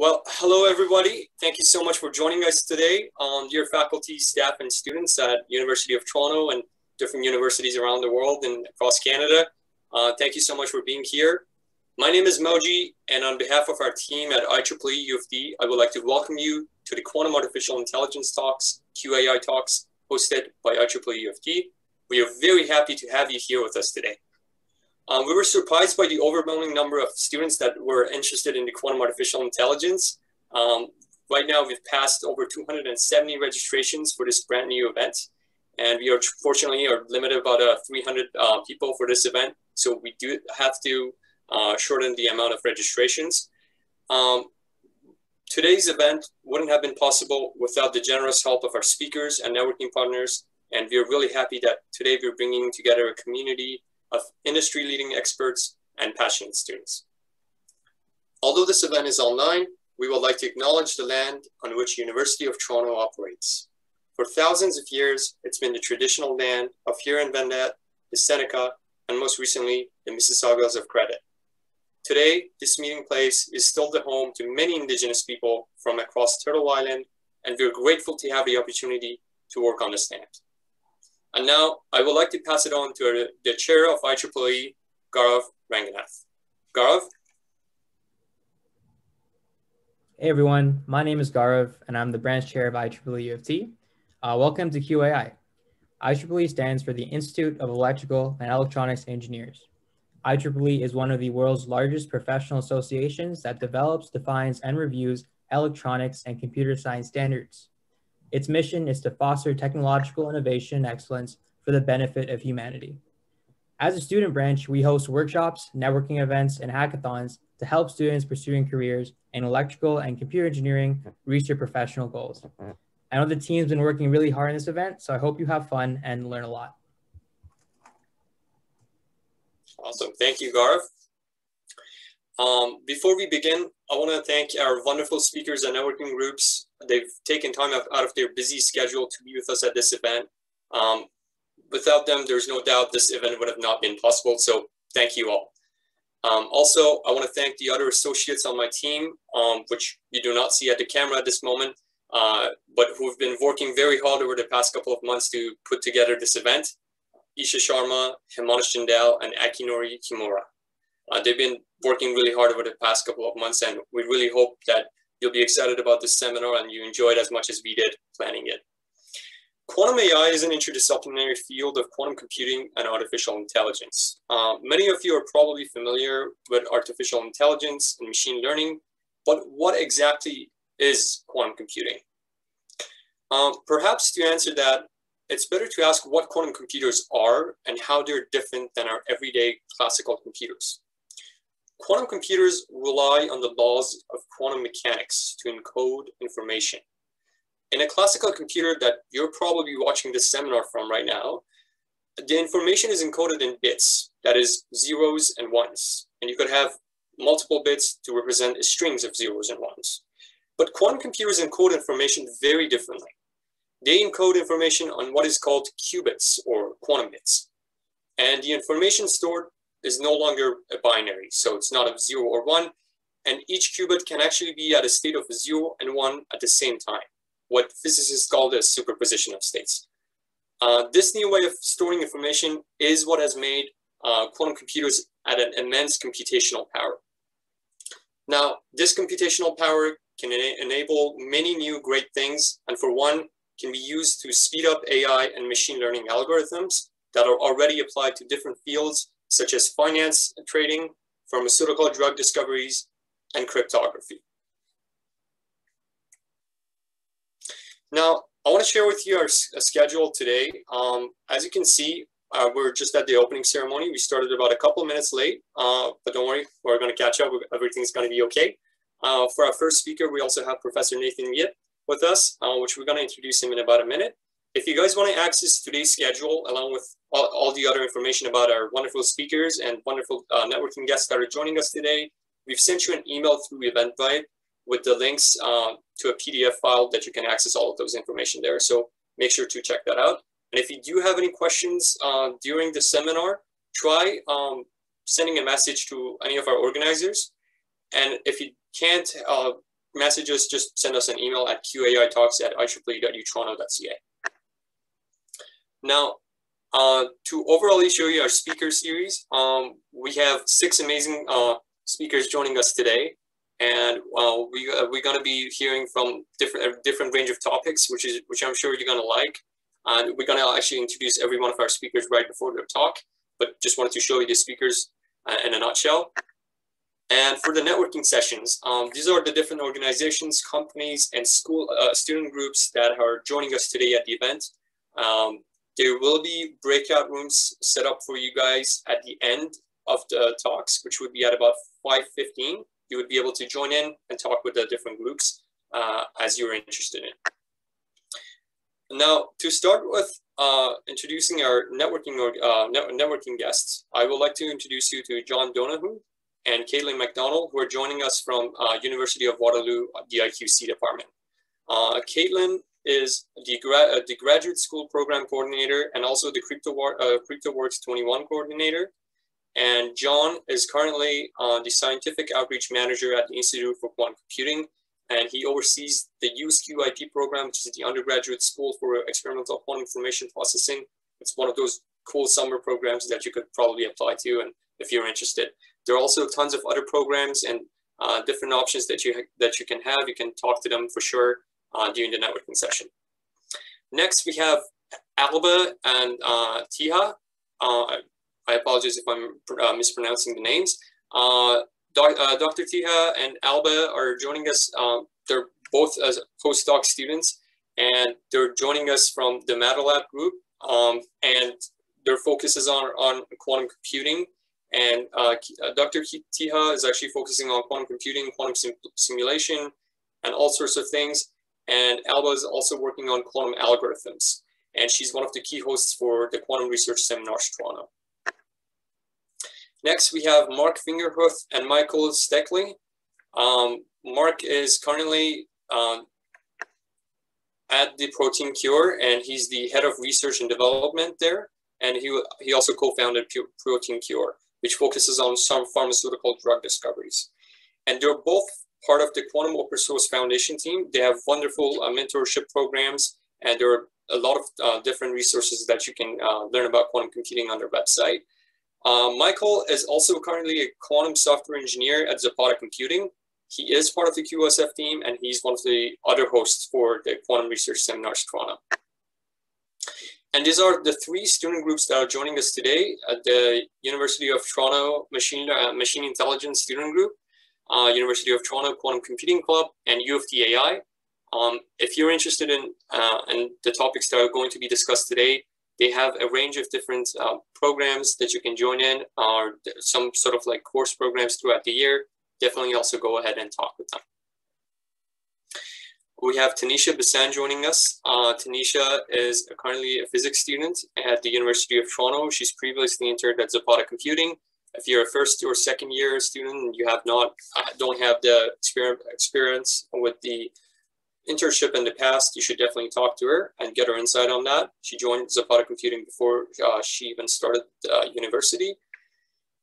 Well, hello everybody. Thank you so much for joining us today. Um, dear faculty, staff, and students at University of Toronto and different universities around the world and across Canada. Uh, thank you so much for being here. My name is Moji, and on behalf of our team at IEEE U of T, I would like to welcome you to the Quantum Artificial Intelligence Talks, QAI Talks, hosted by IEEE U of T. We are very happy to have you here with us today. Um, we were surprised by the overwhelming number of students that were interested in the quantum artificial intelligence. Um, right now, we've passed over 270 registrations for this brand new event. And we are fortunately are limited about uh, 300 uh, people for this event. So we do have to uh, shorten the amount of registrations. Um, today's event wouldn't have been possible without the generous help of our speakers and networking partners. And we're really happy that today we're bringing together a community of industry leading experts and passionate students. Although this event is online, we would like to acknowledge the land on which University of Toronto operates. For thousands of years, it's been the traditional land of Huron-Wendat, the Seneca, and most recently, the Mississaugas of Credit. Today, this meeting place is still the home to many Indigenous people from across Turtle Island, and we're grateful to have the opportunity to work on this land. And now I would like to pass it on to the chair of IEEE, Gaurav Ranganath. Gaurav? Hey everyone, my name is Gaurav and I'm the branch chair of IEEE U of T. Uh, welcome to QAI. IEEE stands for the Institute of Electrical and Electronics Engineers. IEEE is one of the world's largest professional associations that develops, defines, and reviews electronics and computer science standards. Its mission is to foster technological innovation and excellence for the benefit of humanity. As a student branch, we host workshops, networking events, and hackathons to help students pursuing careers in electrical and computer engineering reach their professional goals. I know the team's been working really hard in this event, so I hope you have fun and learn a lot. Awesome. Thank you, Gaurav. Um, before we begin, I want to thank our wonderful speakers and networking groups They've taken time out of their busy schedule to be with us at this event. Um, without them, there's no doubt this event would have not been possible. So thank you all. Um, also, I want to thank the other associates on my team, um, which you do not see at the camera at this moment, uh, but who've been working very hard over the past couple of months to put together this event. Isha Sharma, Himanish Jindal, and Akinori Kimura. Uh, they've been working really hard over the past couple of months, and we really hope that You'll be excited about this seminar and you enjoy it as much as we did planning it. Quantum AI is an interdisciplinary field of quantum computing and artificial intelligence. Uh, many of you are probably familiar with artificial intelligence and machine learning, but what exactly is quantum computing? Um, perhaps to answer that, it's better to ask what quantum computers are and how they're different than our everyday classical computers. Quantum computers rely on the laws of quantum mechanics to encode information. In a classical computer that you're probably watching this seminar from right now, the information is encoded in bits, that is zeros and ones. And you could have multiple bits to represent strings of zeros and ones. But quantum computers encode information very differently. They encode information on what is called qubits or quantum bits. And the information stored is no longer a binary. So it's not a zero or one. And each qubit can actually be at a state of zero and one at the same time, what physicists call the superposition of states. Uh, this new way of storing information is what has made uh, quantum computers at an immense computational power. Now, this computational power can ena enable many new great things, and for one, can be used to speed up AI and machine learning algorithms that are already applied to different fields such as finance trading, pharmaceutical drug discoveries, and cryptography. Now, I want to share with you our schedule today. Um, as you can see, uh, we're just at the opening ceremony. We started about a couple minutes late, uh, but don't worry, we're going to catch up. Everything's going to be okay. Uh, for our first speaker, we also have Professor Nathan Wiebe with us, uh, which we're going to introduce him in about a minute. If you guys want to access today's schedule along with all, all the other information about our wonderful speakers and wonderful uh, networking guests that are joining us today, we've sent you an email through Eventbrite with the links uh, to a PDF file that you can access all of those information there. So make sure to check that out. And if you do have any questions uh, during the seminar, try um, sending a message to any of our organizers. And if you can't uh, us, just send us an email at qaitalks at ieee.utoronto.ca. Now, uh, to overall show you our speaker series, um, we have six amazing uh, speakers joining us today. And uh, we, uh, we're going to be hearing from different, different range of topics, which is which I'm sure you're going to like. And we're going to actually introduce every one of our speakers right before their talk, but just wanted to show you the speakers uh, in a nutshell. And for the networking sessions, um, these are the different organizations, companies, and school uh, student groups that are joining us today at the event. Um, there will be breakout rooms set up for you guys at the end of the talks, which would be at about 5.15. You would be able to join in and talk with the different groups uh, as you're interested in. Now, to start with uh, introducing our networking or uh, networking guests, I would like to introduce you to John Donohue and Caitlin McDonald, who are joining us from uh, University of Waterloo, the IQC department. Uh, Caitlin is the, gra uh, the graduate school program coordinator and also the Crypto uh, CryptoWorks 21 coordinator. And John is currently uh, the scientific outreach manager at the Institute for Quantum Computing. And he oversees the USEQIP program, which is the undergraduate school for experimental quantum information processing. It's one of those cool summer programs that you could probably apply to and if you're interested. There are also tons of other programs and uh, different options that you that you can have. You can talk to them for sure uh, during the networking session. Next, we have Alba and uh, Tiha. Uh, I apologize if I'm uh, mispronouncing the names. Uh, doc, Dr. Tiha and Alba are joining us. Um, they're both as postdoc students, and they're joining us from the Matter Lab group. Um, and their focus is on, on quantum computing. And uh, Dr. Tiha is actually focusing on quantum computing, quantum sim simulation, and all sorts of things. And Alba is also working on quantum algorithms. And she's one of the key hosts for the Quantum Research Seminars Toronto. Next, we have Mark Fingerhuth and Michael Steckley. Um, Mark is currently um, at the ProteinQure, and he's the head of research and development there. And he, he also co-founded ProteinQure, which focuses on some pharmaceutical drug discoveries. And they're both part of the Quantum Open Source Foundation team. They have wonderful uh, mentorship programs, and there are a lot of uh, different resources that you can uh, learn about quantum computing on their website. Uh, Michael is also currently a quantum software engineer at Zapata Computing. He is part of the QSF team, and he's one of the other hosts for the Quantum Research Seminars Toronto. And these are the three student groups that are joining us today at the University of Toronto Machine, uh, Machine Intelligence Student Group uh, University of Toronto Quantum Computing Club, and U of T AI. Um, if you're interested in, uh, in the topics that are going to be discussed today, they have a range of different uh, programs that you can join in, or some sort of like course programs throughout the year. Definitely also go ahead and talk with them. We have Tanisha Bassan joining us. Uh, Tanisha is currently a physics student at the University of Toronto. She's previously interned at Zapata Computing if you're a first or second year student and you have not uh, don't have the experience with the internship in the past, you should definitely talk to her and get her insight on that. She joined Zapata Computing before uh, she even started uh, university.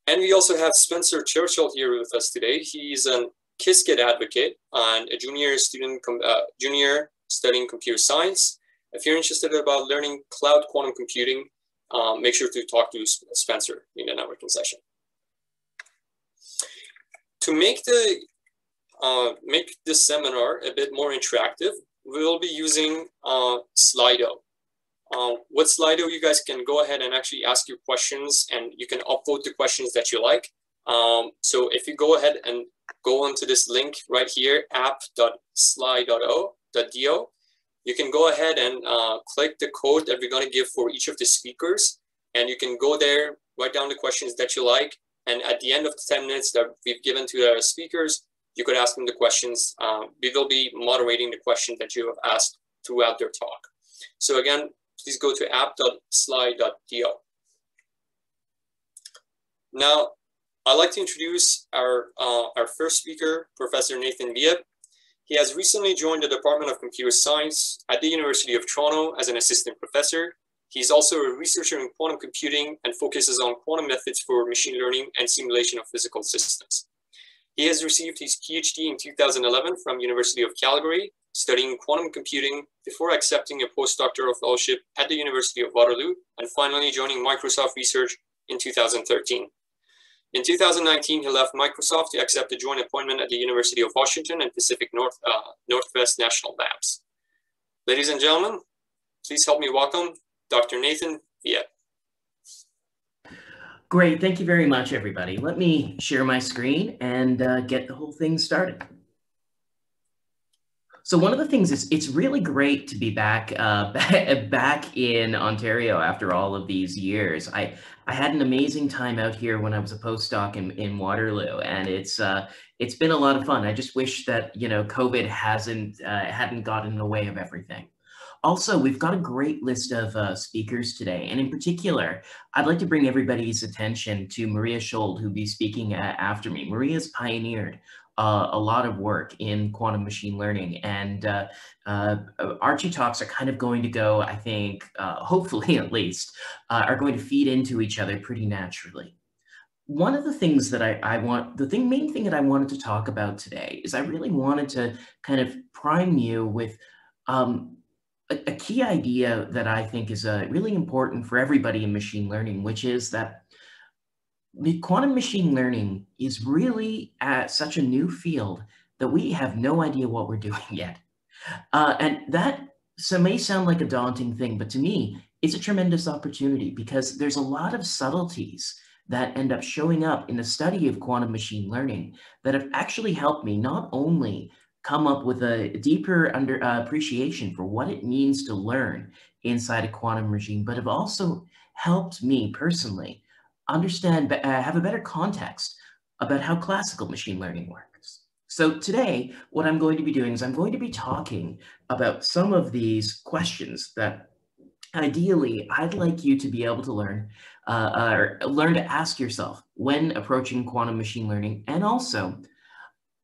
And we also have Spencer Churchill here with us today. He's an Qiskit advocate and a junior student, uh, junior studying computer science. If you're interested about learning cloud quantum computing, um, make sure to talk to Spencer in the networking session. To make the uh, make this seminar a bit more interactive, we will be using uh, Slido. Uh, with Slido, you guys can go ahead and actually ask your questions and you can upvote the questions that you like. Um, so if you go ahead and go onto this link right here, app.sli.do, you can go ahead and uh, click the code that we're going to give for each of the speakers. And you can go there, write down the questions that you like, and at the end of the 10 minutes that we've given to the speakers, you could ask them the questions. Um, we will be moderating the questions that you have asked throughout their talk. So again, please go to app.sli.do. Now, I'd like to introduce our, uh, our first speaker, Professor Nathan Wiebe. He has recently joined the Department of Computer Science at the University of Toronto as an assistant professor He's also a researcher in quantum computing and focuses on quantum methods for machine learning and simulation of physical systems. He has received his PhD in 2011 from University of Calgary, studying quantum computing before accepting a postdoctoral fellowship at the University of Waterloo, and finally joining Microsoft Research in 2013. In 2019, he left Microsoft to accept a joint appointment at the University of Washington and Pacific North, uh, Northwest National Labs. Ladies and gentlemen, please help me welcome Dr. Nathan Wiebe. Great, thank you very much, everybody. Let me share my screen and uh, get the whole thing started. So one of the things is it's really great to be back uh, back in Ontario after all of these years. I I had an amazing time out here when I was a postdoc in, in Waterloo, and it's uh, it's been a lot of fun. I just wish that you know COVID hasn't uh, hadn't gotten in the way of everything. Also, we've got a great list of uh, speakers today, and in particular, I'd like to bring everybody's attention to Maria Schuld, who'll be speaking uh, after me. Maria's pioneered uh, a lot of work in quantum machine learning. And uh, uh, two talks are kind of going to go, I think, uh, hopefully at least, uh, are going to feed into each other pretty naturally. One of the things that I, I want, the thing, main thing that I wanted to talk about today is I really wanted to kind of prime you with um, a, a, key idea that I think is uh, really important for everybody in machine learning, which is that quantum machine learning is really at such a new field that we have no idea what we're doing yet. Uh, and that so may sound like a daunting thing, but to me, it's a tremendous opportunity because there's a lot of subtleties that end up showing up in the study of quantum machine learning that have actually helped me not only come up with a deeper under uh, appreciation for what it means to learn inside a quantum regime, but have also helped me personally understand, uh, have a better context about how classical machine learning works. So today, what I'm going to be doing is I'm going to be talking about some of these questions that ideally I'd like you to be able to learn uh, or learn to ask yourself when approaching quantum machine learning and also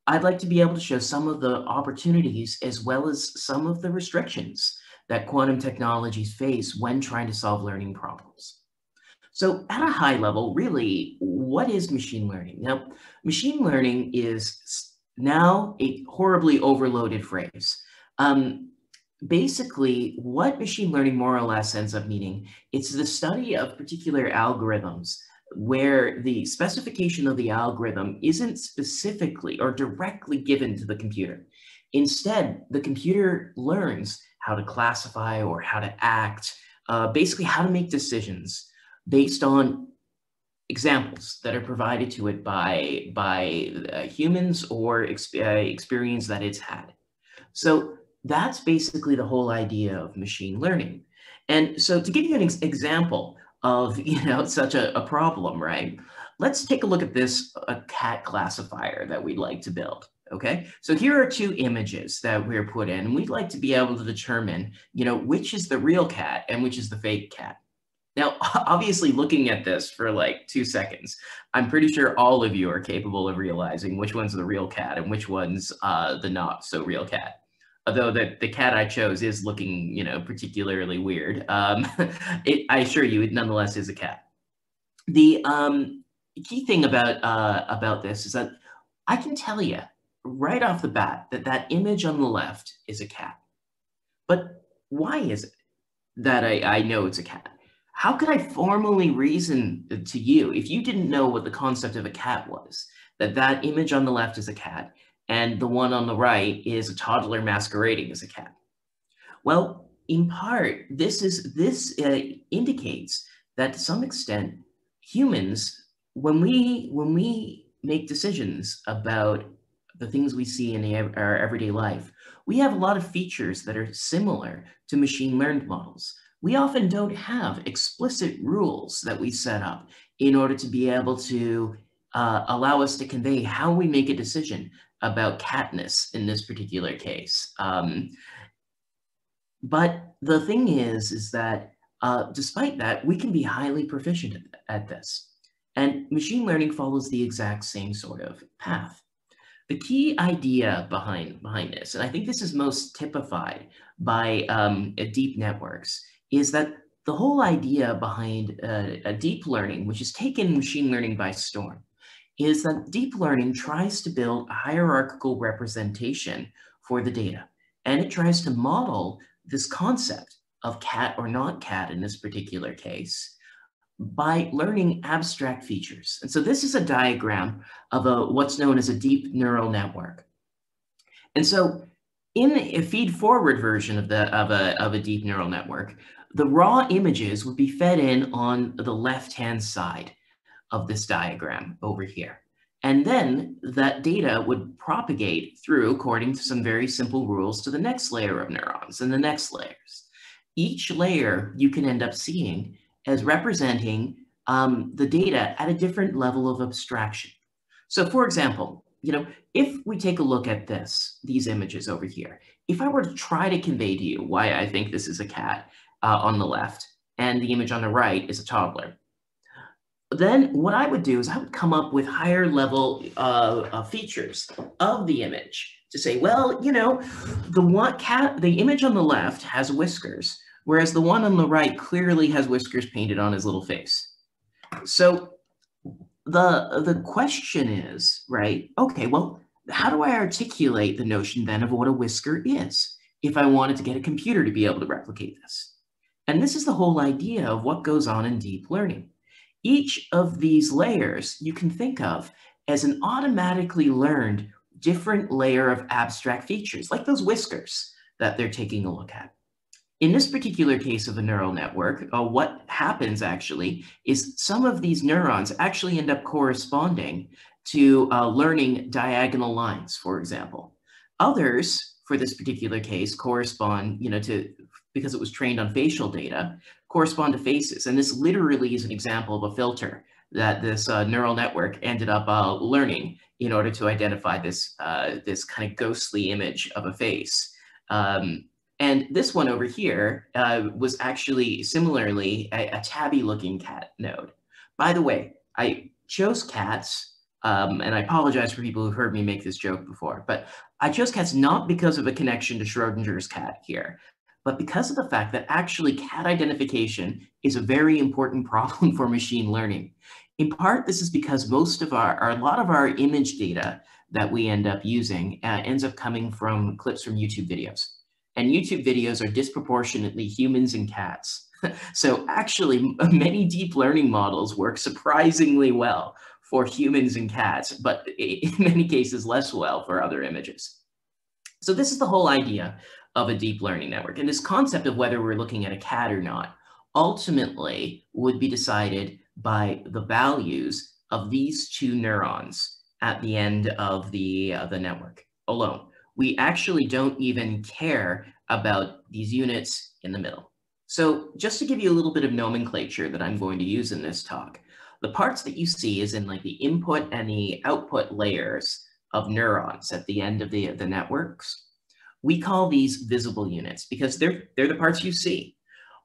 I'd like to be able to show some of the opportunities as well as some of the restrictions that quantum technologies face when trying to solve learning problems. So at a high level, really, what is machine learning? Now, machine learning is now a horribly overloaded phrase. Um, basically, what machine learning more or less ends up meaning, it's the study of particular algorithms where the specification of the algorithm isn't specifically or directly given to the computer. Instead, the computer learns how to classify or how to act, uh, basically how to make decisions based on examples that are provided to it by, by uh, humans or exp uh, experience that it's had. So that's basically the whole idea of machine learning. And so to give you an ex example, of you know such a, a problem, right? Let's take a look at this a cat classifier that we'd like to build. Okay, so here are two images that we're put in, and we'd like to be able to determine, you know, which is the real cat and which is the fake cat. Now, obviously, looking at this for like two seconds, I'm pretty sure all of you are capable of realizing which one's the real cat and which one's uh, the not so real cat although the, the cat I chose is looking, you know, particularly weird. Um, it, I assure you, it nonetheless is a cat. The um, key thing about uh, about this is that I can tell you right off the bat that that image on the left is a cat. But why is it that I, I know it's a cat? How could I formally reason to you, if you didn't know what the concept of a cat was, that that image on the left is a cat, and the one on the right is a toddler masquerading as a cat. Well, in part, this is this uh, indicates that to some extent, humans, when we when we make decisions about the things we see in the, our everyday life, we have a lot of features that are similar to machine learned models. We often don't have explicit rules that we set up in order to be able to uh, allow us to convey how we make a decision about catness in this particular case. Um, but the thing is, is that uh, despite that, we can be highly proficient at this. And machine learning follows the exact same sort of path. The key idea behind, behind this, and I think this is most typified by um, deep networks, is that the whole idea behind uh, deep learning, which has taken machine learning by storm, is that deep learning tries to build a hierarchical representation for the data. And it tries to model this concept of cat or not cat in this particular case by learning abstract features. And so this is a diagram of a, what's known as a deep neural network. And so in a feed forward version of, the, of, a, of a deep neural network, the raw images would be fed in on the left-hand side of this diagram over here. And then that data would propagate through, according to some very simple rules, to the next layer of neurons and the next layers. Each layer you can end up seeing as representing um, the data at a different level of abstraction. So for example, you know, if we take a look at this, these images over here, if I were to try to convey to you why I think this is a cat uh, on the left and the image on the right is a toddler, then what I would do is I would come up with higher level uh, uh, features of the image to say, well, you know, the one cat, the image on the left has whiskers, whereas the one on the right clearly has whiskers painted on his little face. So the the question is, right? Okay, well, how do I articulate the notion then of what a whisker is if I wanted to get a computer to be able to replicate this? And this is the whole idea of what goes on in deep learning. Each of these layers you can think of as an automatically learned different layer of abstract features, like those whiskers that they're taking a look at. In this particular case of a neural network, uh, what happens actually is some of these neurons actually end up corresponding to uh, learning diagonal lines, for example. Others, for this particular case, correspond, you know, to because it was trained on facial data, correspond to faces. And this literally is an example of a filter that this uh, neural network ended up uh, learning in order to identify this, uh, this kind of ghostly image of a face. Um, and this one over here uh, was actually similarly a, a tabby looking cat node. By the way, I chose cats, um, and I apologize for people who've heard me make this joke before, but I chose cats not because of a connection to Schrodinger's cat here, but because of the fact that actually cat identification is a very important problem for machine learning. In part, this is because most of our, or a lot of our image data that we end up using uh, ends up coming from clips from YouTube videos and YouTube videos are disproportionately humans and cats. so actually many deep learning models work surprisingly well for humans and cats, but in many cases less well for other images. So this is the whole idea of a deep learning network. And this concept of whether we're looking at a cat or not ultimately would be decided by the values of these two neurons at the end of the, uh, the network alone we actually don't even care about these units in the middle. So just to give you a little bit of nomenclature that I'm going to use in this talk, the parts that you see is in like the input and the output layers of neurons at the end of the, the networks. We call these visible units because they're, they're the parts you see.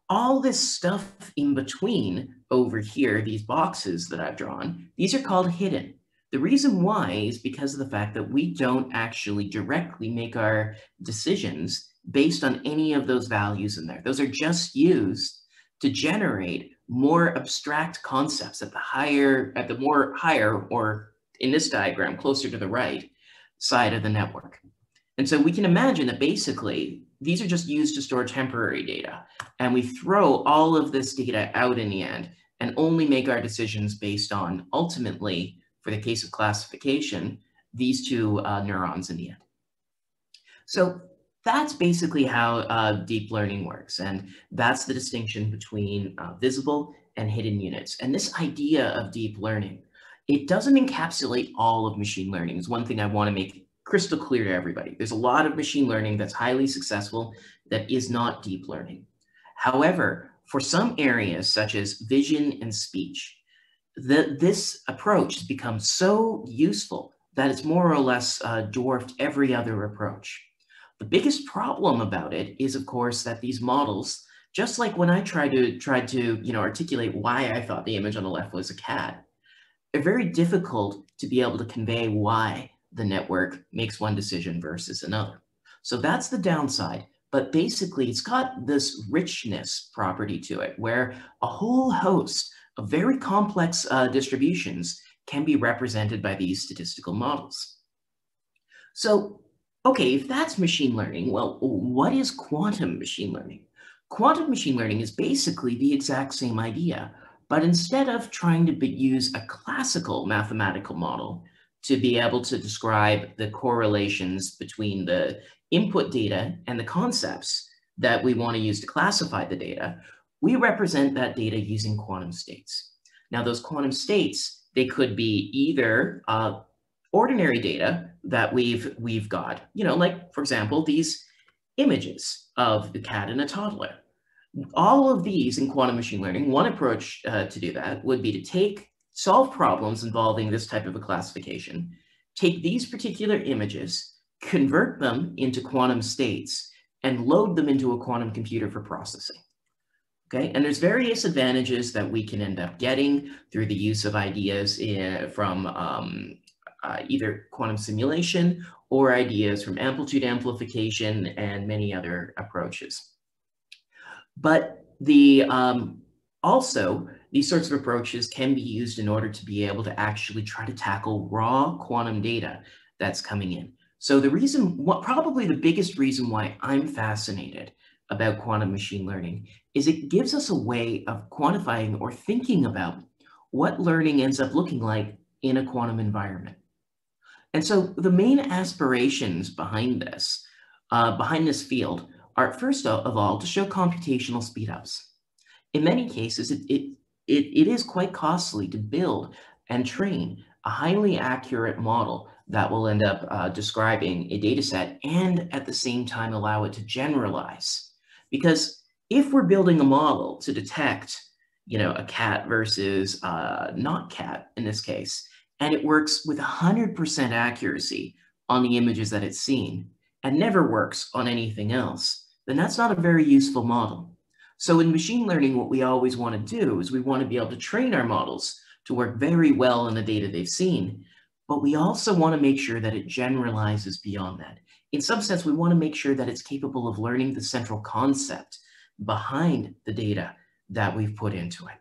All this stuff in between over here, these boxes that I've drawn, these are called hidden. The reason why is because of the fact that we don't actually directly make our decisions based on any of those values in there. Those are just used to generate more abstract concepts at the higher, at the more higher, or in this diagram, closer to the right side of the network. And so we can imagine that basically these are just used to store temporary data. And we throw all of this data out in the end and only make our decisions based on ultimately for the case of classification, these two uh, neurons in the end. So that's basically how uh, deep learning works. And that's the distinction between uh, visible and hidden units. And this idea of deep learning, it doesn't encapsulate all of machine learning is one thing I wanna make crystal clear to everybody. There's a lot of machine learning that's highly successful that is not deep learning. However, for some areas such as vision and speech, the, this approach has become so useful that it's more or less uh, dwarfed every other approach. The biggest problem about it is, of course, that these models, just like when I tried to tried to you know articulate why I thought the image on the left was a cat, they're very difficult to be able to convey why the network makes one decision versus another. So that's the downside. But basically, it's got this richness property to it, where a whole host of very complex uh, distributions can be represented by these statistical models. So, okay, if that's machine learning, well, what is quantum machine learning? Quantum machine learning is basically the exact same idea, but instead of trying to use a classical mathematical model to be able to describe the correlations between the input data and the concepts that we want to use to classify the data, we represent that data using quantum states. Now, those quantum states, they could be either uh, ordinary data that we've, we've got, you know, like, for example, these images of the cat and a toddler. All of these in quantum machine learning, one approach uh, to do that would be to take solve problems involving this type of a classification, take these particular images, convert them into quantum states, and load them into a quantum computer for processing. Okay, and there's various advantages that we can end up getting through the use of ideas in, from um, uh, either quantum simulation or ideas from amplitude amplification and many other approaches. But the um, also, these sorts of approaches can be used in order to be able to actually try to tackle raw quantum data that's coming in. So the reason, what probably the biggest reason why I'm fascinated about quantum machine learning is it gives us a way of quantifying or thinking about what learning ends up looking like in a quantum environment. And so the main aspirations behind this, uh, behind this field, are first of all to show computational speedups in many cases, it, it, it, it is quite costly to build and train a highly accurate model that will end up uh, describing a data set and at the same time allow it to generalize. Because if we're building a model to detect, you know, a cat versus uh, not cat in this case, and it works with 100% accuracy on the images that it's seen and never works on anything else, then that's not a very useful model. So in machine learning, what we always want to do is we want to be able to train our models to work very well in the data they've seen, but we also want to make sure that it generalizes beyond that. In some sense, we want to make sure that it's capable of learning the central concept behind the data that we've put into it.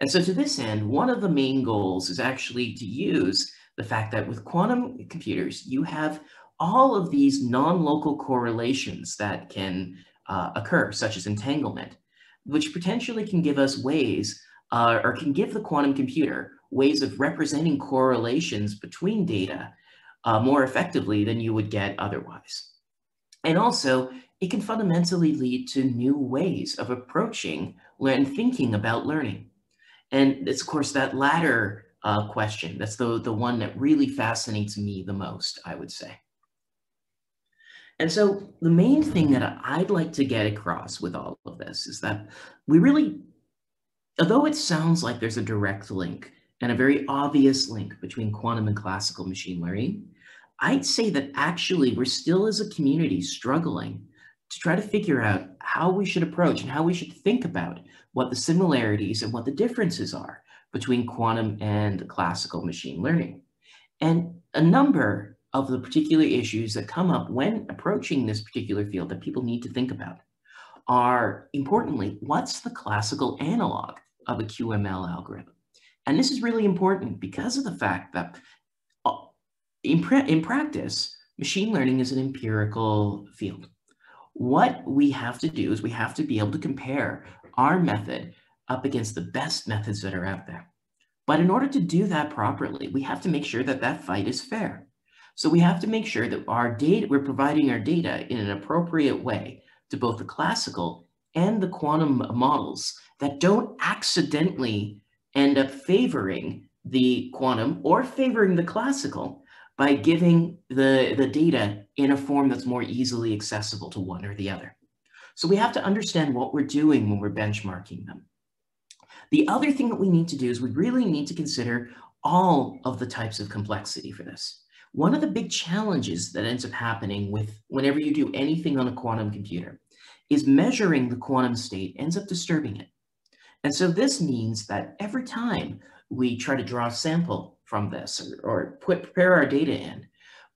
And so to this end, one of the main goals is actually to use the fact that with quantum computers, you have all of these non-local correlations that can uh, occur, such as entanglement, which potentially can give us ways uh, or can give the quantum computer ways of representing correlations between data uh, more effectively than you would get otherwise. And also, it can fundamentally lead to new ways of approaching and thinking about learning. And it's, of course, that latter uh, question, that's the, the one that really fascinates me the most, I would say. And so the main thing that I'd like to get across with all of this is that we really, although it sounds like there's a direct link and a very obvious link between quantum and classical machine learning, I'd say that actually we're still as a community struggling to try to figure out how we should approach and how we should think about what the similarities and what the differences are between quantum and classical machine learning. And a number of the particular issues that come up when approaching this particular field that people need to think about are, importantly, what's the classical analog of a QML algorithm? And this is really important because of the fact that uh, in, in practice, machine learning is an empirical field. What we have to do is we have to be able to compare our method up against the best methods that are out there. But in order to do that properly, we have to make sure that that fight is fair. So we have to make sure that our data, we're providing our data in an appropriate way to both the classical and the quantum models that don't accidentally end up favoring the quantum or favoring the classical by giving the, the data in a form that's more easily accessible to one or the other. So we have to understand what we're doing when we're benchmarking them. The other thing that we need to do is we really need to consider all of the types of complexity for this. One of the big challenges that ends up happening with whenever you do anything on a quantum computer is measuring the quantum state ends up disturbing it. And so this means that every time we try to draw a sample from this or, or put, prepare our data in,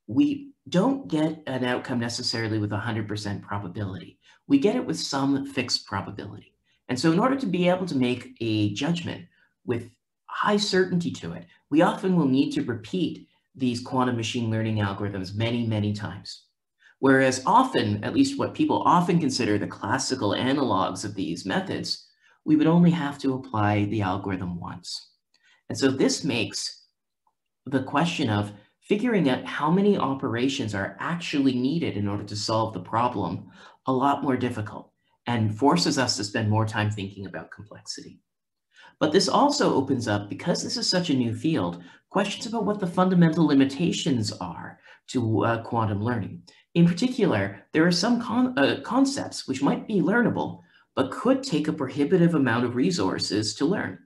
we don't get an outcome necessarily with 100% probability. We get it with some fixed probability. And so in order to be able to make a judgment with high certainty to it, we often will need to repeat these quantum machine learning algorithms many, many times. Whereas often, at least what people often consider the classical analogs of these methods, we would only have to apply the algorithm once. And so this makes the question of figuring out how many operations are actually needed in order to solve the problem a lot more difficult and forces us to spend more time thinking about complexity. But this also opens up, because this is such a new field, questions about what the fundamental limitations are to uh, quantum learning. In particular, there are some con uh, concepts which might be learnable, but could take a prohibitive amount of resources to learn.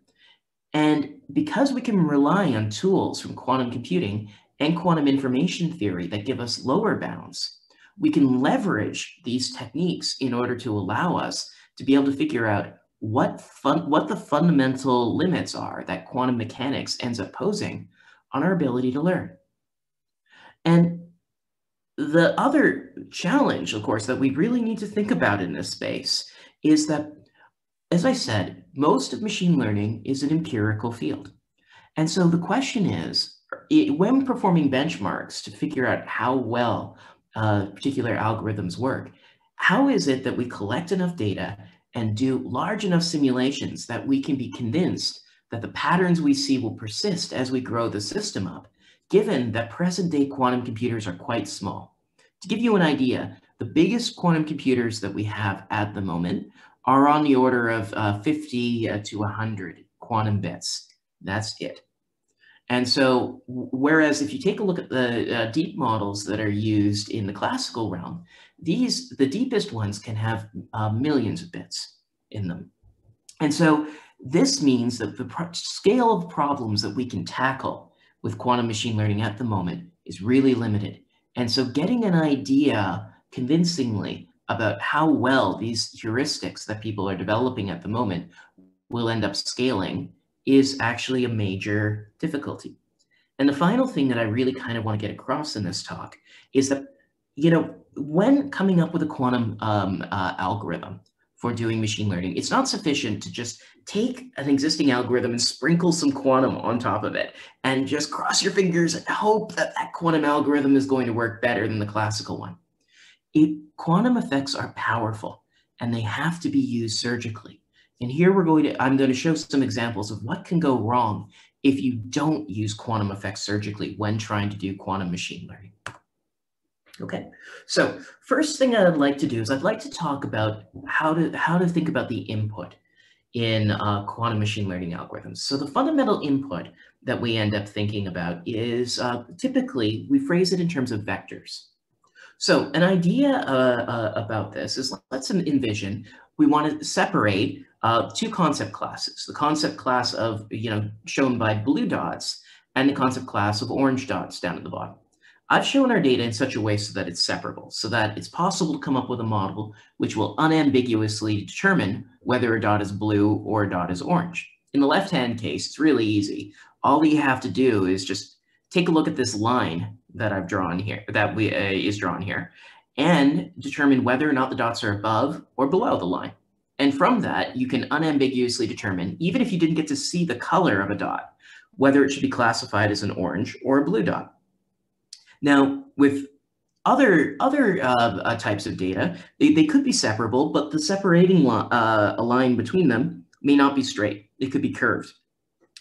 And because we can rely on tools from quantum computing and quantum information theory that give us lower bounds, we can leverage these techniques in order to allow us to be able to figure out what fun, what the fundamental limits are that quantum mechanics ends up posing on our ability to learn. And the other challenge, of course, that we really need to think about in this space is that, as I said, most of machine learning is an empirical field. And so the question is, when performing benchmarks to figure out how well uh, particular algorithms work, how is it that we collect enough data and do large enough simulations that we can be convinced that the patterns we see will persist as we grow the system up, given that present day quantum computers are quite small. To give you an idea, the biggest quantum computers that we have at the moment are on the order of uh, 50 uh, to 100 quantum bits. That's it. And so, whereas if you take a look at the uh, deep models that are used in the classical realm, these, the deepest ones can have uh, millions of bits in them. And so this means that the scale of problems that we can tackle with quantum machine learning at the moment is really limited. And so getting an idea convincingly about how well these heuristics that people are developing at the moment will end up scaling is actually a major difficulty. And the final thing that I really kind of want to get across in this talk is that, you know, when coming up with a quantum um, uh, algorithm for doing machine learning, it's not sufficient to just take an existing algorithm and sprinkle some quantum on top of it and just cross your fingers and hope that that quantum algorithm is going to work better than the classical one. It, quantum effects are powerful and they have to be used surgically. And here we're going to, I'm going to show some examples of what can go wrong if you don't use quantum effects surgically when trying to do quantum machine learning. Okay, so first thing I'd like to do is I'd like to talk about how to, how to think about the input in uh, quantum machine learning algorithms. So the fundamental input that we end up thinking about is uh, typically, we phrase it in terms of vectors. So an idea uh, uh about this is let's envision we want to separate uh, two concept classes, the concept class of, you know, shown by blue dots and the concept class of orange dots down at the bottom. I've shown our data in such a way so that it's separable, so that it's possible to come up with a model which will unambiguously determine whether a dot is blue or a dot is orange. In the left-hand case, it's really easy. All you have to do is just take a look at this line that I've drawn here, that we, uh, is drawn here, and determine whether or not the dots are above or below the line. And from that, you can unambiguously determine, even if you didn't get to see the color of a dot, whether it should be classified as an orange or a blue dot. Now, with other, other uh, uh, types of data, they, they could be separable, but the separating uh, a line between them may not be straight. It could be curved.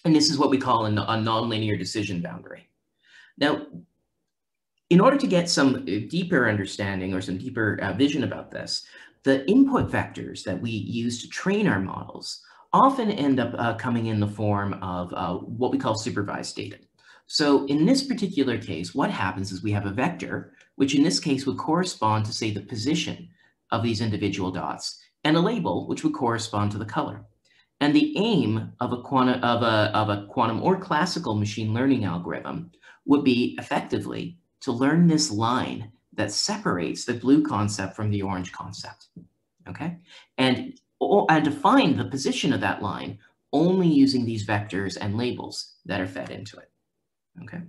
And this is what we call a, a nonlinear decision boundary. Now, in order to get some uh, deeper understanding or some deeper uh, vision about this, the input vectors that we use to train our models often end up uh, coming in the form of what we call supervised data. So in this particular case, what happens is we have a vector, which in this case would correspond to say the position of these individual dots, and a label, which would correspond to the color. And the aim of a, quantum, of a, of a quantum or classical machine learning algorithm would be effectively to learn this line that separates the blue concept from the orange concept, okay? And, and define the position of that line only using these vectors and labels that are fed into it, okay?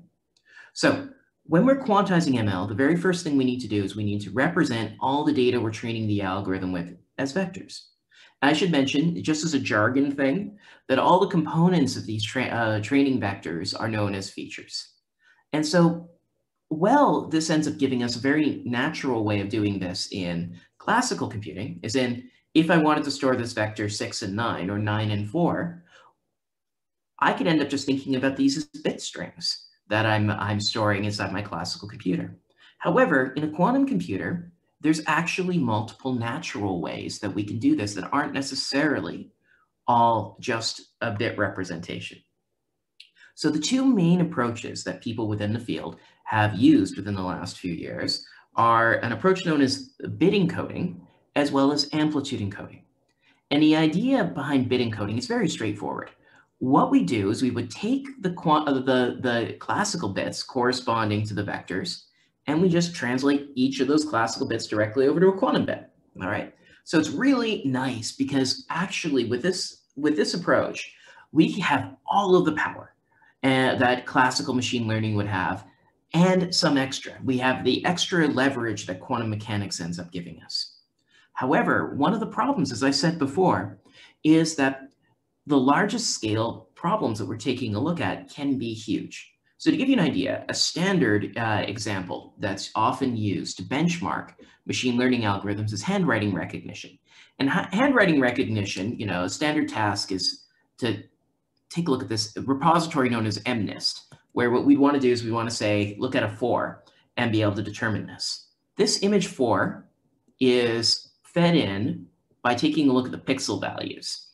So when we're quantizing ML, the very first thing we need to do is we need to represent all the data we're training the algorithm with as vectors. I should mention, just as a jargon thing, that all the components of these tra uh, training vectors are known as features. And so, well, this ends up giving us a very natural way of doing this in classical computing, is in if I wanted to store this vector six and nine or nine and four, I could end up just thinking about these as bit strings that I'm, I'm storing inside my classical computer. However, in a quantum computer, there's actually multiple natural ways that we can do this that aren't necessarily all just a bit representation. So the two main approaches that people within the field have used within the last few years are an approach known as bit encoding, as well as amplitude encoding. And the idea behind bit encoding is very straightforward. What we do is we would take the, the, the classical bits corresponding to the vectors, and we just translate each of those classical bits directly over to a quantum bit, all right? So it's really nice because actually with this, with this approach, we have all of the power uh, that classical machine learning would have and some extra. We have the extra leverage that quantum mechanics ends up giving us. However, one of the problems, as I said before, is that the largest scale problems that we're taking a look at can be huge. So to give you an idea, a standard uh, example that's often used to benchmark machine learning algorithms is handwriting recognition. And ha handwriting recognition, you know, a standard task is to take a look at this repository known as MNIST, where what we'd want to do is we want to say, look at a four and be able to determine this. This image four is fed in by taking a look at the pixel values.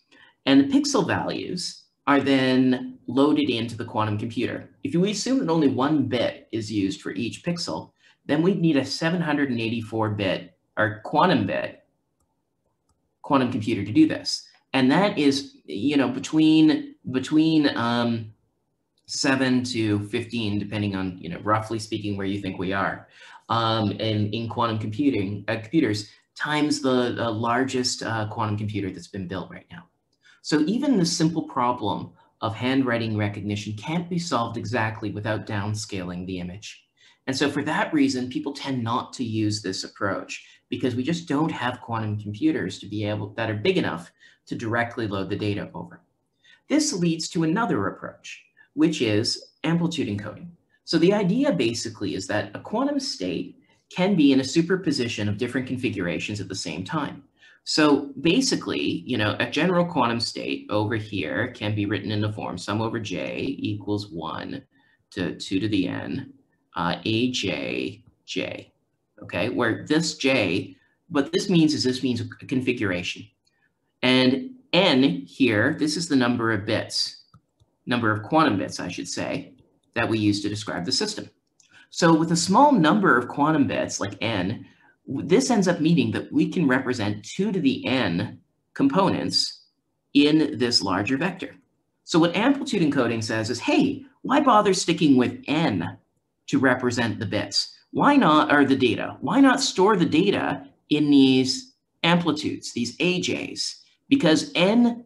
And the pixel values are then loaded into the quantum computer. If we assume that only one bit is used for each pixel, then we'd need a 784-bit or quantum bit quantum computer to do this. And that is, you know, between between um, 7 to 15, depending on, you know, roughly speaking where you think we are. Um, and in quantum computing, uh, computers, times the, the largest uh, quantum computer that's been built right now. So even the simple problem of handwriting recognition can't be solved exactly without downscaling the image. And so for that reason, people tend not to use this approach because we just don't have quantum computers to be able that are big enough to directly load the data over. This leads to another approach, which is amplitude encoding. So the idea basically is that a quantum state can be in a superposition of different configurations at the same time. So basically, you know, a general quantum state over here can be written in the form sum over j equals 1 to 2 to the n uh, aj j, okay? Where this j, what this means is this means a configuration. And n here, this is the number of bits, number of quantum bits, I should say, that we use to describe the system. So with a small number of quantum bits, like n, this ends up meaning that we can represent 2 to the n components in this larger vector. So what amplitude encoding says is, hey, why bother sticking with n to represent the bits? Why not, or the data? Why not store the data in these amplitudes, these AJs? Because n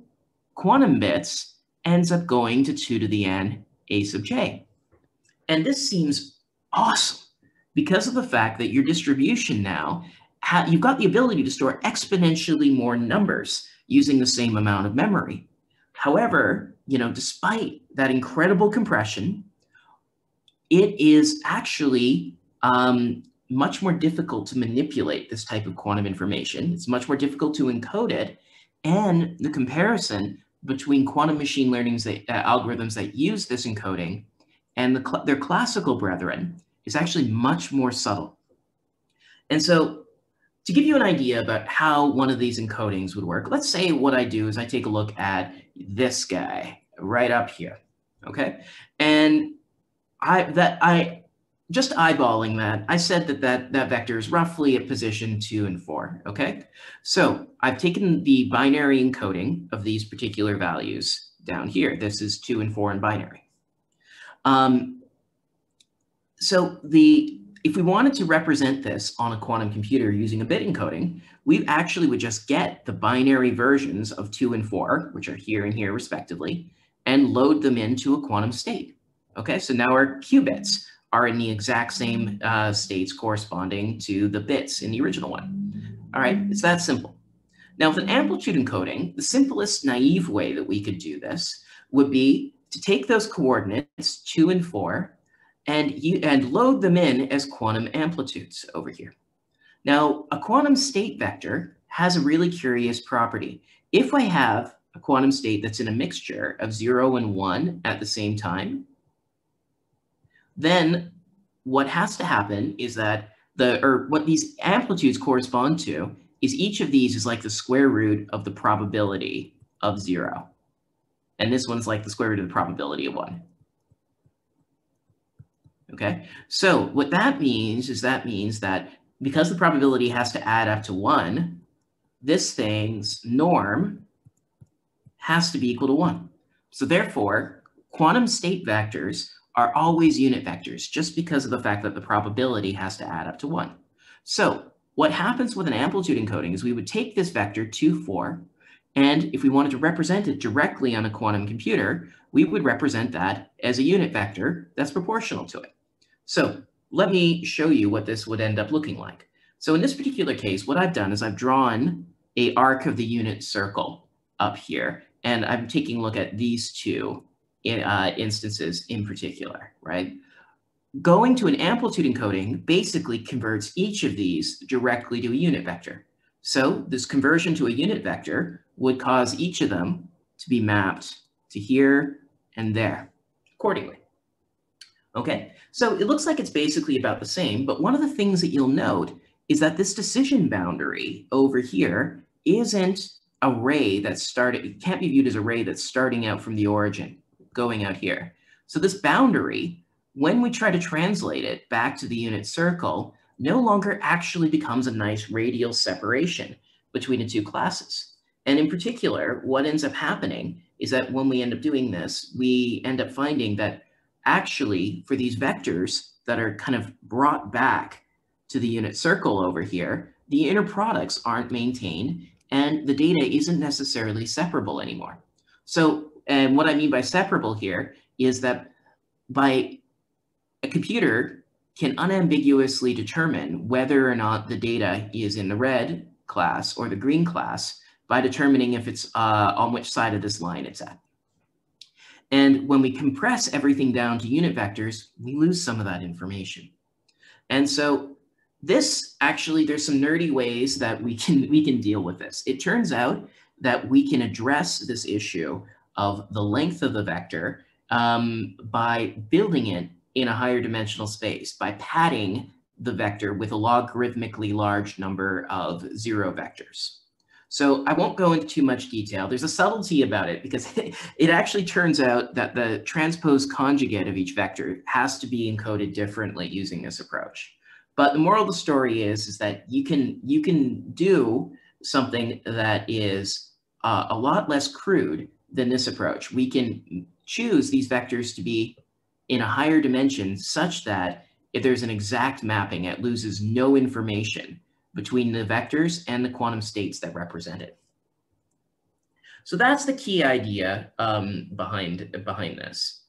quantum bits ends up going to 2 to the n a sub j. And this seems awesome because of the fact that your distribution now, you've got the ability to store exponentially more numbers using the same amount of memory. However, you know, despite that incredible compression, it is actually um, much more difficult to manipulate this type of quantum information. It's much more difficult to encode it. And the comparison between quantum machine learning uh, algorithms that use this encoding and the cl their classical brethren is actually much more subtle. And so to give you an idea about how one of these encodings would work, let's say what I do is I take a look at this guy right up here, okay? And I that I just eyeballing that, I said that that, that vector is roughly at position two and four, okay? So I've taken the binary encoding of these particular values down here. This is two and four in binary. Um, so the if we wanted to represent this on a quantum computer using a bit encoding, we actually would just get the binary versions of two and four, which are here and here respectively, and load them into a quantum state. Okay, so now our qubits are in the exact same uh, states corresponding to the bits in the original one. All right, it's that simple. Now, with an amplitude encoding, the simplest naive way that we could do this would be to take those coordinates, two and four, and, you, and load them in as quantum amplitudes over here. Now, a quantum state vector has a really curious property. If I have a quantum state that's in a mixture of zero and one at the same time, then what has to happen is that the, or what these amplitudes correspond to is each of these is like the square root of the probability of zero. And this one's like the square root of the probability of one. Okay, so what that means is that means that because the probability has to add up to one, this thing's norm has to be equal to one. So therefore, quantum state vectors are always unit vectors just because of the fact that the probability has to add up to one. So what happens with an amplitude encoding is we would take this vector 2, 4, and if we wanted to represent it directly on a quantum computer, we would represent that as a unit vector that's proportional to it. So let me show you what this would end up looking like. So in this particular case, what I've done is I've drawn a arc of the unit circle up here, and I'm taking a look at these two in, uh, instances in particular, right? Going to an amplitude encoding basically converts each of these directly to a unit vector. So this conversion to a unit vector would cause each of them to be mapped to here and there accordingly. Okay, so it looks like it's basically about the same, but one of the things that you'll note is that this decision boundary over here isn't a ray that's started, it can't be viewed as a ray that's starting out from the origin going out here. So this boundary, when we try to translate it back to the unit circle, no longer actually becomes a nice radial separation between the two classes. And in particular, what ends up happening is that when we end up doing this, we end up finding that actually for these vectors that are kind of brought back to the unit circle over here, the inner products aren't maintained and the data isn't necessarily separable anymore. So and what I mean by separable here is that by a computer can unambiguously determine whether or not the data is in the red class or the green class by determining if it's uh, on which side of this line it's at. And when we compress everything down to unit vectors, we lose some of that information. And so this actually, there's some nerdy ways that we can, we can deal with this. It turns out that we can address this issue of the length of the vector um, by building it in a higher dimensional space, by padding the vector with a logarithmically large number of zero vectors. So I won't go into too much detail. There's a subtlety about it because it actually turns out that the transpose conjugate of each vector has to be encoded differently using this approach. But the moral of the story is, is that you can, you can do something that is uh, a lot less crude than this approach. We can choose these vectors to be in a higher dimension such that if there's an exact mapping, it loses no information between the vectors and the quantum states that represent it. So that's the key idea um, behind, behind this.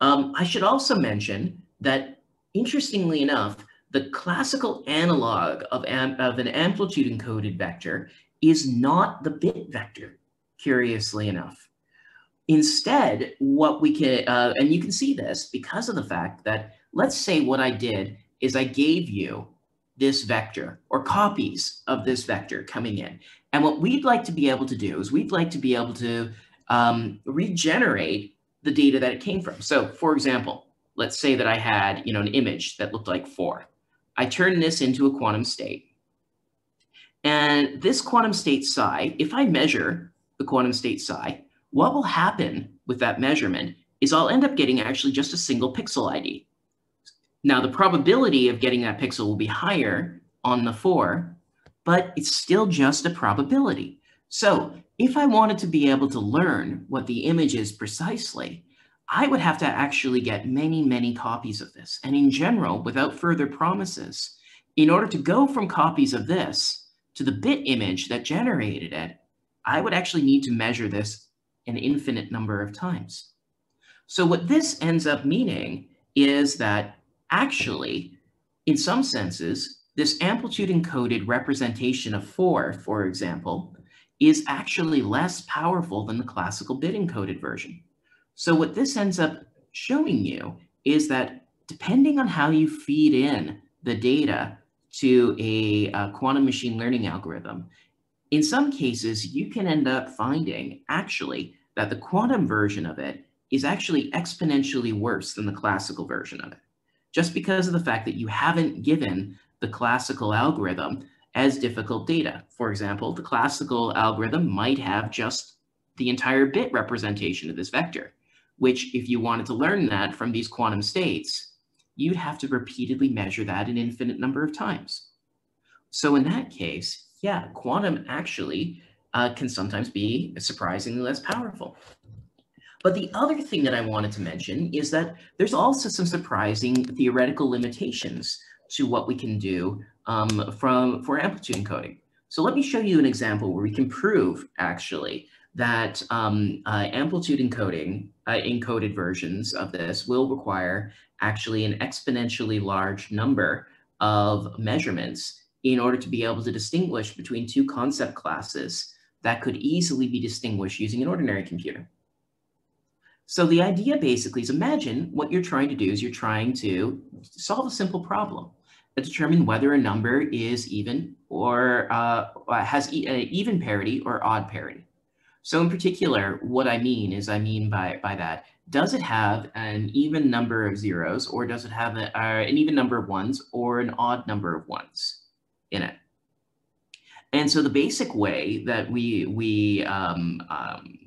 Um, I should also mention that, interestingly enough, the classical analog of, of an amplitude encoded vector is not the bit vector, curiously enough. Instead, what we can, uh, and you can see this because of the fact that, let's say what I did is I gave you this vector or copies of this vector coming in. And what we'd like to be able to do is we'd like to be able to um, regenerate the data that it came from. So for example, let's say that I had, you know, an image that looked like four. I turn this into a quantum state. And this quantum state psi, if I measure the quantum state psi, what will happen with that measurement is I'll end up getting actually just a single pixel ID. Now, the probability of getting that pixel will be higher on the four, but it's still just a probability. So if I wanted to be able to learn what the image is precisely, I would have to actually get many, many copies of this. And in general, without further promises, in order to go from copies of this to the bit image that generated it, I would actually need to measure this an infinite number of times. So what this ends up meaning is that actually, in some senses, this amplitude encoded representation of four, for example, is actually less powerful than the classical bit encoded version. So what this ends up showing you is that depending on how you feed in the data to a, a quantum machine learning algorithm, in some cases, you can end up finding actually that the quantum version of it is actually exponentially worse than the classical version of it, just because of the fact that you haven't given the classical algorithm as difficult data. For example, the classical algorithm might have just the entire bit representation of this vector, which if you wanted to learn that from these quantum states, you'd have to repeatedly measure that an infinite number of times. So in that case, yeah, quantum actually uh, can sometimes be surprisingly less powerful. But the other thing that I wanted to mention is that there's also some surprising theoretical limitations to what we can do um, from for amplitude encoding. So let me show you an example where we can prove actually that um, uh, amplitude encoding, uh, encoded versions of this will require actually an exponentially large number of measurements in order to be able to distinguish between two concept classes that could easily be distinguished using an ordinary computer. So the idea basically is imagine what you're trying to do is you're trying to solve a simple problem determine whether a number is even or uh, has e even parity or odd parity. So in particular, what I mean is I mean by, by that, does it have an even number of zeros or does it have a, uh, an even number of ones or an odd number of ones in it? And so the basic way that we, we um, um,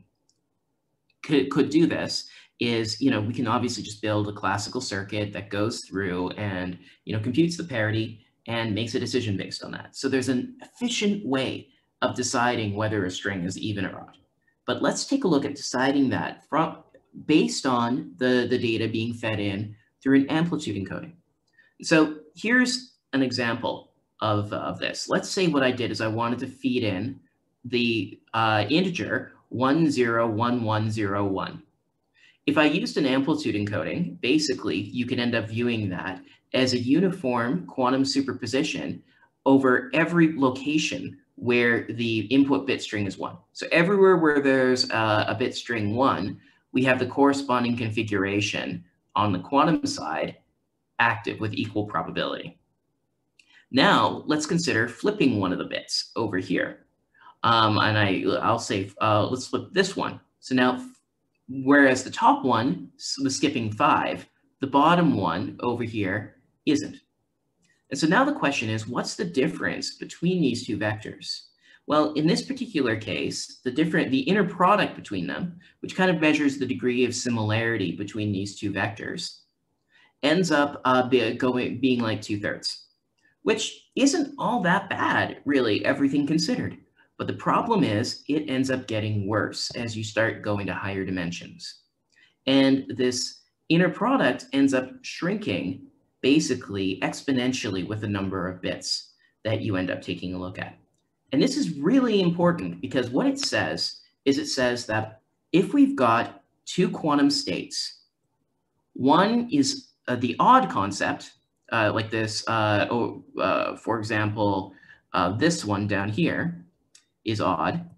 could, could do this is, you know, we can obviously just build a classical circuit that goes through and, you know, computes the parity and makes a decision based on that. So there's an efficient way of deciding whether a string is even or odd. But let's take a look at deciding that from based on the, the data being fed in through an amplitude encoding. So here's an example of, of this. Let's say what I did is I wanted to feed in the uh, integer 101101. If I used an amplitude encoding, basically you can end up viewing that as a uniform quantum superposition over every location where the input bit string is one. So everywhere where there's a, a bit string one, we have the corresponding configuration on the quantum side active with equal probability. Now let's consider flipping one of the bits over here. Um, and I, I'll say, uh, let's flip this one. So now Whereas the top one was skipping five, the bottom one over here isn't. And so now the question is, what's the difference between these two vectors? Well, in this particular case, the different, the inner product between them, which kind of measures the degree of similarity between these two vectors, ends up uh, be, going, being like two thirds, which isn't all that bad, really, everything considered. But the problem is it ends up getting worse as you start going to higher dimensions. And this inner product ends up shrinking basically exponentially with the number of bits that you end up taking a look at. And this is really important because what it says is it says that if we've got two quantum states, one is uh, the odd concept, uh, like this, uh, oh, uh, for example, uh, this one down here, is odd.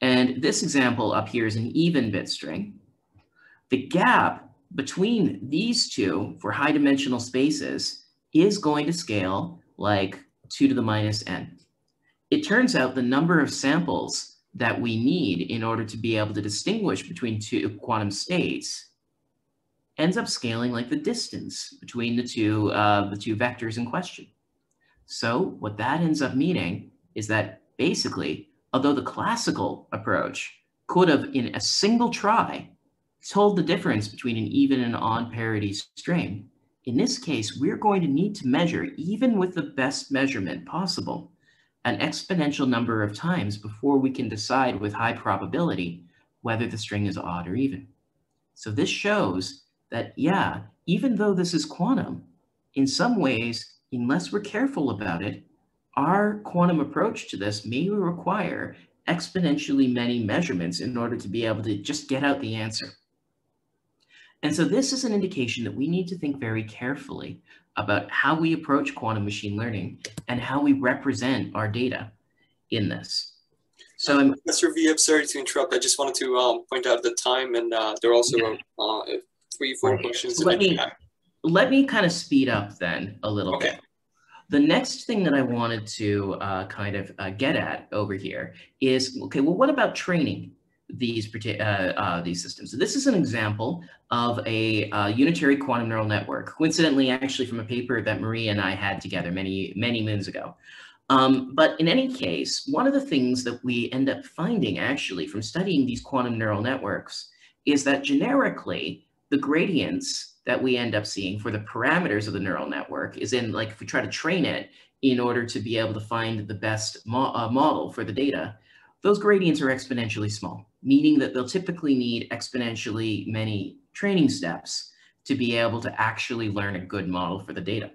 And this example up here is an even bit string. The gap between these two for high dimensional spaces is going to scale like 2 to the minus n. It turns out the number of samples that we need in order to be able to distinguish between two quantum states ends up scaling like the distance between the two, uh, the two vectors in question. So what that ends up meaning is that Basically, although the classical approach could have, in a single try, told the difference between an even and odd parity string, in this case, we're going to need to measure, even with the best measurement possible, an exponential number of times before we can decide with high probability whether the string is odd or even. So this shows that, yeah, even though this is quantum, in some ways, unless we're careful about it, our quantum approach to this may require exponentially many measurements in order to be able to just get out the answer. And so this is an indication that we need to think very carefully about how we approach quantum machine learning and how we represent our data in this. So I'm, Professor V, I'm sorry to interrupt. I just wanted to um, point out the time, and uh, there are also Yeah. uh, three, four questions. Let me- let me kind of speed up then a little Okay. bit. The next thing that I wanted to uh, kind of uh, get at over here is, okay, well, what about training these uh, uh, these systems? So this is an example of a uh, unitary quantum neural network, coincidentally, actually from a paper that Marie and I had together many, many moons ago. Um, but in any case, one of the things that we end up finding actually from studying these quantum neural networks is that generically, the gradients that we end up seeing for the parameters of the neural network is in like if we try to train it in order to be able to find the best mo uh, model for the data, those gradients are exponentially small, meaning that they'll typically need exponentially many training steps to be able to actually learn a good model for the data.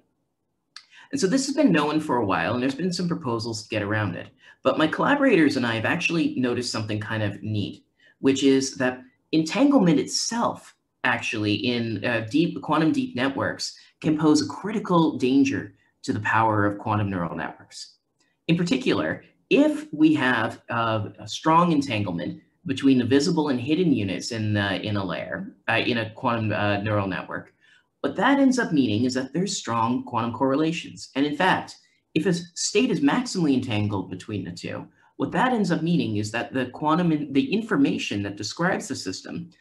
And so this has been known for a while, and there's been some proposals to get around it. But my collaborators and I have actually noticed something kind of neat, which is that entanglement itself actually in uh, deep quantum deep networks can pose a critical danger to the power of quantum neural networks. In particular, if we have uh, a strong entanglement between the visible and hidden units in, the, in a layer, uh, in a quantum uh, neural network, what that ends up meaning is that there's strong quantum correlations. And in fact, if a state is maximally entangled between the two, what that ends up meaning is that the quantum, the information that describes the system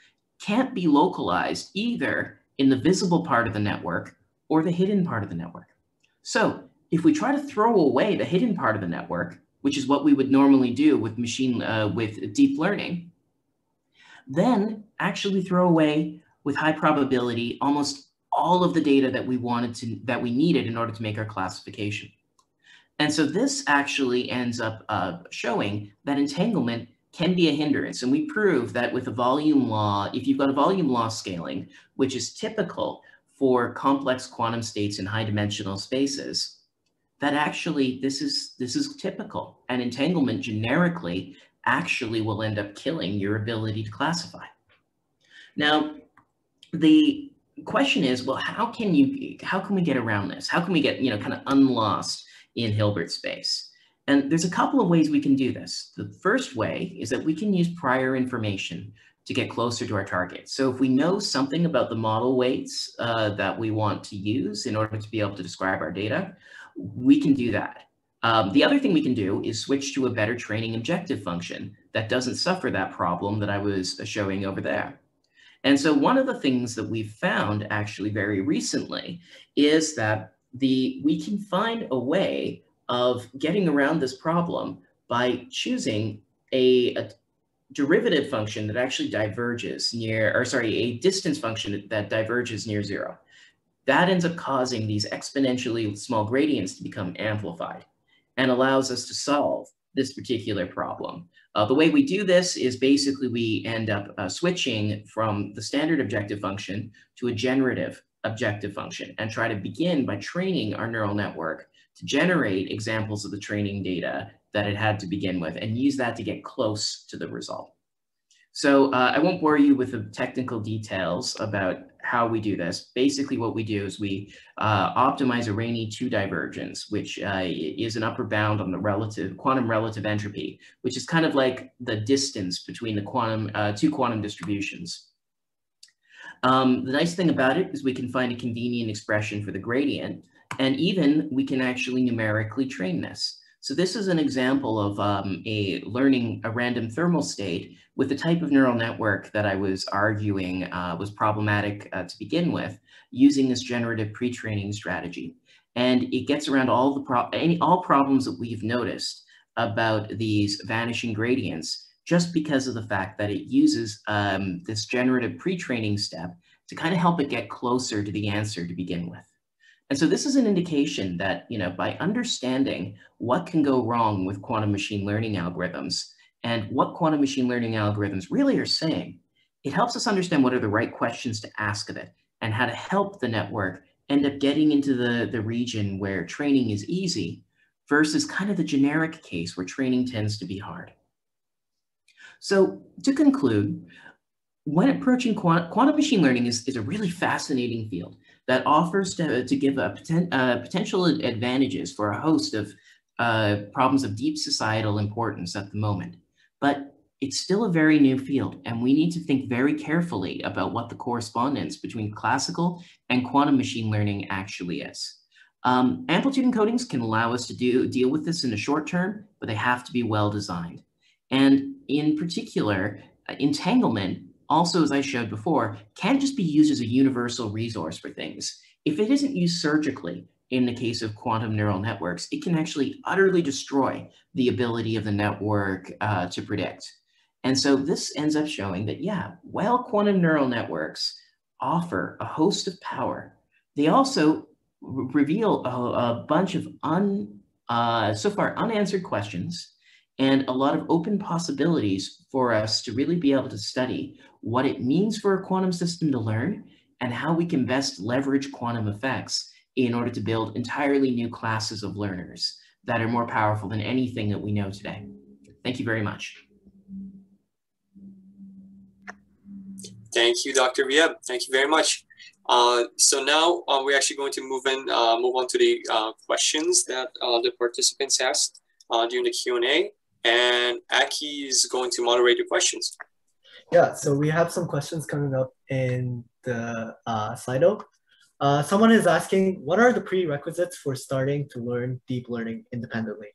can't be localized either in the visible part of the network or the hidden part of the network. So if we try to throw away the hidden part of the network, which is what we would normally do with machine, uh, with deep learning, then actually throw away with high probability almost all of the data that we wanted to, that we needed in order to make our classification. And so this actually ends up uh, showing that entanglement can be a hindrance. And we prove that with a volume law, if you've got a volume law scaling, which is typical for complex quantum states in high dimensional spaces, that actually this is, this is typical. And entanglement generically actually will end up killing your ability to classify. Now, the question is, well, how can you, how can we get around this? How can we get, you know, kind of unlost in Hilbert space? And there's a couple of ways we can do this. The first way is that we can use prior information to get closer to our target. So if we know something about the model weights uh, that we want to use in order to be able to describe our data, we can do that. Um, the other thing we can do is switch to a better training objective function that doesn't suffer that problem that I was showing over there. And so one of the things that we've found actually very recently is that the we can find a way of getting around this problem by choosing a, a, derivative function that actually diverges near, or sorry, a distance function that diverges near zero. That ends up causing these exponentially small gradients to become amplified and allows us to solve this particular problem. Uh, the way we do this is basically we end up uh, switching from the standard objective function to a generative objective function and try to begin by training our neural network to generate examples of the training data that it had to begin with and use that to get close to the result. So uh, I won't bore you with the technical details about how we do this. Basically what we do is we uh, optimize a Rényi 2 divergence, which uh, is an upper bound on the relative quantum relative entropy, which is kind of like the distance between the quantum uh, two quantum distributions. Um, the nice thing about it is we can find a convenient expression for the gradient, and even we can actually numerically train this. So this is an example of um, a learning a random thermal state with the type of neural network that I was arguing uh, was problematic uh, to begin with, using this generative pre-training strategy. And it gets around all the pro any, all problems that we've noticed about these vanishing gradients just because of the fact that it uses um, this generative pre-training step to kind of help it get closer to the answer to begin with. And so this is an indication that, you know, by understanding what can go wrong with quantum machine learning algorithms and what quantum machine learning algorithms really are saying, it helps us understand what are the right questions to ask of it and how to help the network end up getting into the, the region where training is easy versus kind of the generic case where training tends to be hard. So to conclude, when approaching quantum, quantum machine learning is, is a really fascinating field that offers to, to give a poten, uh, potential advantages for a host of uh, problems of deep societal importance at the moment. but it's still a very new field, and we need to think very carefully about what the correspondence between classical and quantum machine learning actually is. Um, amplitude encodings can allow us to do, deal with this in the short term, but they have to be well designed. And in particular, uh, entanglement, also as I showed before, can't just be used as a universal resource for things. If it isn't used surgically, in the case of quantum neural networks, it can actually utterly destroy the ability of the network uh, to predict. And so this ends up showing that, yeah, while quantum neural networks offer a host of power, they also reveal a, a, bunch of un, uh, so far unanswered questions and a lot of open possibilities for us to really be able to study what it means for a quantum system to learn and how we can best leverage quantum effects in order to build entirely new classes of learners that are more powerful than anything that we know today. Thank you very much. Thank you, Dr. Wiebe. Thank you very much. Uh, so now uh, we're actually going to move in, uh, move on to the uh, questions that uh, the participants asked uh, during the Q&A. And Aki is going to moderate the questions. Yeah, so we have some questions coming up in the uh, Slido. someone is asking, what are the prerequisites for starting to learn deep learning independently?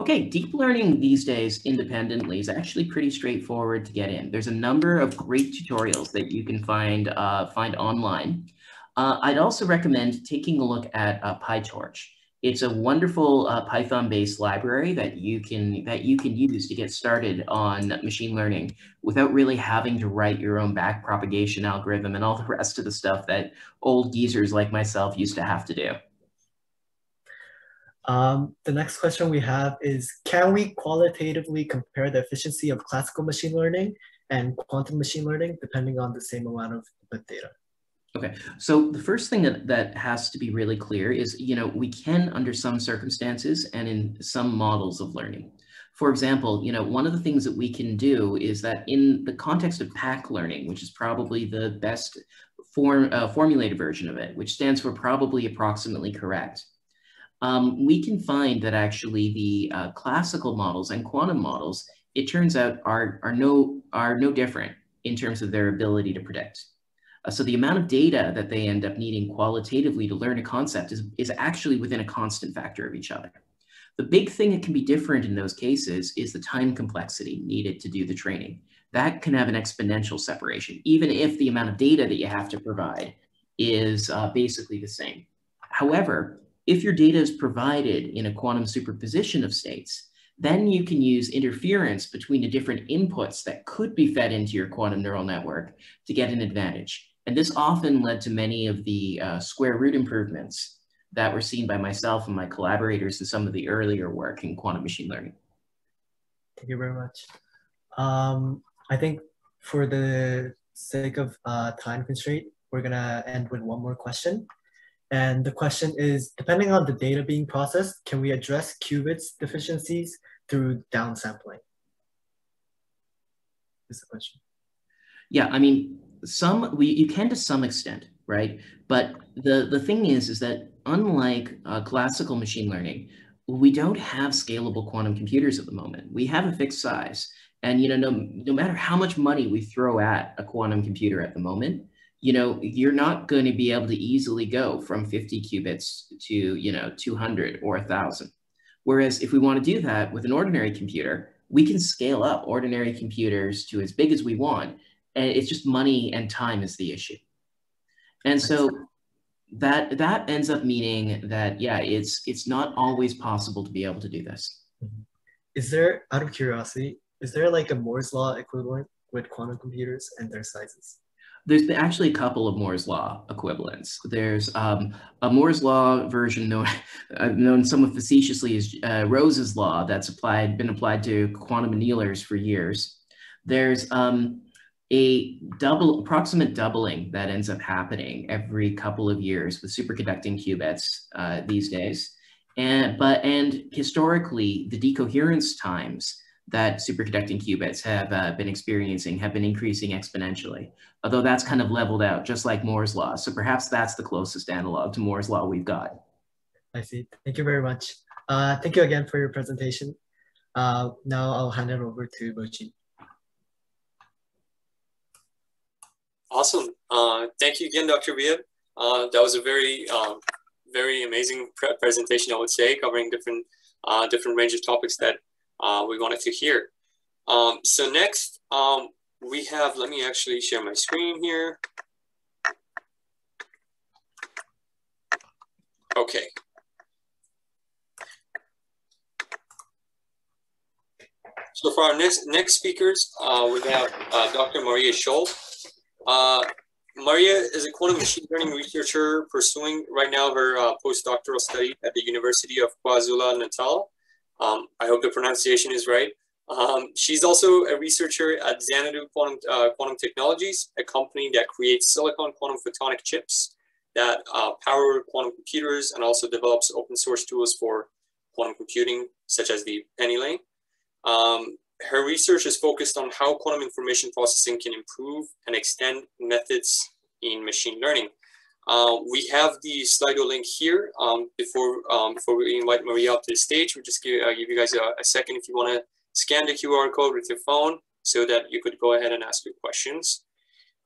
Okay, deep learning these days independently is actually pretty straightforward to get in. There's a number of great tutorials that you can find uh, find online. Uh, I'd also recommend taking a look at uh, PyTorch. It's a wonderful uh, Python-based library that you can that you can use to get started on machine learning without really having to write your own back propagation algorithm and all the rest of the stuff that old geezers like myself used to have to do. Um, the next question we have is, can we qualitatively compare the efficiency of classical machine learning and quantum machine learning depending on the same amount of input data? Okay, so the first thing that, that has to be really clear is, you know, we can under some circumstances and in some models of learning. For example, you know, one of the things that we can do is that in the context of PAC learning, which is probably the best form, uh, formulated version of it, which stands for probably approximately correct, um, we can find that actually the uh, classical models and quantum models, it turns out are, are, no, are no different in terms of their ability to predict. Uh, so the amount of data that they end up needing qualitatively to learn a concept is, is actually within a constant factor of each other. The big thing that can be different in those cases is the time complexity needed to do the training. That can have an exponential separation, even if the amount of data that you have to provide is uh, basically the same. However, if your data is provided in a quantum superposition of states, then you can use interference between the different inputs that could be fed into your quantum neural network to get an advantage. And this often led to many of the uh, square root improvements that were seen by myself and my collaborators in some of the earlier work in quantum machine learning. Thank you very much. Um, I think for the sake of uh, time constraint, we're gonna end with one more question. And the question is, depending on the data being processed, can we address qubits deficiencies through downsampling? Is the question. Yeah, I mean, some we you can to some extent, right? But the the thing is, is that unlike uh, classical machine learning, we don't have scalable quantum computers at the moment. We have a fixed size, and you know, no no matter how much money we throw at a quantum computer at the moment, you know, you're not going to be able to easily go from 50 qubits to, you know, 200 or 1,000. Whereas if we want to do that with an ordinary computer, we can scale up ordinary computers to as big as we want. And it's just money and time is the issue. And so that that ends up meaning that yeah, it's it's not always possible to be able to do this. Is there, out of curiosity, is there like a Moore's law equivalent with quantum computers and their sizes? There's actually a couple of Moore's law equivalents. There's um, a Moore's law version known, uh, known somewhat facetiously as uh, Rose's law that's applied, been applied to quantum annealers for years. There's um, a double, approximate doubling that ends up happening every couple of years with superconducting qubits uh, these days. And, but, and historically, the decoherence times that superconducting qubits have uh, been experiencing have been increasing exponentially, although that's kind of leveled out, just like Moore's law. So perhaps that's the closest analog to Moore's law we've got. I see. Thank you very much. Uh, thank you again for your presentation. Uh, now I'll hand it over to Bochin. Awesome. Uh, thank you again, Dr. Wiebe. Uh, that was a very, um, very amazing pre presentation, I would say, covering different, uh, different range of topics that uh, we wanted to hear. Um, so next, um, we have, let me actually share my screen here. Okay. So for our next next speakers, uh, we have uh, Dr. Maria Schuld. Uh, Maria is a quantum machine learning researcher pursuing right now her uh, postdoctoral study at the University of KwaZulu-Natal. Um, I hope the pronunciation is right. Um, she's also a researcher at Xanadu Quantum, uh, Quantum Technologies, a company that creates silicon quantum photonic chips that uh, power quantum computers and also develops open source tools for quantum computing, such as the PennyLane. Um, her research is focused on how quantum information processing can improve and extend methods in machine learning. Uh, we have the Slido link here. Um, before um, before we invite Maria up to the stage, we'll just give, uh, give you guys a, a second if you want to scan the QR code with your phone so that you could go ahead and ask your questions.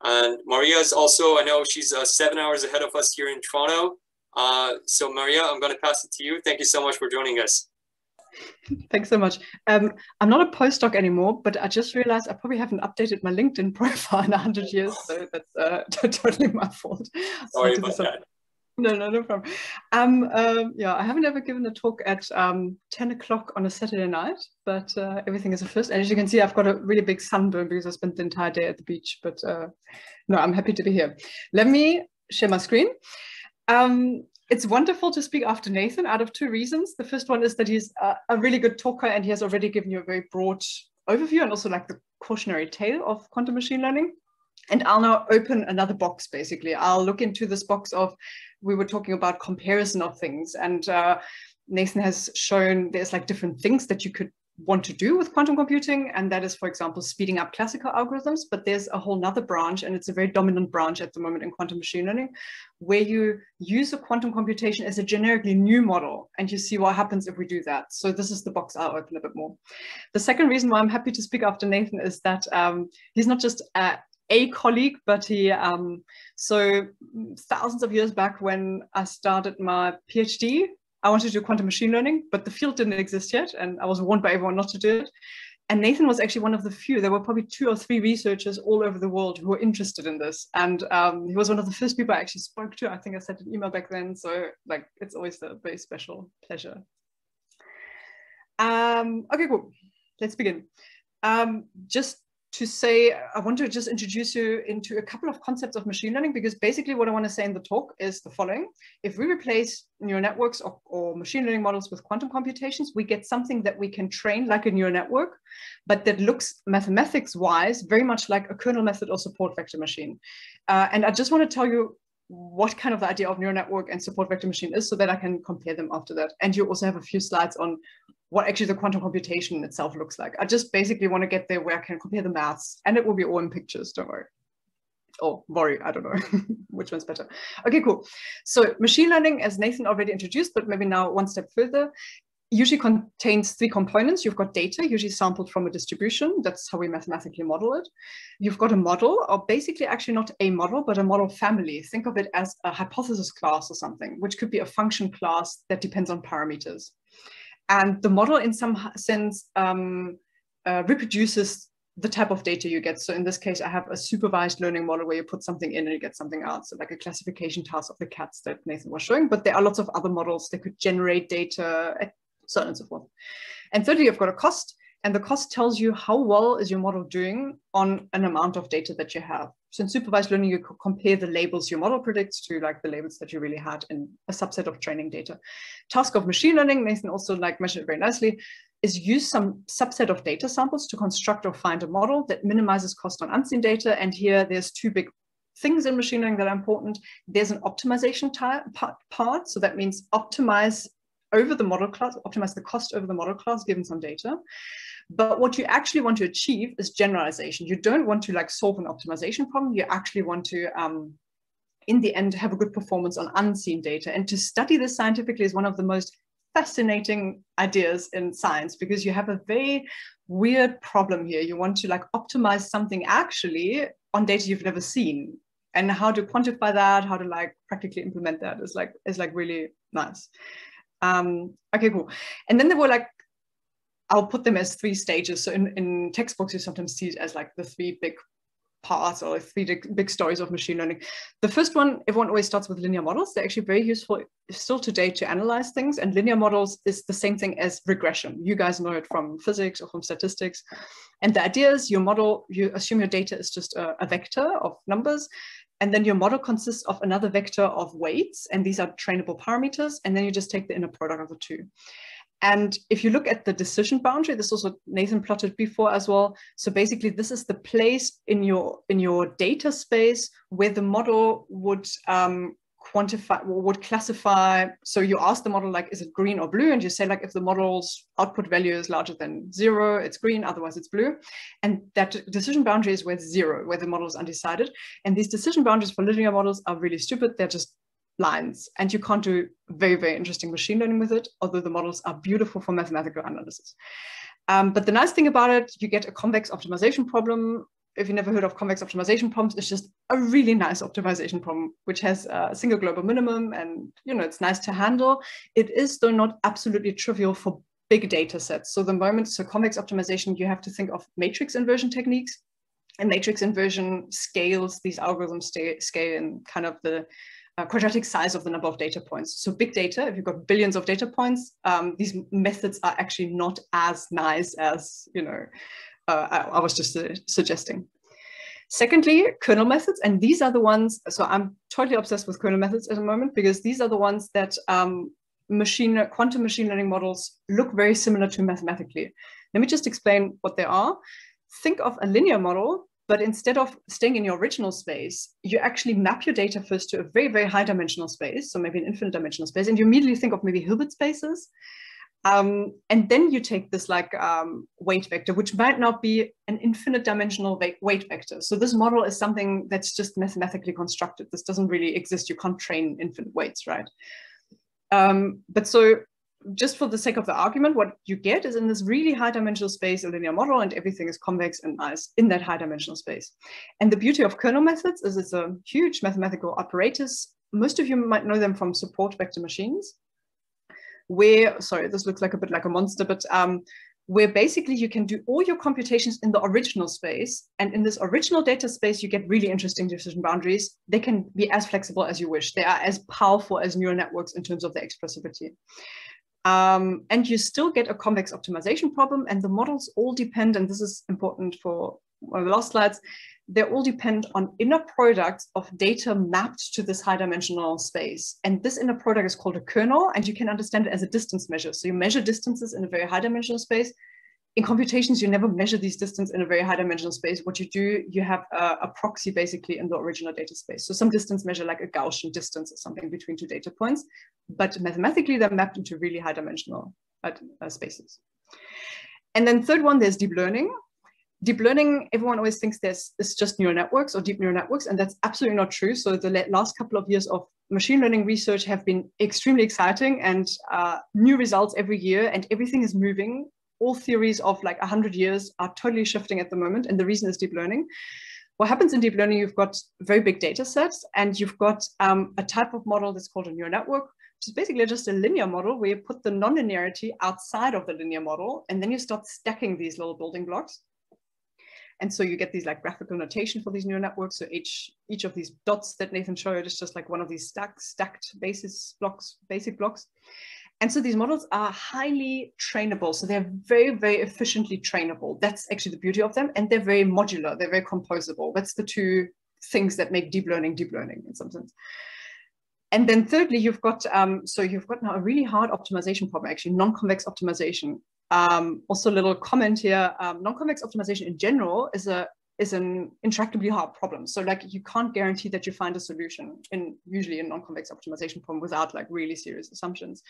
And Maria is also, I know she's uh, seven hours ahead of us here in Toronto. Uh, so Maria, I'm going to pass it to you. Thank you so much for joining us. Thanks so much. Um, I'm not a postdoc anymore, but I just realized I probably haven't updated my LinkedIn profile in 100 years, so that's uh, totally my fault. Sorry about that. No, no, no problem. Um, um, yeah, I haven't ever given a talk at um, 10 o'clock on a Saturday night, but uh, everything is a first. And as you can see, I've got a really big sunburn because I spent the entire day at the beach, but uh, no, I'm happy to be here. Let me share my screen. Um, it's wonderful to speak after Nathan out of two reasons. The first one is that he's a, a really good talker and he has already given you a very broad overview and also like the cautionary tale of quantum machine learning. And I'll now open another box, basically. I'll look into this box of, we were talking about comparison of things and uh, Nathan has shown there's like different things that you could want to do with quantum computing. And that is, for example, speeding up classical algorithms. But there's a whole nother branch, and it's a very dominant branch at the moment in quantum machine learning, where you use a quantum computation as a generically new model. And you see what happens if we do that. So this is the box I'll open a bit more. The second reason why I'm happy to speak after Nathan is that um, he's not just a, colleague, but he, um, so thousands of years back when I started my PhD, I wanted to do quantum machine learning, but the field didn't exist yet, and I was warned by everyone not to do it. And Nathan was actually one of the few. There were probably two or three researchers all over the world who were interested in this. And um, he was one of the first people I actually spoke to. I think I sent an email back then. So like, it's always a very special pleasure. Um, okay, cool. Let's begin. Um, just to say, I want to just introduce you into a couple of concepts of machine learning because basically what I want to say in the talk is the following. If we replace neural networks or, or, machine learning models with quantum computations, we get something that we can train like a neural network, but that looks mathematics wise very much like a kernel method or support vector machine. Uh, and I just want to tell you what kind of the idea of neural network and support vector machine is so that I can compare them after that. And you also have a few slides on what actually the quantum computation itself looks like. I just basically want to get there where I can compare the maths and it will be all in pictures, don't worry. Oh, worry, I don't know which one's better. Okay, cool. So machine learning, as Nathan already introduced, but maybe now one step further, usually contains three components. You've got data, usually sampled from a distribution. That's how we mathematically model it. You've got a model, or basically actually not a model, but a model family. Think of it as a hypothesis class or something, which could be a function class that depends on parameters. And the model in some sense um, uh, reproduces the type of data you get. So in this case, I have a supervised learning model where you put something in and you get something out. So like a classification task of the cats that Nathan was showing, but there are lots of other models that could generate data, so on and so forth. And thirdly, you've got a cost and the cost tells you how well is your model doing on an amount of data that you have. So in supervised learning, you compare the labels your model predicts to like the labels that you really had in a subset of training data. Task of machine learning, Nathan also like mentioned very nicely, is use some subset of data samples to construct or find a model that minimizes cost on unseen data. And here there's two big things in machine learning that are important. There's an optimization part. So that means optimize over the model class, optimize the cost over the model class given some data. But what you actually want to achieve is generalization. You don't want to like solve an optimization problem. You actually want to, um, in the end, have a good performance on unseen data. And to study this scientifically is one of the most fascinating ideas in science because you have a very weird problem here. You want to like optimize something actually on data you've never seen and how to quantify that, how to like practically implement that is like is like really nice. Um, okay, cool. And then there were like, I'll put them as three stages. So in, in textbooks, you sometimes see it as like the three big parts or three big stories of machine learning. The first one, everyone always starts with linear models. They're actually very useful still today to analyze things. And linear models is the same thing as regression. You guys know it from physics or from statistics. And the idea is your model, you assume your data is just a, a vector of numbers. And then your model consists of another vector of weights, and these are trainable parameters. And then you just take the inner product of the two. And if you look at the decision boundary, this was also Nathan plotted before as well. So basically, this is the place in your in your data space where the model would um, quantify would classify so you ask the model like is it green or blue? And you say like if the model's output value is larger than zero it's green otherwise it's blue. And that decision boundary is with zero where the model is undecided. And these decision boundaries for linear models are really stupid. They're just lines. And you can't do very very interesting machine learning with it although the models are beautiful for mathematical analysis. Um, but the nice thing about it you get a convex optimization problem if you never heard of convex optimization problems, it's just a really nice optimization problem, which has a single global minimum and, you know, it's nice to handle. It is though not absolutely trivial for big data sets. So the moment, so convex optimization, you have to think of matrix inversion techniques and matrix inversion scales, these algorithms scale in kind of the uh, quadratic size of the number of data points. So big data, if you've got billions of data points, um, these methods are actually not as nice as, you know, uh, I, I, was just uh, suggesting. Secondly, kernel methods, and these are the ones, so I'm totally obsessed with kernel methods at the moment because these are the ones that um, machine, quantum machine learning models look very similar to mathematically. Let me just explain what they are. Think of a linear model, but instead of staying in your original space, you actually map your data first to a very, very high dimensional space, so maybe an infinite dimensional space, and you immediately think of maybe Hilbert spaces. Um, and then you take this like um, weight vector, which might not be an infinite dimensional weight vector. So this model is something that's just mathematically constructed. This doesn't really exist. You can't train infinite weights, right? Um, but so just for the sake of the argument, what you get is in this really high dimensional space, a linear model, and everything is convex and nice in that high dimensional space. And the beauty of kernel methods is it's a huge mathematical apparatus. Most of you might know them from support vector machines where, sorry, this looks like a bit like a monster, but um, where basically you can do all your computations in the original space. And in this original data space, you get really interesting decision boundaries. They can be as flexible as you wish. They are as powerful as neural networks in terms of their expressivity. Um, and you still get a convex optimization problem and the models all depend, and this is important for one of the last slides, they all depend on inner products of data mapped to this high dimensional space. And this inner product is called a kernel, and you can understand it as a distance measure. So you measure distances in a very high dimensional space. In computations, you never measure these distance in a very high dimensional space. What you do, you have a, a proxy basically in the original data space. So some distance measure like a Gaussian distance or something between two data points, but mathematically they're mapped into really high dimensional uh, spaces. And then third one, there's deep learning deep learning, everyone always thinks there's it's just neural networks or deep neural networks, and that's absolutely not true. So the last couple of years of machine learning research have been extremely exciting and uh, new results every year, and everything is moving. All theories of like 100 years are totally shifting at the moment, and the reason is deep learning. What happens in deep learning, you've got very big data sets, and you've got um, a type of model that's called a neural network, which is basically just a linear model where you put the nonlinearity outside of the linear model, and then you start stacking these little building blocks. And so you get these like graphical notation for these neural networks. So each, each of these dots that Nathan showed is just like one of these stacked, stacked basis blocks, basic blocks. And so these models are highly trainable. So they're very, very efficiently trainable. That's actually the beauty of them. And they're very modular. They're very composable. That's the two things that make deep learning deep learning in some sense. And then thirdly, you've got, um, so you've got now a really hard optimization problem, actually non-convex optimization. Um, also a little comment here, um, non-convex optimization in general is a is an intractably hard problem. So like you can't guarantee that you find a solution in usually a non-convex optimization problem without like really serious assumptions.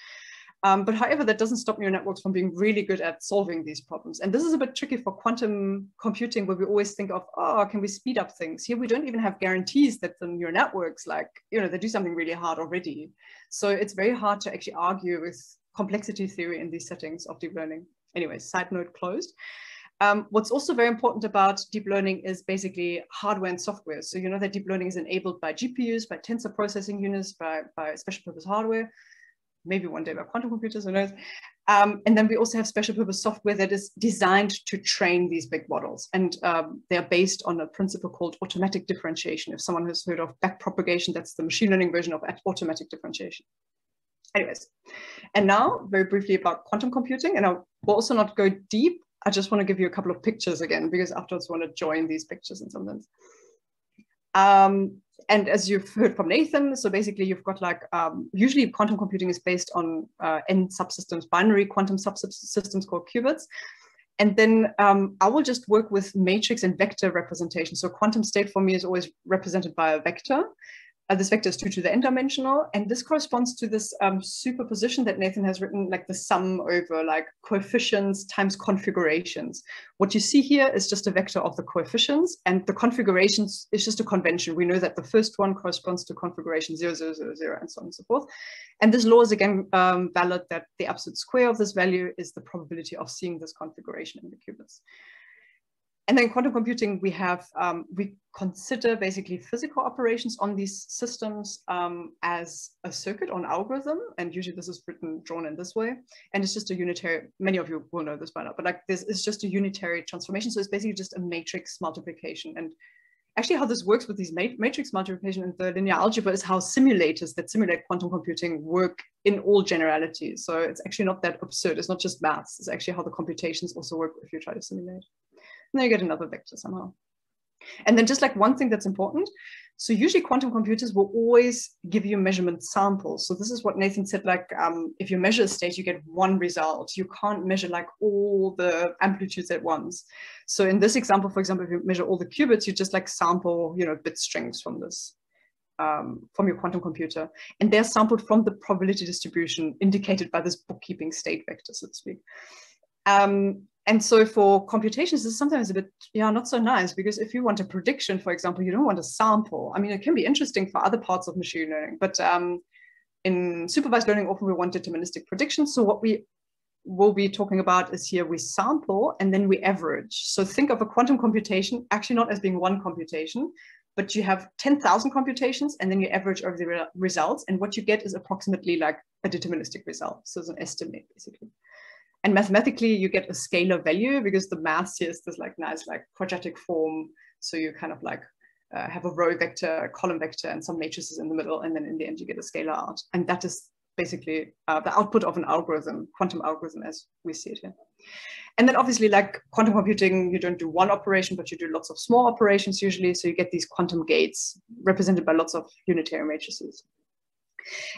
Um, but however, that doesn't stop neural networks from being really good at solving these problems. And this is a bit tricky for quantum computing, where we always think of, oh, can we speed up things? Here, we don't even have guarantees that the neural networks, like, you know, they do something really hard already. So it's very hard to actually argue with complexity theory in these settings of deep learning. Anyway, side note closed. Um, what's also very important about deep learning is basically hardware and software. So you know that deep learning is enabled by GPUs, by tensor processing units, by, by special purpose hardware, maybe one day by quantum computers, who knows. Um, and then we also have special purpose software that is designed to train these big models. And um, they're based on a principle called automatic differentiation. If someone has heard of backpropagation, that's the machine learning version of automatic differentiation. Anyways, and now very briefly about quantum computing. And I will also not go deep. I just want to give you a couple of pictures again, because afterwards want to join these pictures in some sense. Um, and as you've heard from Nathan, so basically you've got like, um, usually quantum computing is based on uh, n subsystems, binary quantum subsystems called qubits. And then um, I will just work with matrix and vector representation. So quantum state for me is always represented by a vector uh, this vector is 2 to the n dimensional, and this corresponds to this um, superposition that Nathan has written, like the sum over like coefficients times configurations. What you see here is just a vector of the coefficients, and the configurations is just a convention. We know that the first one corresponds to configuration 0, 0, 0, 0, and so on and so forth. And this law is again um, valid that the absolute square of this value is the probability of seeing this configuration in the qubits. And then quantum computing, we have, um, we consider basically physical operations on these systems um, as a circuit on algorithm. And usually this is written, drawn in this way. And it's just a unitary, many of you will know this by now, but like this is just a unitary transformation. So it's basically just a matrix multiplication. And actually how this works with these matrix multiplication and the linear algebra is how simulators that simulate quantum computing work in all generalities. So it's actually not that absurd. It's not just maths. It's actually how the computations also work if you try to simulate and then you get another vector somehow. And then just like one thing that's important, so usually quantum computers will always give you measurement samples. So this is what Nathan said, like um, if you measure a state, you get one result. You can't measure like all the amplitudes at once. So in this example, for example, if you measure all the qubits, you just like sample, you know, bit strings from this, um, from your quantum computer. And they're sampled from the probability distribution indicated by this bookkeeping state vector, so to speak. Um, and so for computations, this is sometimes a bit, yeah, not so nice because if you want a prediction, for example, you don't want a sample. I mean, it can be interesting for other parts of machine learning, but um, in supervised learning, often we want deterministic predictions. So what we will be talking about is here we sample and then we average. So think of a quantum computation actually not as being one computation, but you have 10,000 computations and then you average over the re results. And what you get is approximately like a deterministic result. So it's an estimate basically. And mathematically, you get a scalar value because the math here is this like nice like quadratic form. So you kind of like uh, have a row vector, a column vector, and some matrices in the middle. And then in the end, you get a scalar out. And that is basically uh, the output of an algorithm, quantum algorithm as we see it here. And then obviously like quantum computing, you don't do one operation, but you do lots of small operations usually. So you get these quantum gates represented by lots of unitary matrices.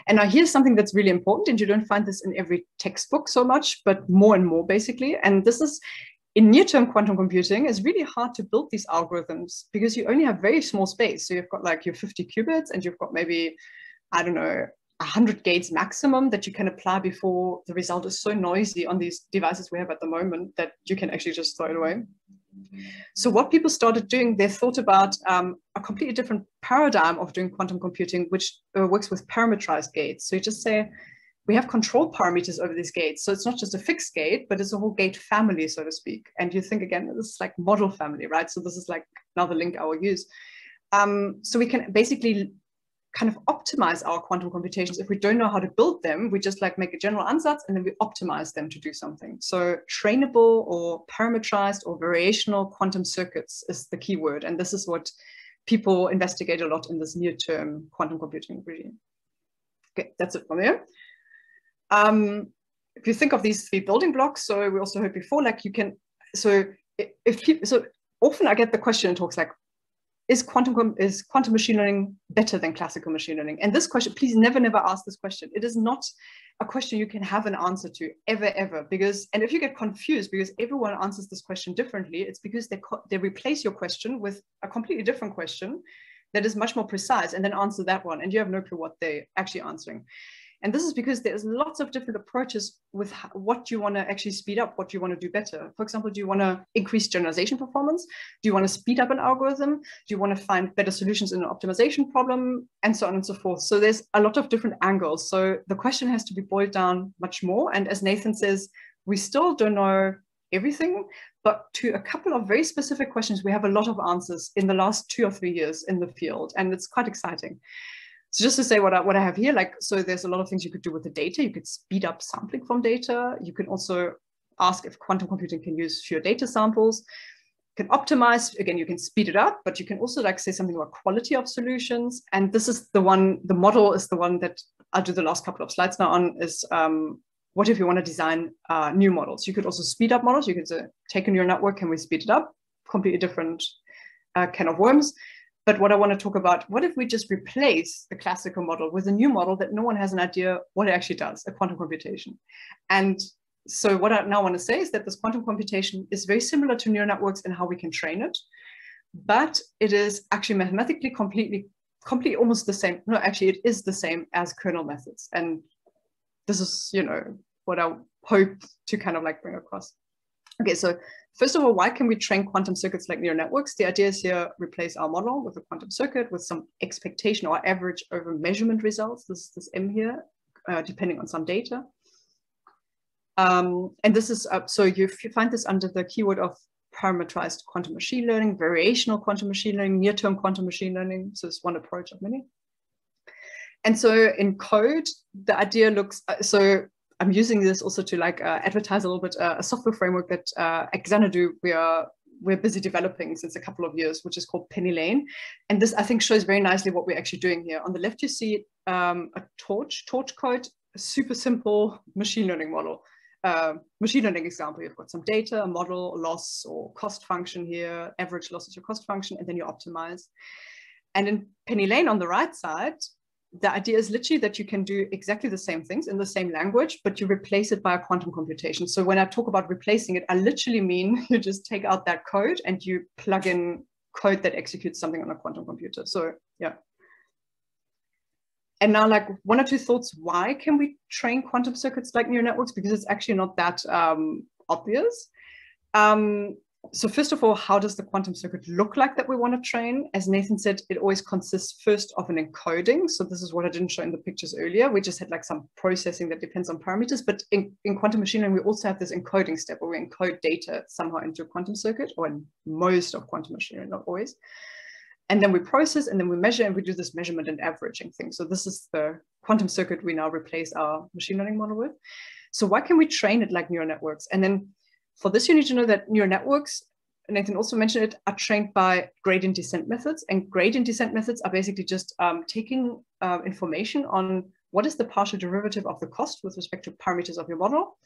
And now here's something that's really important, and you don't find this in every textbook so much, but more and more basically. And this is in near-term quantum computing, it's really hard to build these algorithms because you only have very small space. So you've got like your 50 qubits and you've got maybe, I don't know, 100 gates maximum that you can apply before the result is so noisy on these devices we have at the moment that you can actually just throw it away. So what people started doing, they thought about um, a completely different paradigm of doing quantum computing, which uh, works with parametrized gates. So you just say, we have control parameters over these gates. So it's not just a fixed gate, but it's a whole gate family, so to speak. And you think again, this is like model family, right? So this is like another link I will use. Um, so we can basically kind of optimize our quantum computations. If we don't know how to build them, we just like make a general ansatz and then we optimize them to do something. So trainable or parametrized or variational quantum circuits is the key word. And this is what people investigate a lot in this near-term quantum computing regime. Okay, that's it from there. Um, if you think of these three building blocks, so we also heard before, like you can, so if people, so often I get the question in talks like, is quantum is quantum machine learning better than classical machine learning? And this question, please never, never ask this question. It is not a question you can have an answer to ever, ever. Because and if you get confused because everyone answers this question differently, it's because they they replace your question with a completely different question that is much more precise, and then answer that one, and you have no clue what they're actually answering. And this is because there's lots of different approaches with what you want to actually speed up, what you want to do better. For example, do you want to increase generalization performance? Do you want to speed up an algorithm? Do you want to find better solutions in an optimization problem? And so on and so forth. So there's a lot of different angles. So the question has to be boiled down much more. And as Nathan says, we still don't know everything, but to a couple of very specific questions, we have a lot of answers in the last two or three years in the field, and it's quite exciting. So just to say what I, what I have here, like, so there's a lot of things you could do with the data. You could speed up sampling from data. You can also ask if quantum computing can use fewer data samples. You can optimize, again, you can speed it up, but you can also like say something about quality of solutions. And this is the one, the model is the one that I'll do the last couple of slides now on is um, what if you want to design uh, new models? You could also speed up models. You could take a neural network, can we speed it up? Completely different uh, can of worms. But what I want to talk about, what if we just replace the classical model with a new model that no one has an idea what it actually does, a quantum computation. And so what I now want to say is that this quantum computation is very similar to neural networks and how we can train it, but it is actually mathematically completely, completely almost the same. No, actually it is the same as kernel methods. And this is, you know, what I hope to kind of like bring across. Okay, so first of all, why can we train quantum circuits like neural networks? The idea is here, replace our model with a quantum circuit with some expectation or average over measurement results, this, this M here, uh, depending on some data. Um, and this is, uh, so you find this under the keyword of parameterized quantum machine learning, variational quantum machine learning, near-term quantum machine learning. So it's one approach of many. And so in code, the idea looks, uh, so I'm using this also to like uh, advertise a little bit uh, a software framework that uh, at Xanadu we are we're busy developing since a couple of years, which is called PennyLane. And this I think shows very nicely what we're actually doing here. On the left, you see um, a torch, torch code, a super simple machine learning model. Uh, machine learning example, you've got some data, a model, a loss or cost function here, average loss is your cost function, and then you optimize. And in PennyLane on the right side, the idea is literally that you can do exactly the same things in the same language, but you replace it by a quantum computation. So when I talk about replacing it, I literally mean you just take out that code and you plug in code that executes something on a quantum computer. So yeah. And now like one or two thoughts, why can we train quantum circuits like neural networks? Because it's actually not that um, obvious. Um, so first of all, how does the quantum circuit look like that we want to train? As Nathan said, it always consists first of an encoding. So this is what I didn't show in the pictures earlier. We just had like some processing that depends on parameters, but in, in quantum machine learning, we also have this encoding step where we encode data somehow into a quantum circuit or in most of quantum machine learning, not always. And then we process and then we measure and we do this measurement and averaging thing. So this is the quantum circuit we now replace our machine learning model with. So why can we train it like neural networks? And then for this, you need to know that neural networks, Nathan also mentioned it, are trained by gradient descent methods. And gradient descent methods are basically just um, taking uh, information on what is the partial derivative of the cost with respect to parameters of your model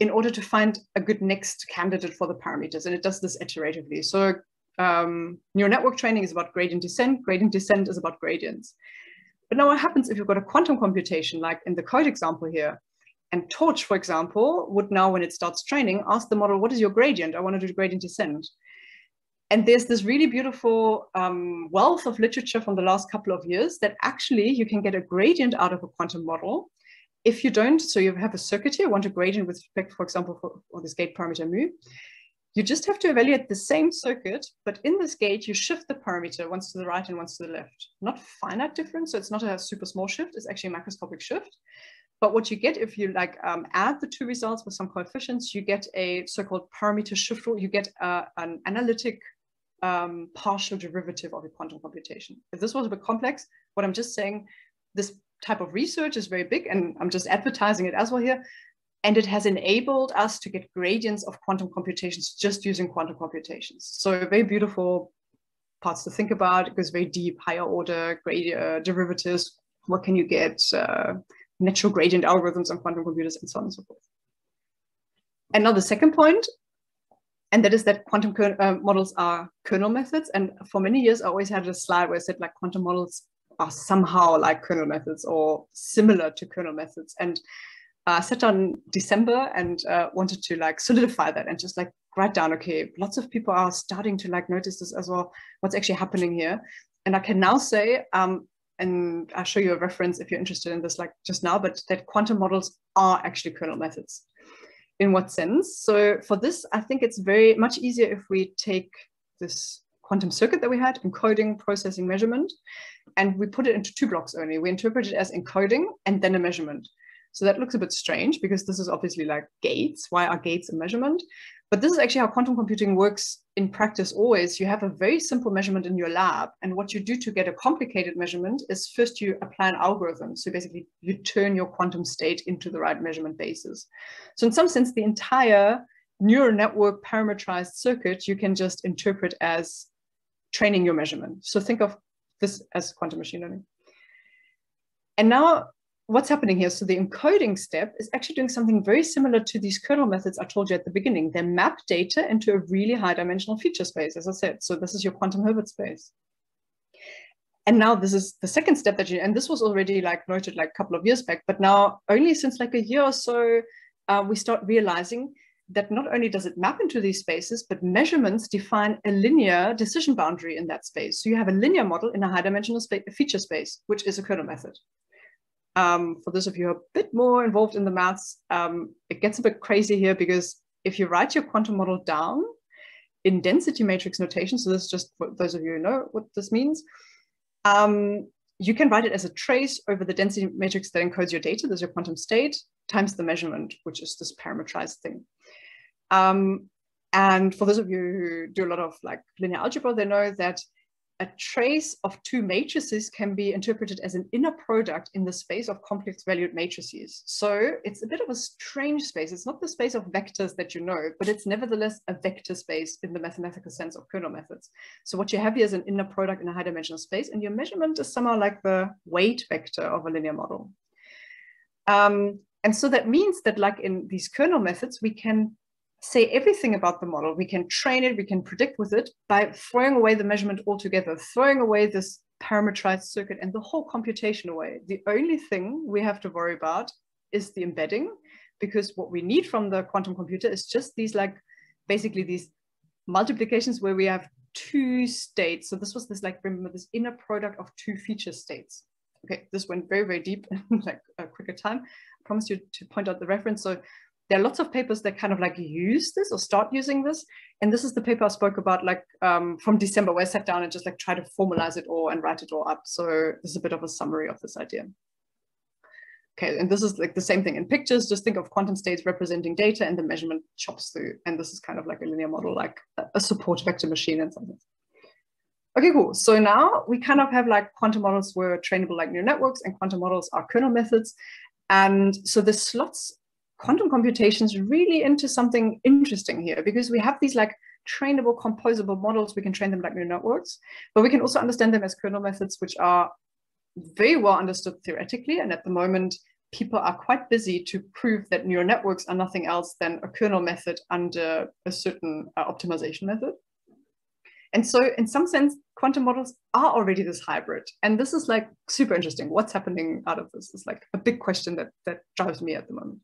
in order to find a good next candidate for the parameters. And it does this iteratively. So um, neural network training is about gradient descent. Gradient descent is about gradients. But now what happens if you've got a quantum computation, like in the code example here, and Torch, for example, would now, when it starts training, ask the model, what is your gradient? I want to do gradient descent. And there's this really beautiful um, wealth of literature from the last couple of years that actually you can get a gradient out of a quantum model. If you don't, so you have a circuit here, want a gradient with respect, for example, for, for this gate parameter mu, you just have to evaluate the same circuit, but in this gate, you shift the parameter once to the right and once to the left. Not finite difference, so it's not a super small shift, it's actually a macroscopic shift. But what you get if you like um, add the two results with some coefficients, you get a so-called parameter shift rule. You get uh, an analytic um, partial derivative of a quantum computation. If this was a bit complex, what I'm just saying, this type of research is very big, and I'm just advertising it as well here. And it has enabled us to get gradients of quantum computations just using quantum computations. So very beautiful parts to think about. It goes very deep, higher order gradient uh, derivatives. What can you get? Uh, natural gradient algorithms on quantum computers and so on and so forth. And now the second point, and that is that quantum uh, models are kernel methods. And for many years, I always had a slide where I said like quantum models are somehow like kernel methods or similar to kernel methods. And uh, I sat on December and uh, wanted to like solidify that and just like write down, okay, lots of people are starting to like notice this as well, what's actually happening here. And I can now say um, and I'll show you a reference if you're interested in this like just now, but that quantum models are actually kernel methods. In what sense? So for this, I think it's very much easier if we take this quantum circuit that we had, encoding, processing, measurement, and we put it into two blocks only. We interpret it as encoding and then a measurement. So that looks a bit strange because this is obviously like gates. Why are gates a measurement? But this is actually how quantum computing works in practice always. You have a very simple measurement in your lab. And what you do to get a complicated measurement is first you apply an algorithm. So basically you turn your quantum state into the right measurement basis. So in some sense, the entire neural network parameterized circuit, you can just interpret as training your measurement. So think of this as quantum machine learning. And now what's happening here? So the encoding step is actually doing something very similar to these kernel methods I told you at the beginning. They map data into a really high dimensional feature space, as I said. So this is your quantum Hilbert space. And now this is the second step that you, and this was already like noted like a couple of years back, but now only since like a year or so, uh, we start realizing that not only does it map into these spaces, but measurements define a linear decision boundary in that space. So you have a linear model in a high dimensional spa feature space, which is a kernel method. Um, for those of you who are a bit more involved in the maths, um, it gets a bit crazy here because if you write your quantum model down in density matrix notation, so this is just for those of you who know what this means, um, you can write it as a trace over the density matrix that encodes your data, there's your quantum state, times the measurement, which is this parameterized thing. Um, and for those of you who do a lot of like linear algebra, they know that a trace of two matrices can be interpreted as an inner product in the space of complex valued matrices. So it's a bit of a strange space. It's not the space of vectors that you know, but it's nevertheless a vector space in the mathematical sense of kernel methods. So what you have here is an inner product in a high dimensional space, and your measurement is somehow like the weight vector of a linear model. Um, and so that means that like in these kernel methods, we can say everything about the model. We can train it, we can predict with it by throwing away the measurement altogether, throwing away this parameterized circuit and the whole computation away. The only thing we have to worry about is the embedding, because what we need from the quantum computer is just these like, basically these multiplications where we have two states. So this was this like, remember this inner product of two feature states. Okay, this went very, very deep in like a quicker time. I promised you to point out the reference. So there are lots of papers that kind of like use this or start using this. And this is the paper I spoke about like um, from December where I sat down and just like try to formalize it all and write it all up. So this is a bit of a summary of this idea. Okay, and this is like the same thing in pictures. Just think of quantum states representing data and the measurement chops through. And this is kind of like a linear model, like a support vector machine and something. Okay, cool. So now we kind of have like quantum models were trainable like neural networks and quantum models are kernel methods. And so the slots quantum computations really into something interesting here because we have these like trainable composable models. We can train them like neural networks, but we can also understand them as kernel methods, which are very well understood theoretically. And at the moment, people are quite busy to prove that neural networks are nothing else than a kernel method under a certain uh, optimization method. And so in some sense, quantum models are already this hybrid. And this is like super interesting. What's happening out of this is like a big question that, that drives me at the moment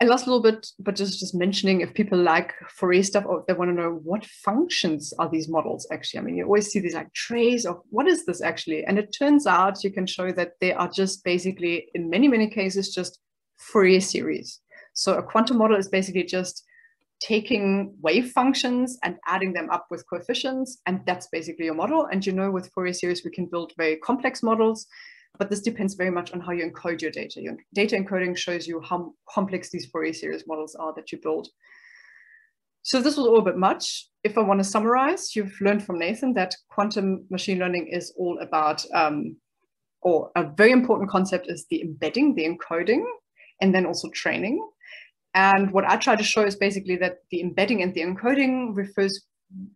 and last little bit, but just, just mentioning if people like Fourier stuff or they want to know what functions are these models actually. I mean, you always see these like trays of what is this actually? And it turns out you can show that they are just basically, in many, many cases, just Fourier series. So a quantum model is basically just taking wave functions and adding them up with coefficients. And that's basically your model. And you know, with Fourier series, we can build very complex models but this depends very much on how you encode your data. Your data encoding shows you how complex these Fourier series models are that you build. So this was all a bit much. If I want to summarize, you've learned from Nathan that quantum machine learning is all about, um, or a very important concept is the embedding, the encoding, and then also training. And what I try to show is basically that the embedding and the encoding refers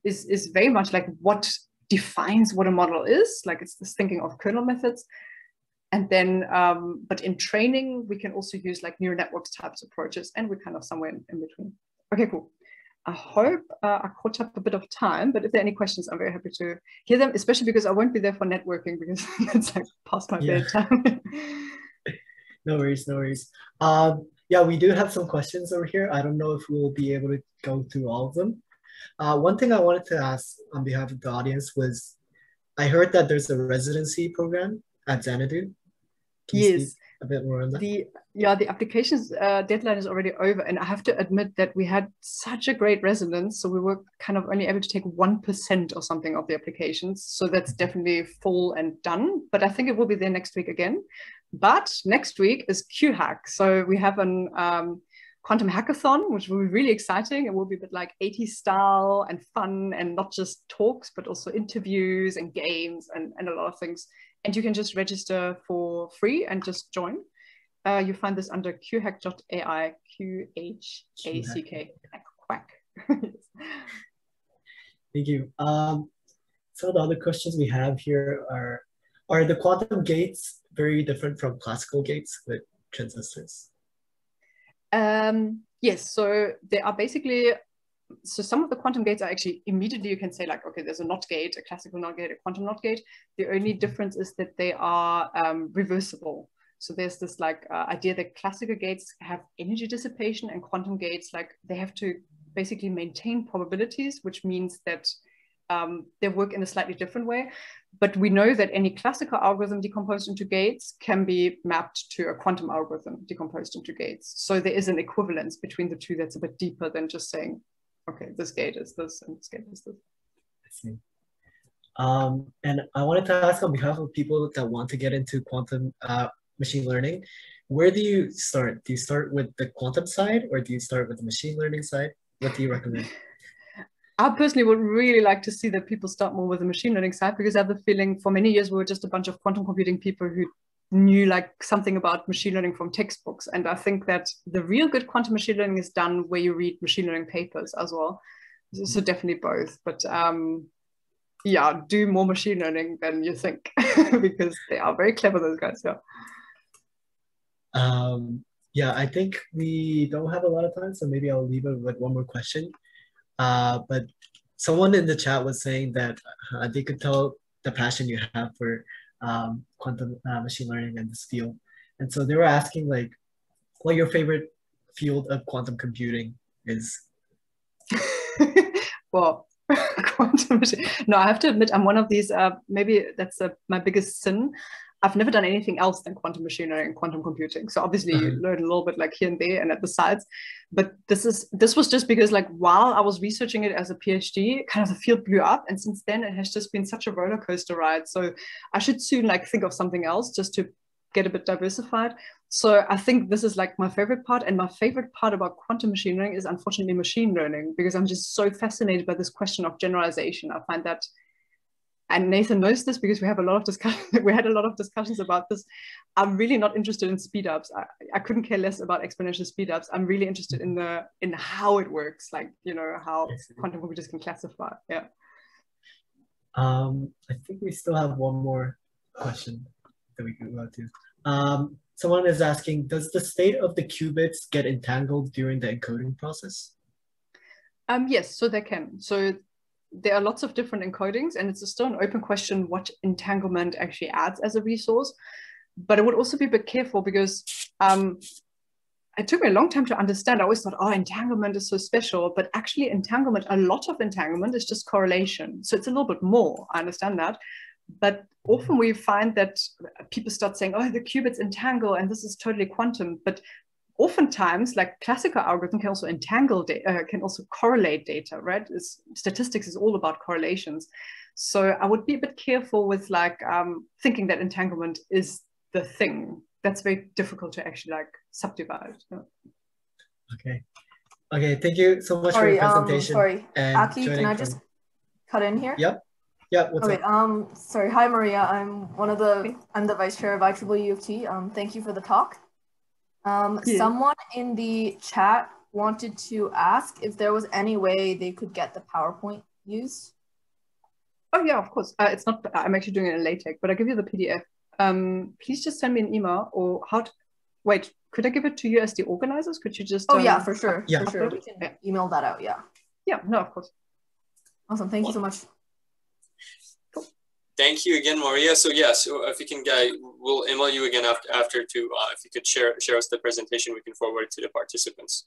is, is very much like what defines what a model is. Like it's this thinking of kernel methods. And then, um, but in training, we can also use like neural networks types approaches, and we're kind of somewhere in, in between. Okay, cool. I hope uh, I caught up a bit of time, but if there are any questions, I'm very happy to hear them, especially because I won't be there for networking because it's like past my yeah. bedtime. no worries, no worries. Um, yeah, we do have some questions over here. I don't know if we'll be able to go through all of them. Uh, one thing I wanted to ask on behalf of the audience was I heard that there's a residency program at Xanadu. Yes. a bit more on that? the yeah the applications uh, deadline is already over and i have to admit that we had such a great resonance so we were kind of only able to take 1% or something of the applications so that's definitely full and done but i think it will be there next week again but next week is qhack so we have an um, quantum hackathon which will be really exciting it will be a bit like 80s style and fun and not just talks but also interviews and games and, and a lot of things and you can just register for free and just join. Uh, you find this under qhack.ai, Q-H-A-C-K, quack. Thank you. Um, of the other questions we have here are, are the quantum gates very different from classical gates with transistors? um, yes, so they are basically, so some of the quantum gates are actually immediately you can say like, okay, there's a NOT gate, a classical NOT gate, a quantum NOT gate. The only difference is that they are um, reversible. So there's this like uh, idea that classical gates have energy dissipation and quantum gates like they have to basically maintain probabilities, which means that um, they work in a slightly different way. But we know that any classical algorithm decomposed into gates can be mapped to a quantum algorithm decomposed into gates. So there is an equivalence between the two that's a bit deeper than just saying, okay, this gate is this and this gate is this. I see. Um, and I wanted to ask on behalf of people that want to get into quantum uh, machine learning, where do you start? Do you start with the quantum side or do you start with the machine learning side? What do you recommend? I personally would really like to see that people start more with the machine learning side because I have the feeling for many years we were just a bunch of quantum computing people who knew like something about machine learning from textbooks. And I think that the real good quantum machine learning is done where you read machine learning papers as well. So, so definitely both. But um, yeah, do more machine learning than you think because they are very clever, those guys. Yeah. Um, yeah, I think we don't have a lot of time, so maybe I'll leave it with one more question. Uh, but someone in the chat was saying that uh, they could tell the passion you have for um, quantum uh, machine learning and this field. And so they were asking like, what your favorite field of quantum computing is? well, quantum machine. No, I have to admit, I'm one of these. Uh, maybe that's uh, my biggest sin. I've never done anything else than quantum machine learning and quantum computing. So obviously you Mhm. learn a little bit like here and there and at the sides. But this is this was just because like while I was researching it as a PhD, kind of the field blew up. And since then it has just been such a roller coaster ride. So I should soon like think of something else just to get a bit diversified. So I think this is like my favorite part. And my favorite part about quantum machine learning is unfortunately machine learning because I'm just so fascinated by this question of generalization. I find that and Nathan knows this because we have a lot of discussion. we had a lot of discussions about this. I'm really not interested in speedups. I, I couldn't care less about exponential speedups. I'm really interested in the in how it works, like you know how see. quantum computers can classify. Yeah. Um, I think we still have one more question that we can go to. Um, someone is asking, does the state of the qubits get entangled during the encoding process? Um, yes, so they can. So there are lots of different encodings, and it's still an open question what entanglement actually adds as a resource. But I would also be a bit careful because um, it took me a long time to understand. I always thought, oh, entanglement is so special, but actually, entanglement, a lot of entanglement is just correlation. So it's a little bit more. I understand that. But often we find that people start saying, oh, the qubits entangle, and this is totally quantum. But oftentimes, like classical algorithm can also entangle data, uh, can also correlate data, right? It's, statistics is all about correlations. So I would be a bit careful with like um, thinking that entanglement is the thing. That's very difficult to actually like subdivide. Yeah. Okay. Okay, thank you so much Sorry, for your um, presentation. sorry. and Aki, can joining I from- just cut in here? Yep. Yeah, what's Okay, up? um, sorry. Hi, Maria. I'm one of the, I'm the vice chair of IEEE U of T. Um, thank you for the talk. Um, Yeah. someone in the chat wanted to ask if there was any way they could get the PowerPoint used. Oh yeah, of course. Uh, it's not. I'm actually doing it in LaTeX, but I give you the PDF. Um, please just send me an email or how. To, wait, could I give it to you as the organizers? Could you just? Oh, yeah, um, for sure. Yeah. For sure. We can Yeah. email that out. Yeah. Yeah. No, of course. Awesome. Thank you so much. Thank you again, Maria. So yes, so if you can, guy, we'll email you again after, after to, uh, if you could share, share us the presentation, we can forward it to the participants.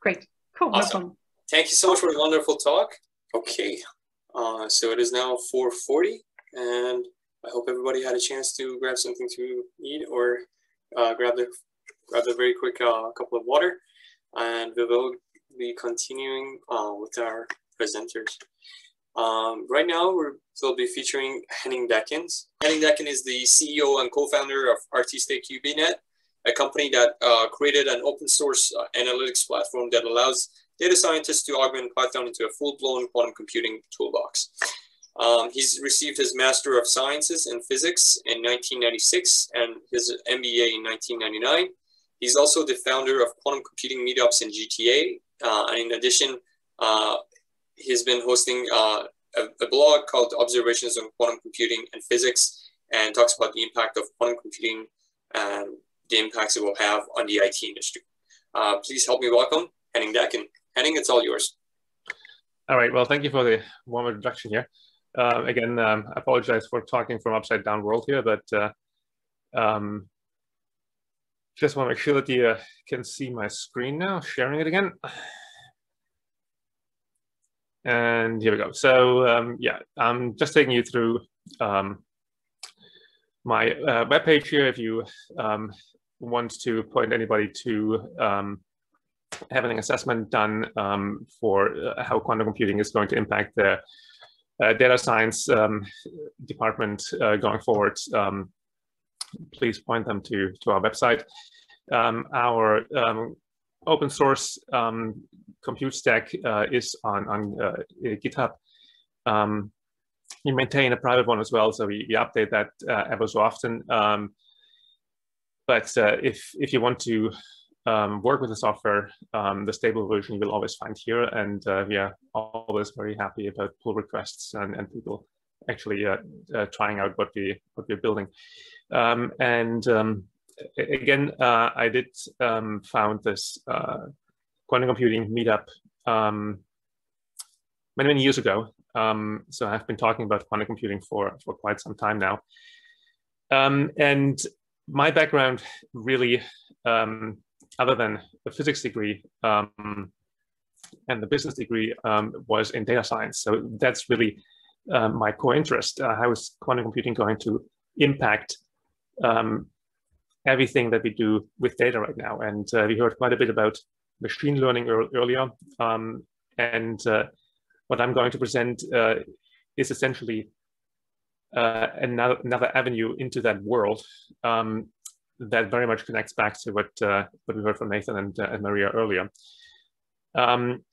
Great. Cool. Awesome. problem. Thank you so much for the wonderful talk. Okay, uh, so it is now 4.40. And I hope everybody had a chance to grab something to eat or uh, grab the grab a very quick uh, couple of water. And we will be continuing uh, with our presenters. Um, right now, we will be featuring Henning Dekkens. Henning Dekant is the CEO and co-founder of Artiste QBNet, a company that uh, created an open source uh, analytics platform that allows data scientists to augment Python into a full-blown quantum computing toolbox. Um, he's received his Master of Sciences in Physics in 1996 and his MBA in 1999. He's also the founder of quantum computing meetups in GTA. Uh, and in addition, uh, he's been hosting uh, a, a, blog called Observations on Quantum Computing and Physics and talks about the impact of quantum computing and the impacts it will have on the IT industry. Uh, please help me welcome Henning Dekant. Henning, it's all yours. All right, well, thank you for the warm introduction here. Uh, again, um, I apologize for talking from upside down world here, but uh, um, just want to make sure that you uh, can see my screen now, sharing it again. And here we go. So um, yeah, I'm just taking you through um, my uh, webpage here. If you um, want to point anybody to um, having an assessment done um, for uh, how quantum computing is going to impact the uh, data science um, department uh, going forward, please point them to, to our website. Our open source um, compute stack uh, is on, on uh, GitHub. Um, we maintain a private one as well, so we, we update that uh, ever so often. but uh, if, if you want to um, work with the software, um, the stable version you will always find here. And uh, we are always very happy about pull requests and, and people actually uh, trying out what we what we're building. Um, and um, again, uh, I did um, found this uh, quantum computing meetup um, many many years ago. so I've been talking about quantum computing for for quite some time now. and my background really um, other than the physics degree um, and the business degree um, was in data science. So that's really uh, my core interest. Uh, how is quantum computing going to impact um, everything that we do with data right now? And uh, we heard quite a bit about machine learning earlier. Um, and uh, what I'm going to present uh, is essentially uh, another, another avenue into that world um, that very much connects back to what uh, what we heard from Nathan and, uh, and Maria earlier. Um,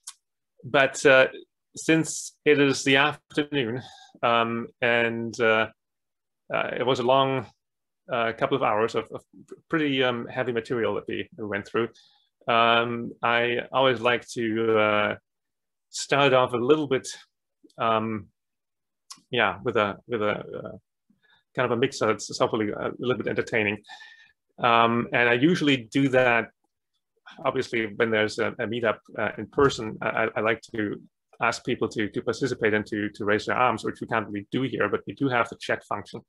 but since it is the afternoon um, and it was a long uh, couple of hours of, of pretty um, heavy material that we, we went through, um, I always like to start off a little bit, um, yeah, with a with a kind of a mix that's hopefully a little bit entertaining. Um, and I usually do that, obviously, when there's a, a meetup uh, in person, I, I, like to ask people to, to participate and to, to raise their arms, which we can't really do here, but we do have the chat function.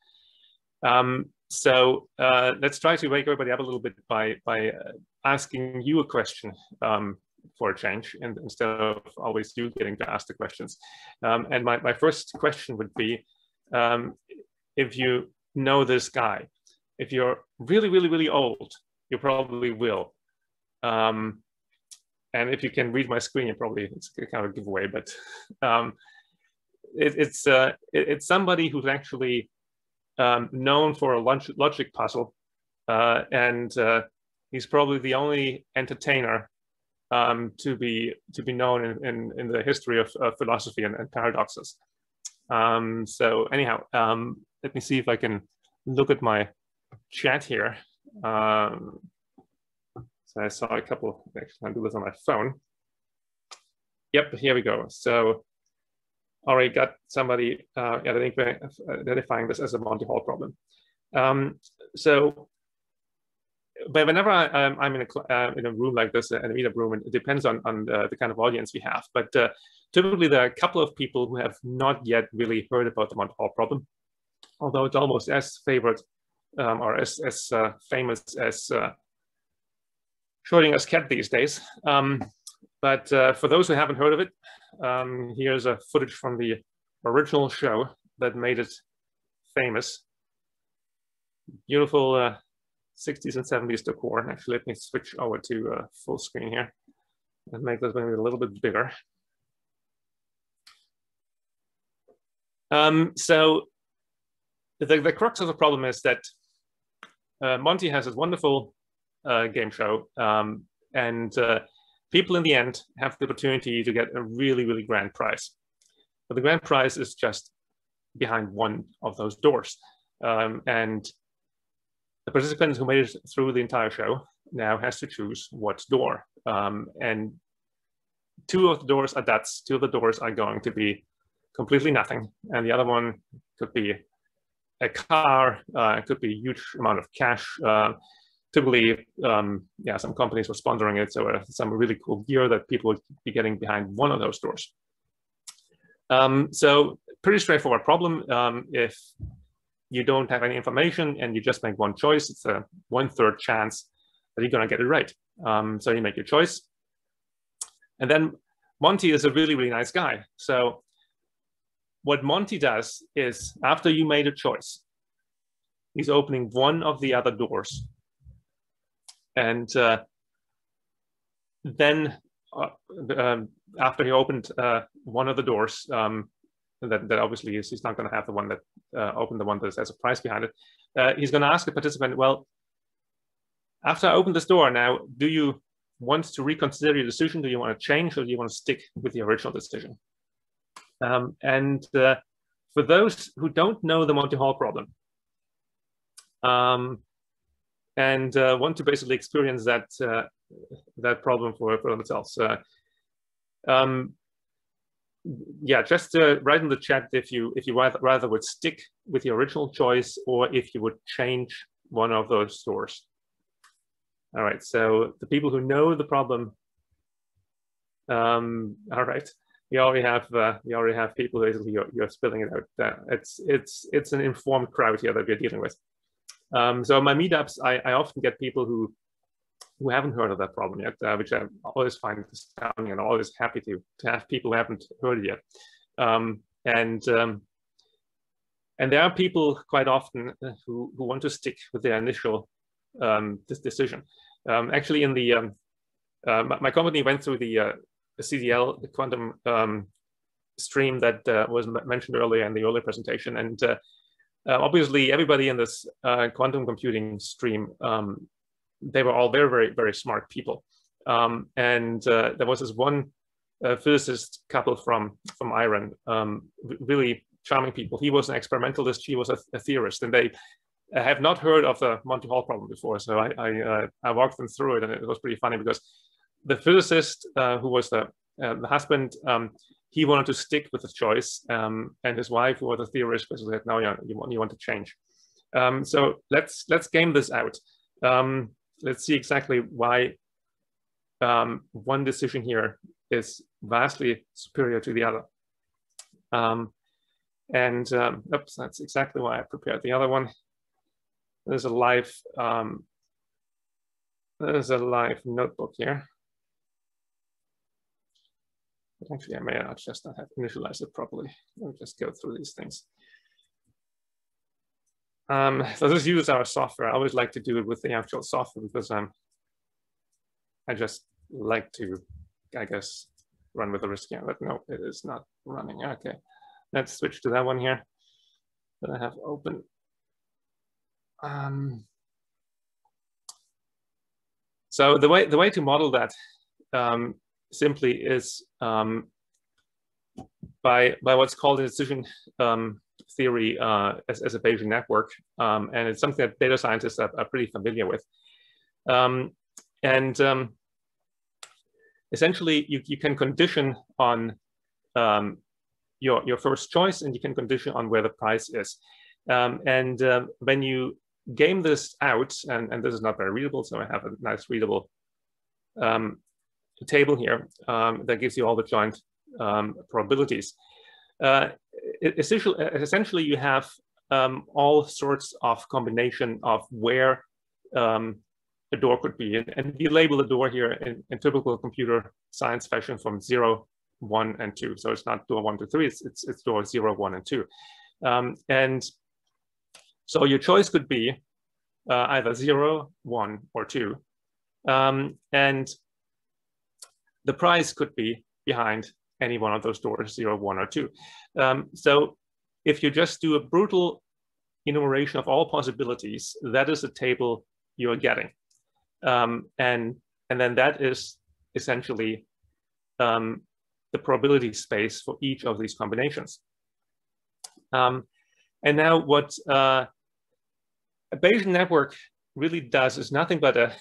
Um, so uh, let's try to wake everybody up a little bit by, by uh, asking you a question um, for a change and instead of always you getting to ask the questions. Um, and my, my first question would be, um, if you know this guy, if you're really, really, really old, you probably will. Um, and if you can read my screen, you probably it's kind of a giveaway, but um, it, it's uh, it, it's somebody who's actually um, known for a logic puzzle, uh, and uh, he's probably the only entertainer um, to be to be known in, in, in the history of, of philosophy and, and paradoxes. Um, so anyhow, um, let me see if I can look at my chat here. Um, so I saw a couple, actually I'll do this on my phone. Yep, here we go. So already got somebody uh, identifying this as a Monty Hall problem. Um, so, but whenever I, am in a, uh, in a room like this, in a meetup room, it depends on, on the, the kind of audience we have. But uh, typically there are a couple of people who have not yet really heard about the Monty Hall problem, although it's almost as favorite um, or as, as uh, famous as uh, Schrodinger's cat these days. Um, but uh, for those who haven't heard of it, um, here's a footage from the original show that made it famous, beautiful uh, 60s and 70s decor. Actually, let me switch over to uh, full screen here and make this maybe a little bit bigger. Um, so the, the crux of the problem is that uh, Monty has this wonderful uh, game show, um, and uh, people in the end have the opportunity to get a really, really grand prize. But the grand prize is just behind one of those doors. Um, and the participant who made it through the entire show now has to choose what door. Um, and two of the doors are that's two of the doors are going to be completely nothing. And the other one could be a car, uh, it could be a huge amount of cash. Uh, typically, um, yeah, some companies were sponsoring it. So uh, some really cool gear that people would be getting behind one of those doors. Um, so pretty straightforward problem. Um, if you don't have any information and you just make one choice, it's a one third chance that you're gonna get it right. Um, so you make your choice. And then Monty is a really, really nice guy. So what Monty does is after you made a choice, he's opening one of the other doors. And uh, then uh, um, after he opened uh, one of the doors, um, that, that obviously is, he's not going to have the one that uh, opened the one that has a price behind it. Uh, he's going to ask the participant, well, after I open this door now, do you want to reconsider your decision? Do you want to change or do you want to stick with the original decision? Um, and uh, for those who don't know the Monty Hall problem um, and uh, want to basically experience that uh, that problem for, for themselves, uh, um, yeah, just uh, write in the chat if you if you rather, rather would stick with the original choice or if you would change one of those stores. All right, so the people who know the problem, um, all right, we already have uh, we already have people basically you're, you're spilling it out. Uh, it's it's it's an informed crowd here that we're dealing with. Um, so my meetups, I, I often get people who who haven't heard of that problem yet, uh, which I always find astounding and always happy to to have people who haven't heard it yet. Um, and um, and there are people quite often uh, who who want to stick with their initial um, decision. Um, actually, in the um, uh, my, my, company went through the uh, CDL, the quantum um, stream that uh, was mentioned earlier in the earlier presentation. And uh, uh, obviously, everybody in this uh, quantum computing stream, um, they were all very, very, very smart people. Um, and uh, there was this one uh, physicist couple from, from Iran, um, really charming people. He was an experimentalist, she was a, a theorist, and they have not heard of the Monty Hall problem before. So I, I, I walked them through it, and it was pretty funny because the physicist uh, who was the, uh, the husband, um, he wanted to stick with the choice, um, and his wife, who was a theorist, basically said, "No, yeah, you want you want to change." Um, so let's let's game this out. Um, let's see exactly why um, one decision here is vastly superior to the other. Um, and oops, that's exactly why I prepared the other one. There's a live there's a live notebook here. Actually, I may not just not have initialized it properly. Let me just go through these things. Um, so let's use our software. I always like to do it with the actual software because um, I just like to, I guess, run with the risk here. But no, it is not running. Okay, let's switch to that one here that I have open. Um, so the way the way to model that um, simply is um, by, by what's called in decision um, theory uh, as, as, a Bayesian network. Um, and it's something that data scientists are, are pretty familiar with. Um, and um, essentially, you, you can condition on um, your, your first choice and you can condition on where the price is. and when you game this out, and, and this is not very readable, so I have a nice readable um, table here um, that gives you all the joint um, probabilities. Uh, essentially, essentially, you have um, all sorts of combination of where um, a door could be. And, and we label the door here in, in, typical computer science fashion from zero, one, and two. So it's not door one two, three, it's, it's, it's door zero, one, and two. Um, and So your choice could be uh, either zero, one, or two. Um, and the price could be behind any one of those doors, zero, one, or two. Um, so if you just do a brutal enumeration of all possibilities, that is the table you're getting. Um, and, and then that is essentially um, the probability space for each of these combinations. Um, and now what uh, a Bayesian network really does is nothing but a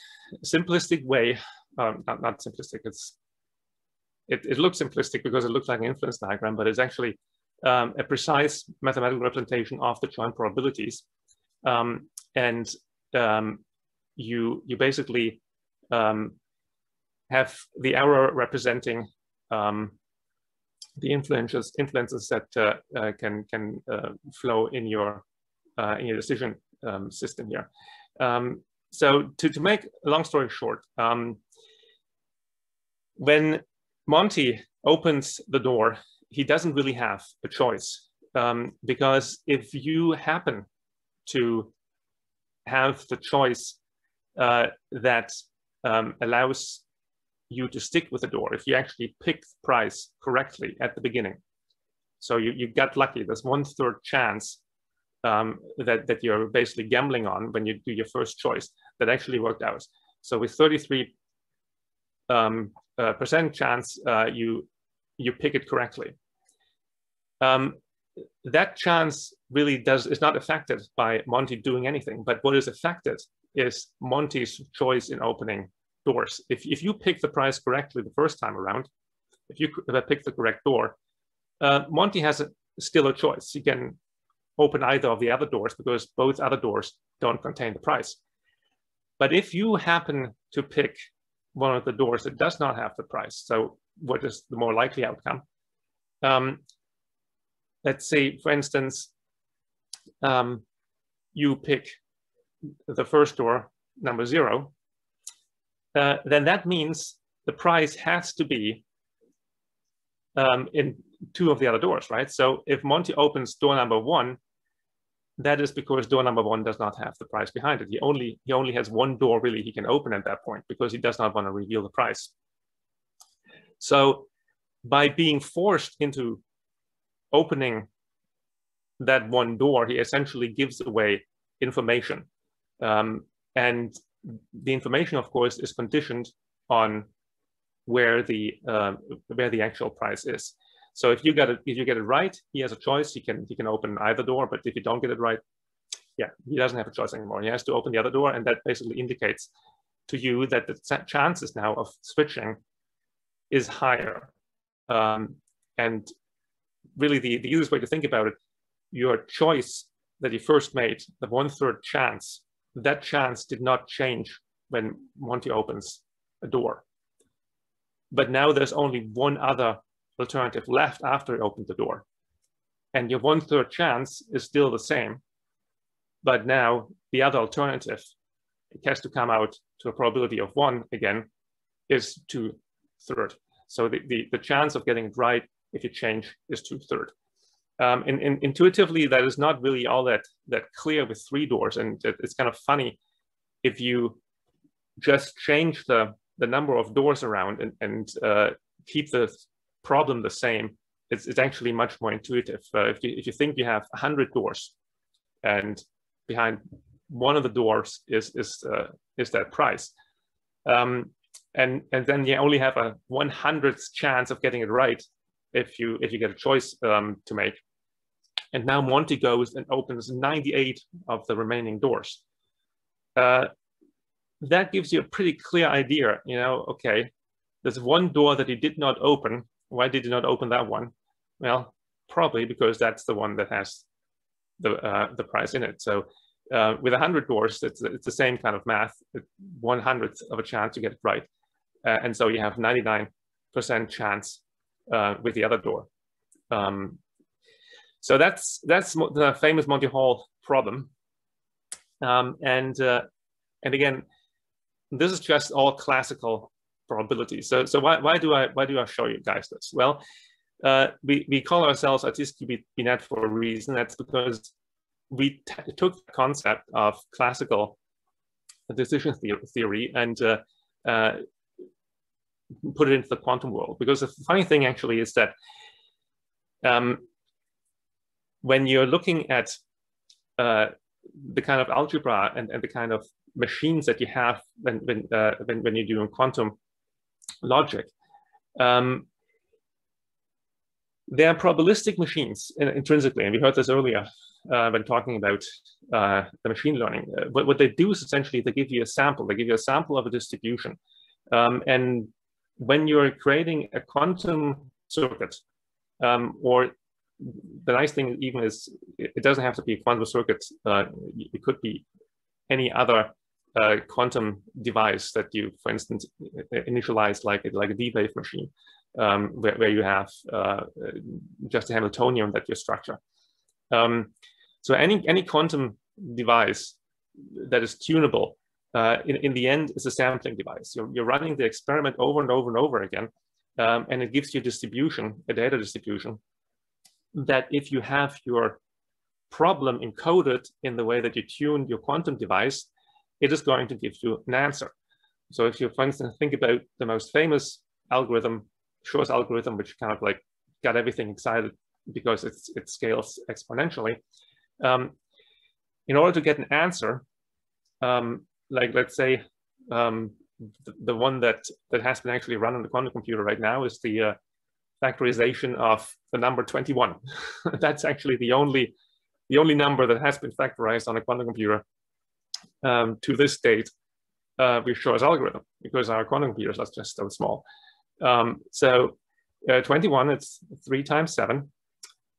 simplistic way, um, not, not simplistic, it's, it, it looks simplistic because it looks like an influence diagram, but it's actually um, a precise mathematical representation of the joint probabilities. Um, and um, you, you basically um, have the error representing um, the influences, influences that uh, uh, can, can uh, flow in your, uh, in your decision um, system here. So to, to make a long story short, when Monty opens the door, he doesn't really have a choice um, because if you happen to have the choice uh, that um, allows you to stick with the door, if you actually pick the price correctly at the beginning, so you, you got lucky, there's one third chance um, that, that you're basically gambling on when you do your first choice. That actually worked out. So with 33 um, uh, percent chance, uh, you, you pick it correctly. Um, that chance really does is not affected by Monty doing anything, but what is affected is Monty's choice in opening doors. If, if you pick the price correctly the first time around, if you pick the correct door, uh, Monty has a, still a choice. He can open either of the other doors because both other doors don't contain the price. But if you happen to pick one of the doors that does not have the price, so what is the more likely outcome? Um, let's say, for instance, um, you pick the first door, number zero, uh, then that means the price has to be um, in two of the other doors, right? So if Monty opens door number one, that is because door number one does not have the price behind it. He only he only has one door really he can open at that point because he does not want to reveal the price. So by being forced into opening that one door, he essentially gives away information. Um, and the information, of course, is conditioned on where the uh, where the actual price is. So if you get it, if you get it right, he has a choice. He can he can open either door. But if you don't get it right, yeah, he doesn't have a choice anymore. He has to open the other door, and that basically indicates to you that the chances now of switching is higher. Um, and really, the, the easiest way to think about it, your choice that you first made, the one third chance, that chance did not change when Monty opens a door. But now there's only one other alternative left after you open the door. And your one third chance is still the same. But now the other alternative, it has to come out to a probability of one again, is two third. So the, the, the chance of getting it right if you change is two third. Um, and, and, intuitively, that is not really all that, that clear with three doors. And it's kind of funny if you just change the, the number of doors around and, and uh, keep the problem the same, it's, it's actually much more intuitive. Uh, if, you, if you think you have 100 doors and behind one of the doors is, is, uh, is that price, um, and, and then you only have a 100th chance of getting it right if you, if you get a choice um, to make. And now Monty goes and opens 98 of the remaining doors. Uh, that gives you a pretty clear idea, you know, okay, there's one door that he did not open why did you not open that one? Well, probably because that's the one that has the, uh, the price in it. So uh, with 100 doors, it's, it's the same kind of math, one hundredth of a chance to get it right. Uh, and so you have 99% chance uh, with the other door. Um, so that's, that's the famous Monty Hall problem. Um, and, uh, and again, this is just all classical probability. So, so why, why do I why do I show you guys this? Well, uh, we, we call ourselves artistic BNet for a reason. That's because we took the concept of classical decision theory and uh, uh, put it into the quantum world. Because the funny thing actually is that um, when you're looking at uh, the kind of algebra and, and the kind of machines that you have when, when, uh, when, when, you're doing quantum logic, um, they are probabilistic machines intrinsically, and we heard this earlier uh, when talking about uh, the machine learning. Uh, what, what they do is essentially they give you a sample. They give you a sample of a distribution. Um, and when you're creating a quantum circuit, um, or the nice thing even is it doesn't have to be a quantum circuit. Uh, it could be any other uh, quantum device that you, for instance, initialize like like a D-Wave machine, um, where, where, you have uh, just a Hamiltonian that you structure. Um, so any, any quantum device that is tunable, uh, in, in the end is a sampling device. You're, you're running the experiment over and over and over again, um, and it gives you a distribution, a data distribution, that if you have your problem encoded in the way that you tune your quantum device, it is going to give you an answer. So if you, for instance, think about the most famous algorithm, Shor's algorithm, which kind of like got everything excited because it's, it scales exponentially. Um, in order to get an answer, um, like let's say um, the, the, one that, that has been actually run on the quantum computer right now is the uh, factorization of the number 21. That's actually the only, the only number that has been factorized on a quantum computer um, to this date uh, with Shor's algorithm because our quantum computers are just so small. Um, so uh, 21, it's three times seven.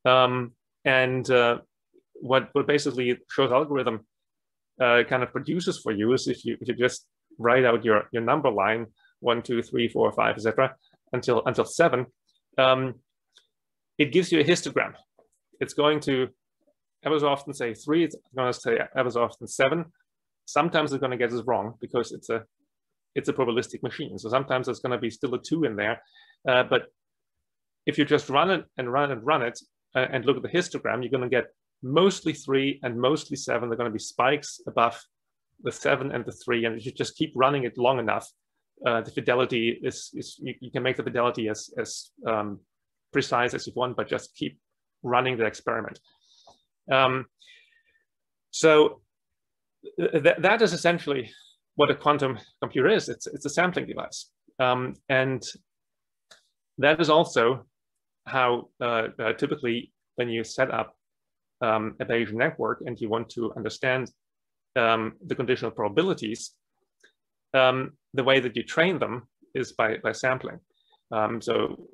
Um, and uh, what, what basically Shor's algorithm uh, kind of produces for you is if you, if you just write out your, your number line, one, two, three, four, five, etc., until until seven, um, it gives you a histogram. It's going to ever so often say three, it's going to say ever so often seven. Sometimes it's going to get this wrong because it's a it's a probabilistic machine. So sometimes there's going to be still a two in there. Uh, but if you just run it and run and run it uh, and look at the histogram, you're going to get mostly three and mostly seven. They're going to be spikes above the seven and the three. And if you just keep running it long enough, uh, the fidelity is, is you, you, can make the fidelity as, as um, precise as you want, but just keep running the experiment. Um, so th that is essentially what a quantum computer is. It's, it's a sampling device. Um, and that is also how uh, uh, typically when you set up um, a Bayesian network and you want to understand um, the conditional probabilities, um, the way that you train them is by, by sampling. Um, so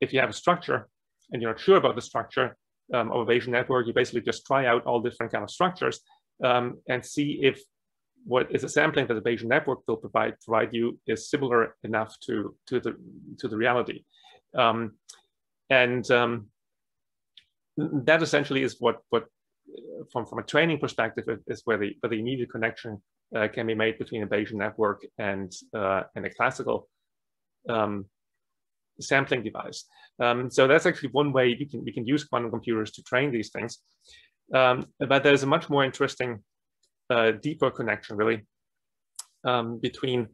if you have a structure and you're not sure about the structure um, of a Bayesian network, you basically just try out all different kind of structures um, and see if what is a sampling that the Bayesian network will provide provide you is similar enough to to the to the reality, um, and um, that essentially is what what from from a training perspective is where the where the immediate connection uh, can be made between a Bayesian network and, uh, and a classical um, sampling device. Um, so that's actually one way we can, we can use quantum computers to train these things. Um, but there's a much more interesting, uh, deeper connection really um, between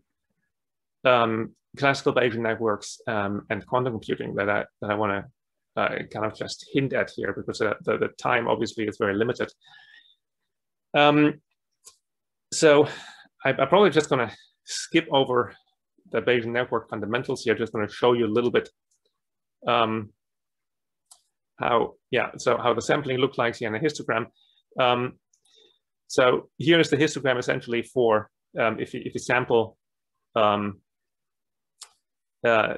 um, classical Bayesian networks um, and quantum computing that I, that I want to uh, kind of just hint at here because uh, the, the time obviously is very limited. Um, so I, am probably just going to skip over the Bayesian network fundamentals here. Just going to show you a little bit um, how, yeah, so how the sampling looks like here in a histogram. Um, so here is the histogram essentially for um, if, you, if you sample um, uh,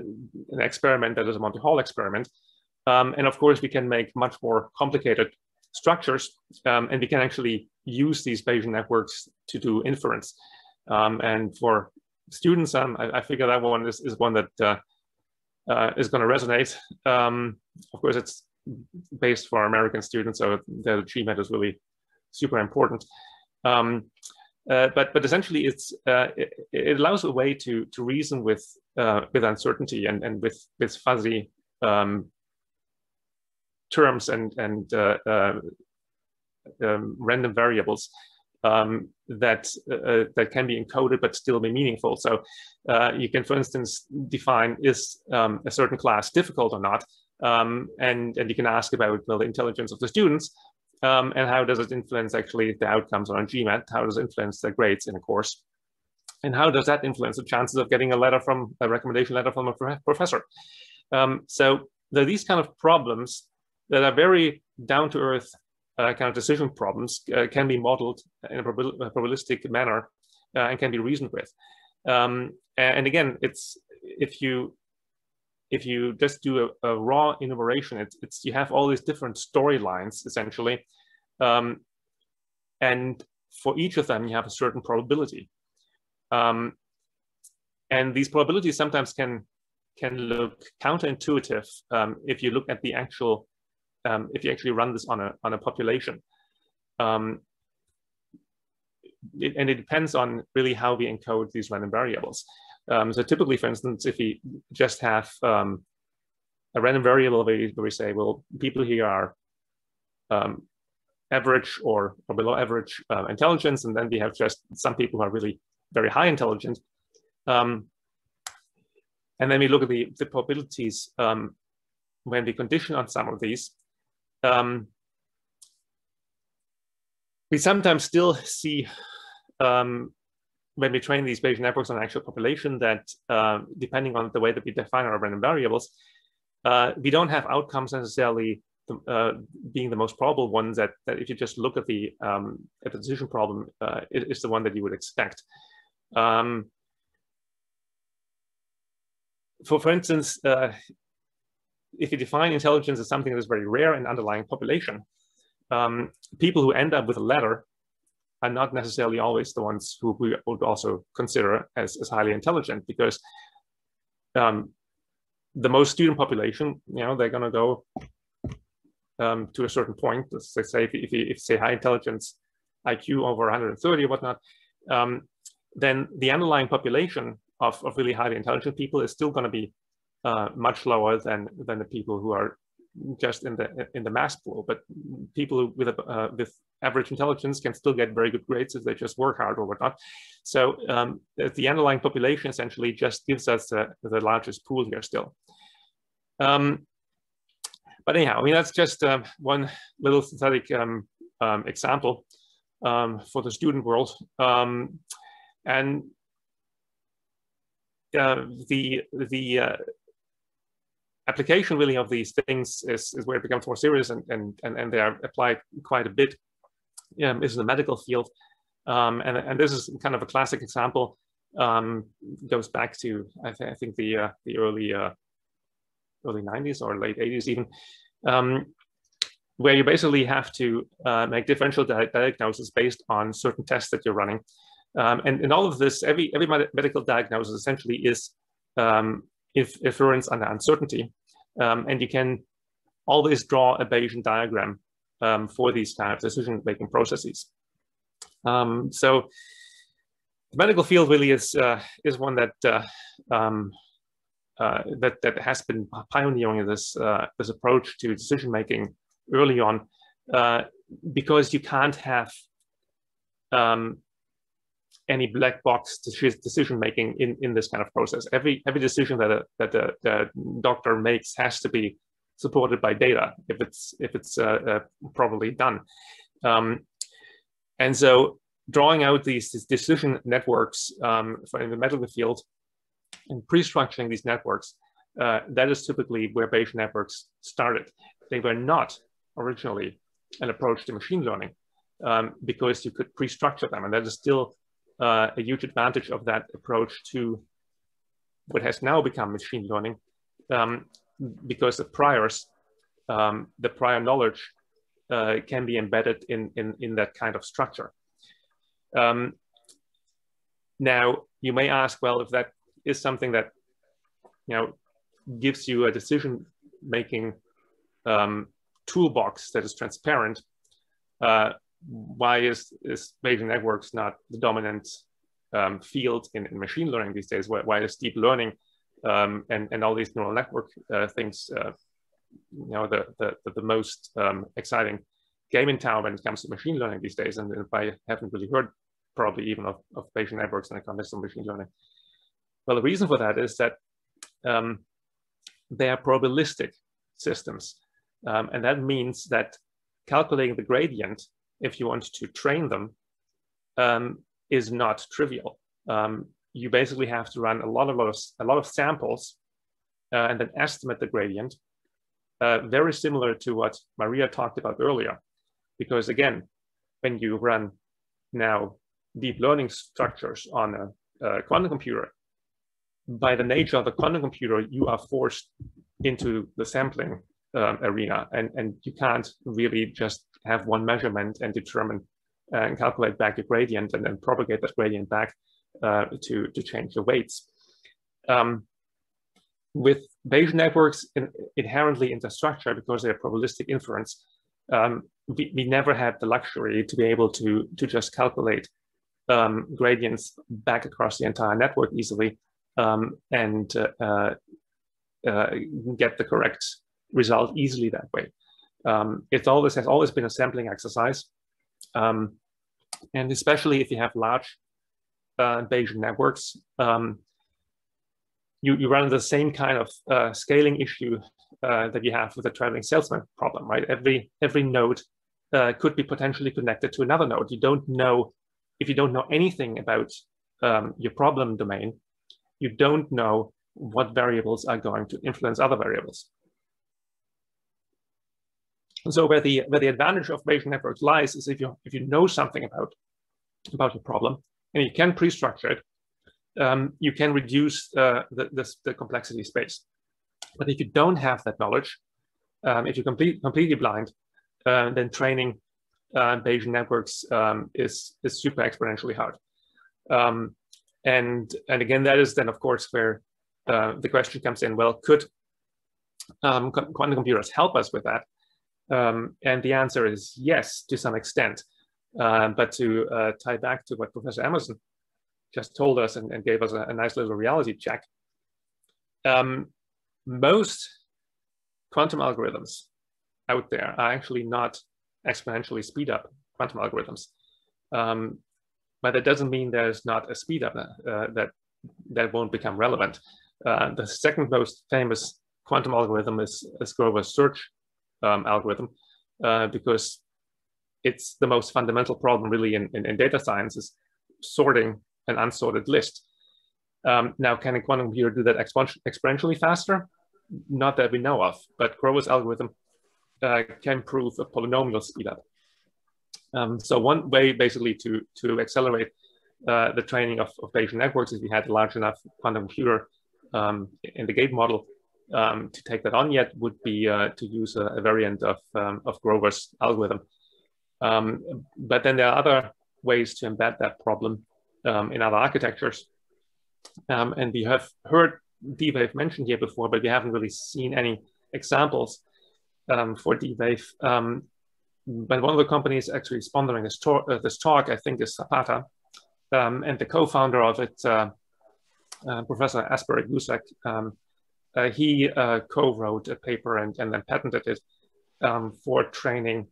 an experiment that is a Monty Hall experiment. Um, and of course, we can make much more complicated structures, um, and we can actually use these Bayesian networks to do inference. Um, and for students, I, I, figure that one is, is one that uh, uh, is going to resonate. Um, of course, it's based for American students, so the achievement is really super important. Um, uh, but but essentially, it's uh, it, it, allows a way to to reason with uh, with uncertainty and and with with fuzzy um, terms and and uh, uh, um, random variables um, that uh, that can be encoded but still be meaningful. So uh, you can, for instance, define is um, a certain class difficult or not, um, and and you can ask about well, the intelligence of the students um, and how does it influence actually the outcomes on GMAT? How does it influence the grades in a course? And how does that influence the chances of getting a letter from a recommendation letter from a professor? Um, so there are these kind of problems that are very down to earth uh, kind of decision problems uh, can be modeled in a, a probabilistic manner uh, and can be reasoned with. Um, and again, it's if you if you just do a, a raw enumeration, it's, it's, you have all these different storylines essentially, um, and for each of them you have a certain probability, um, and these probabilities sometimes can can look counterintuitive um, if you look at the actual um, if you actually run this on a, on a population. Um, it, and it depends on really how we encode these random variables. Um, so typically, for instance, if we just have um, a random variable where we, say, well, people here are um, average or, or, below average uh, intelligence, and then we have just some people who are really very high intelligence. Um, and then we look at the, the probabilities um, when we condition on some of these, um, we sometimes still see um, when we train these Bayesian networks on actual population that uh, depending on the way that we define our random variables, uh, we don't have outcomes necessarily uh, being the most probable ones that, that if you just look at the, um, at the decision problem, uh, is the one that you would expect. Um, for, for instance, uh, if you define intelligence as something that is very rare in underlying population, um, people who end up with a letter are not necessarily always the ones who we would also consider as, as highly intelligent because um, the most student population, you know, they're going to go um, to a certain point. Let's say if, if, if say high intelligence IQ over 130 or whatnot, um, then the underlying population of, of really highly intelligent people is still going to be uh, much lower than than the people who are just in the in the mass pool. But people with a, uh, with average intelligence can still get very good grades if they just work hard or whatnot. So um, the underlying population essentially just gives us the, the largest pool here still. Um, but anyhow, I mean that's just um, one little synthetic um, um, example um, for the student world, and uh, the the uh, application really of these things is, is where it becomes more serious and, and, and, and they are applied quite a bit um, is in the medical field. Um, and, and this is kind of a classic example, um, goes back to, I, th I think the, uh, the early, uh, early 90s or late 80s even, um, where you basically have to uh, make differential di diagnosis based on certain tests that you're running. Um, and in all of this, every, every medical diagnosis essentially is um, if inference under uncertainty. Um, and you can always draw a Bayesian diagram um, for these kind of decision-making processes. Um, so the medical field really is uh, is one that uh, um, uh, that that has been pioneering this uh, this approach to decision making early on, uh, because you can't have um, any black box decision making in, in this kind of process. Every every decision that a, that the, the doctor makes has to be supported by data if it's if it's uh, uh, properly done. Um, and so drawing out these, these decision networks um, in the medical field and pre-structuring these networks, uh, that is typically where Bayesian networks started. They were not originally an approach to machine learning um, because you could pre-structure them, and that is still uh, a huge advantage of that approach to what has now become machine learning, um, because the priors, um, the prior knowledge uh, can be embedded in, in, in that kind of structure. Um, now, you may ask, well, if that is something that, you know, gives you a decision-making um, toolbox that is transparent, uh, why is, is Bayesian networks not the dominant um, field in, in, machine learning these days? Why, why is deep learning um, and, and all these neural network uh, things, uh, you know, the, the, the most um, exciting game in town when it comes to machine learning these days. And I haven't really heard probably even of, of Bayesian networks when the comes of machine learning. Well, the reason for that is that um, they are probabilistic systems. Um, and that means that calculating the gradient, if you want to train them, um, is not trivial. Um, you basically have to run a lot, of, a lot of samples uh, and then estimate the gradient, uh, very similar to what Maria talked about earlier. Because again, when you run now deep learning structures on a, a quantum computer, by the nature of the quantum computer, you are forced into the sampling um, arena, and, and you can't really just have one measurement and determine uh, and calculate back the gradient and then propagate that gradient back uh, to, to change the weights. Um, with Bayesian networks in, inherently in the structure, because they're probabilistic inference, um, we, we, never had the luxury to be able to, to just calculate um, gradients back across the entire network easily um, and uh, uh, uh, get the correct result easily that way. Um, it always has always been a sampling exercise. Um, and especially if you have large uh, Bayesian networks, um, you, you run the same kind of uh, scaling issue uh, that you have with the traveling salesman problem, right? Every, every node uh, could be potentially connected to another node. You don't know, if you don't know anything about um, your problem domain, you don't know what variables are going to influence other variables. So where the, where the advantage of Bayesian networks lies is if you, if you know something about, about your problem and you can pre-structure it, um, you can reduce uh, the, the, the, complexity space. But if you don't have that knowledge, um, if you're complete, completely blind, uh, then training uh, Bayesian networks um, is, is super exponentially hard. Um, and, and again, that is then, of course, where uh, the question comes in, well, could um, quantum computers help us with that? Um, and the answer is yes, to some extent. Uh, but to uh, tie back to what Professor Emerson just told us and, and gave us a, a, nice little reality check, um, most quantum algorithms out there are actually not exponentially speed up quantum algorithms. Um, but that doesn't mean there's not a speed up uh, that that won't become relevant. Uh, the second most famous quantum algorithm is, is Grover's search um, algorithm uh, because it's the most fundamental problem really in, in, in data science is sorting an unsorted list. Um, now, can a quantum computer do that exponentially faster? Not that we know of, but Grover's algorithm uh, can prove a polynomial speedup. Um, so one way basically to, to accelerate uh, the training of, of Bayesian networks is we had a large enough quantum computer um, in the gate model um, to take that on yet would be uh, to use a, a variant of, um, of Grover's algorithm. Um, but then there are other ways to embed that problem um, in other architectures. Um, and we have heard D-Wave mentioned here before, but we haven't really seen any examples um, for D-Wave. But one of the companies actually sponsoring this, talk, uh, this talk I think, is Zapata. And the co-founder of it, uh, uh, Professor Aspuru-Guzik, uh, he uh, co-wrote a paper and, and then patented it for training,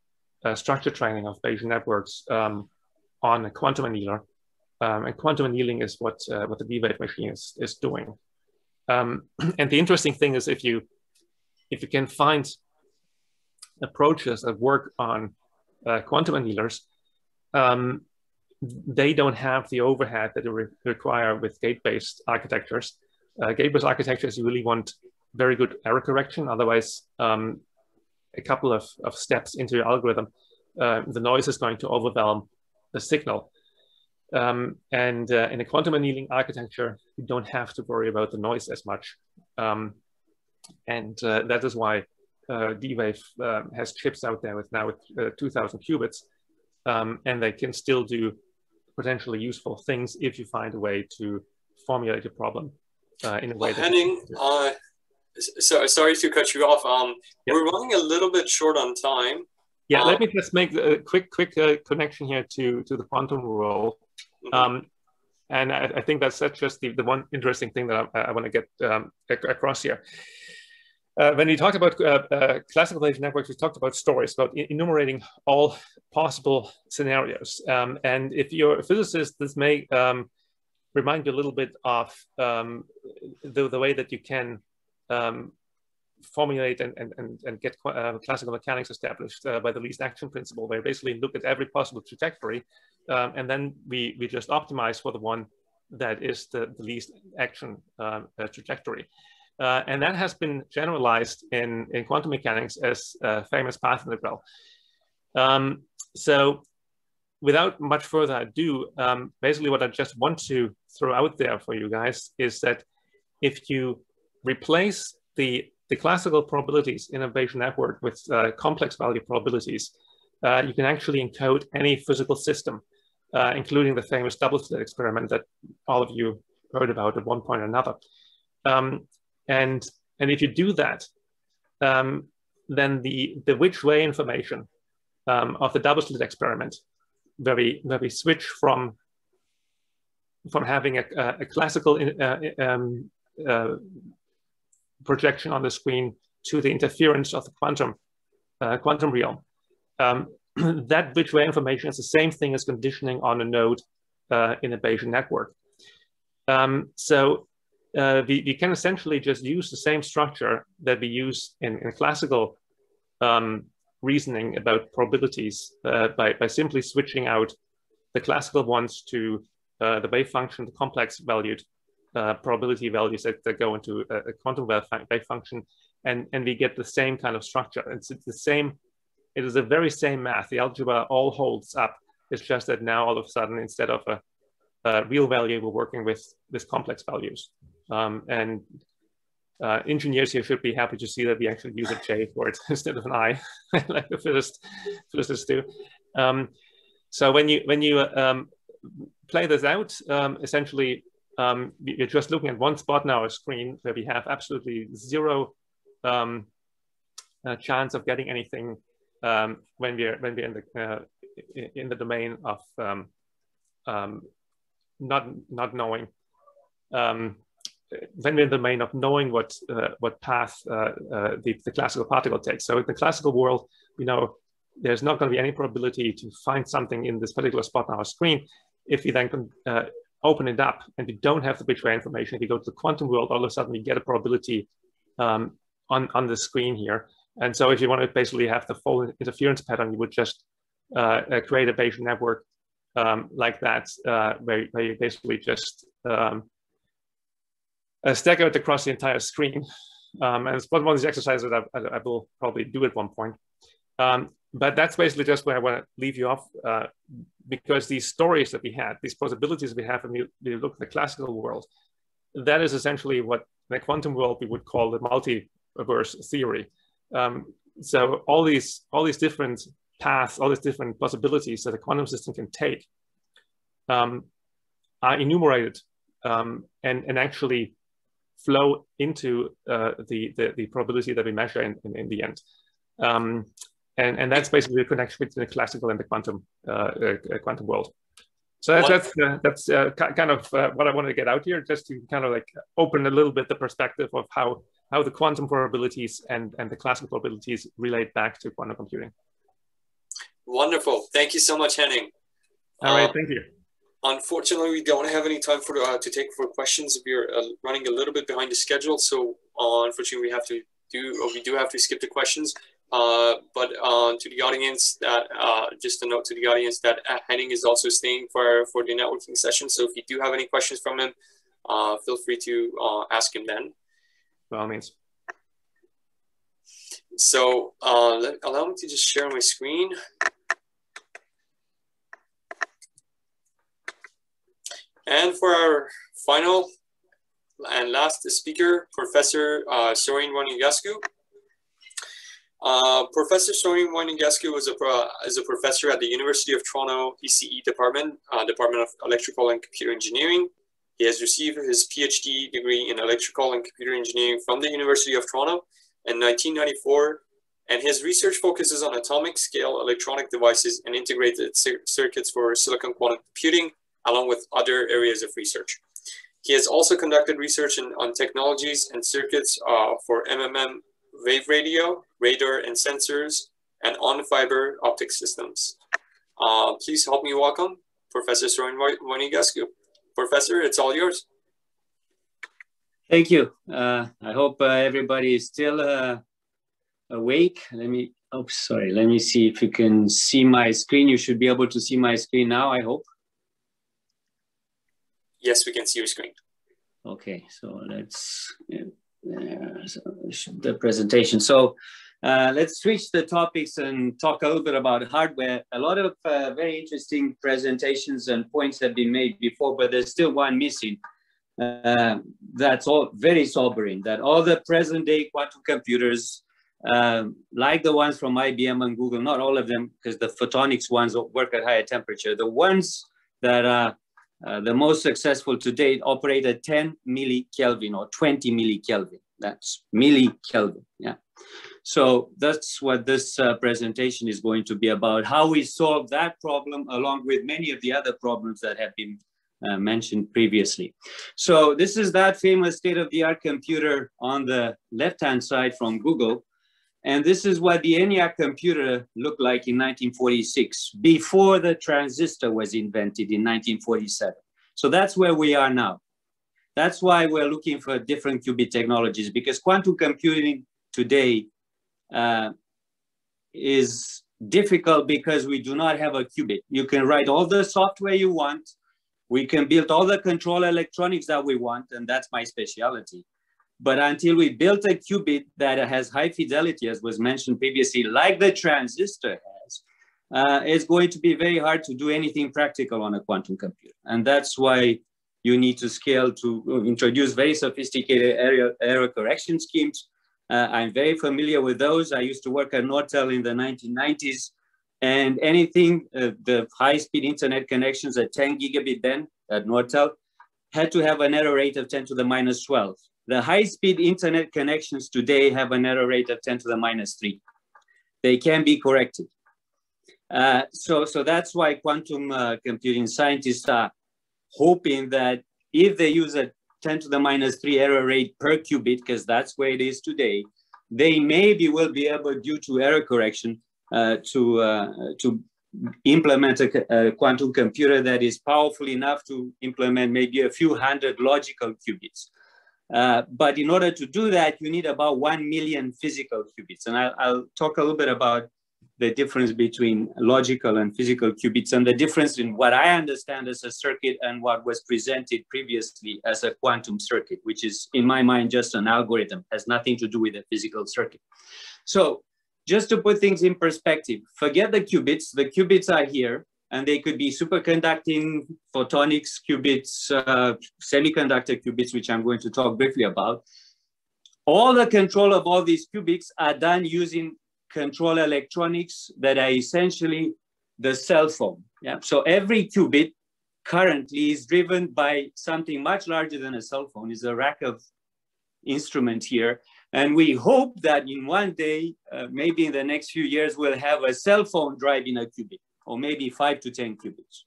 uh, structure training of Bayesian networks on a quantum annealer um, and quantum annealing is what, uh, what the D-Wave machine is, is doing. Um, and the interesting thing is if you, if you can find approaches that work on uh, quantum annealers, um, they don't have the overhead that they re require with gate-based architectures. Uh, gate-based architectures, you really want very good error correction. Otherwise, um, a couple of, of steps into your algorithm, uh, the noise is going to overwhelm the signal. Um, and uh, in a quantum annealing architecture, you don't have to worry about the noise as much. Um, and uh, that is why uh, D-Wave um, has chips out there with now with uh, 2000 qubits, um, and they can still do potentially useful things if you find a way to formulate a problem uh, in a way well, Henning, uh, so, sorry to cut you off. Um, yep. We're running a little bit short on time. Yeah, let me just make a quick quick connection here to, to the quantum role. Mm-hmm. Um, and I, I, think that's, that's just the, the one interesting thing that I, I want to get um, across here. uh, when we talked about uh, uh, classical Bayesian networks, we talked about stories, about enumerating all possible scenarios. Um, and if you're a physicist, this may um, remind you a little bit of um, the, the way that you can um, formulate and, and, and, get uh, classical mechanics established uh, by the least action principle, where basically look at every possible trajectory, um, and then we, we just optimize for the one that is the, the least action uh, trajectory. Uh, and that has been generalized in, in quantum mechanics as a famous path integral. Um, so without much further ado, um, basically what I just want to throw out there for you guys is that if you replace the, the classical probabilities in a Bayesian network with uh, complex value probabilities, uh, you can actually encode any physical system, uh, including the famous double slit experiment that all of you heard about at one point or another. Um, and, and if you do that, um, then the, the which way information um, of the double slit experiment, where we, where we switch from, from having a, a classical uh, um, uh, projection on the screen to the interference of the quantum, uh, quantum realm. Um, that which way information is the same thing as conditioning on a node uh, in a Bayesian network. Um, so uh, we, we can essentially just use the same structure that we use in, in classical um, reasoning about probabilities uh, by, by simply switching out the classical ones to uh, the wave function, the complex valued uh, probability values that, that, go into a, a quantum wave, function, and, and we get the same kind of structure. It's, it's the same, it is the very same math. The algebra all holds up. It's just that now all of a sudden, instead of a, a real value, we're working with, with complex values. Um, and uh, engineers here should be happy to see that we actually use a J for it instead of an I, like the first physicists do. Um, so when you when you um, play this out, um, essentially um, you're just looking at one spot now, a screen where we have absolutely zero um, uh, chance of getting anything um, when we're when we're in the uh, in the domain of not not knowing um, when we're in the domain of knowing what uh, what path uh, uh, the, the classical particle takes. So in the classical world, we know there's not going to be any probability to find something in this particular spot on our screen. If we then can uh, open it up and we don't have the which way information, if we go to the quantum world, all of a sudden we get a probability um, on, on the screen here. And so if you want to basically have the full interference pattern, you would just uh, create a Bayesian network um, like that, where, where you basically just um, uh, stack out across the entire screen. Um, and it's one of these exercises that I, I, will probably do at one point. Um, but that's basically just where I want to leave you off uh, because these stories that we had, these possibilities we have when we look at the classical world, that is essentially what in the quantum world we would call the multiverse theory. Um, so all these all these different paths, all these different possibilities that a quantum system can take um, are enumerated um, and, and actually flow into uh, the, the, the probability that we measure in, in, in the end. Um, and, and that's basically the connection between the classical and the quantum uh, uh, quantum world. So that's that's, uh, that's uh, kind of uh, what I wanted to get out here, just to kind of like open a little bit the perspective of how how the quantum probabilities and and the classical probabilities relate back to quantum computing. Wonderful, thank you so much, Henning. All right, um, thank you. Unfortunately, we don't have any time for uh, to take for questions. We're uh, running a little bit behind the schedule, so uh, unfortunately, we have to do we do have to skip the questions. Uh, but uh, to the audience, that uh, just a note to the audience that Henning is also staying for for the networking session. So if you do have any questions from him, feel free to ask him then. By all means. So let, allow me to just share my screen. And for our final and last speaker, Professor uh, Sorin Voinigescu. Uh, professor Sorin Voinigescu is a, is a professor at the University of Toronto ECE Department, uh, Department of Electrical and Computer Engineering. He has received his PhD degree in electrical and computer engineering from the University of Toronto in 1994, and his research focuses on atomic scale electronic devices and integrated circuits for silicon quantum computing, along with other areas of research. He has also conducted research in, on technologies and circuits uh, for MMM wave radio, radar and sensors, and on-fiber optic systems. Uh, please help me welcome Professor Sorin Voinigescu. Professor, it's all yours. Thank you. Uh, I hope uh, everybody is still uh, awake. Let me, oh, sorry. Let me see if you can see my screen. You should be able to see my screen now, I hope. Yes, we can see your screen. Okay, so let's, uh, the presentation. So uh, let's switch the topics and talk a little bit about hardware. A lot of uh, very interesting presentations and points have been made before, but there's still one missing. Uh, that's all very sobering, that all the present day quantum computers, um, like the ones from IBM and Google, not all of them, because the photonics ones work at higher temperature. The ones that are uh, the most successful to date operate at 10 millikelvin or 20 millikelvin. That's millikelvin, yeah. So that's what this uh, presentation is going to be about, how we solve that problem along with many of the other problems that have been uh, mentioned previously. So this is that famous state-of-the-art computer on the left-hand side from Google. And this is what the ENIAC computer looked like in 1946, before the transistor was invented in 1947. So that's where we are now. That's why we're looking for different qubit technologies because quantum computing today uh, is difficult because we do not have a qubit. You can write all the software you want. We can build all the control electronics that we want, and that's my specialty. But until we built a qubit that has high fidelity, as was mentioned previously, like the transistor has, uh, it's going to be very hard to do anything practical on a quantum computer. And that's why you need to scale to introduce very sophisticated error, error correction schemes uh, I'm very familiar with those. I used to work at Nortel in the 1990s and anything, uh, the high-speed internet connections at 10 gigabit then at Nortel had to have an error rate of 10 to the minus 12. The high-speed internet connections today have an error rate of 10 to the minus 3. They can be corrected. Uh, so, so that's why quantum uh, computing scientists are hoping that if they use a 10 to the minus 3 error rate per qubit, because that's where it is today, they maybe will be able, due to error correction, uh, to, uh, to implement a, a, quantum computer that is powerful enough to implement maybe a few hundred logical qubits. Uh, but in order to do that, you need about 1 million physical qubits. And I'll, I'll talk a little bit about the difference between logical and physical qubits and the difference in what I understand as a circuit and what was presented previously as a quantum circuit, which is in my mind just an algorithm, has nothing to do with a physical circuit. So just to put things in perspective, forget the qubits, the qubits are here and they could be superconducting photonics qubits, uh, semiconductor qubits, which I'm going to talk briefly about. All the control of all these qubits are done using control electronics that are essentially the cell phone. Yeah. So every qubit currently is driven by something much larger than a cell phone, is a rack of instrument here. And we hope that in one day, uh, maybe in the next few years, we'll have a cell phone driving a qubit, or maybe five to 10 qubits.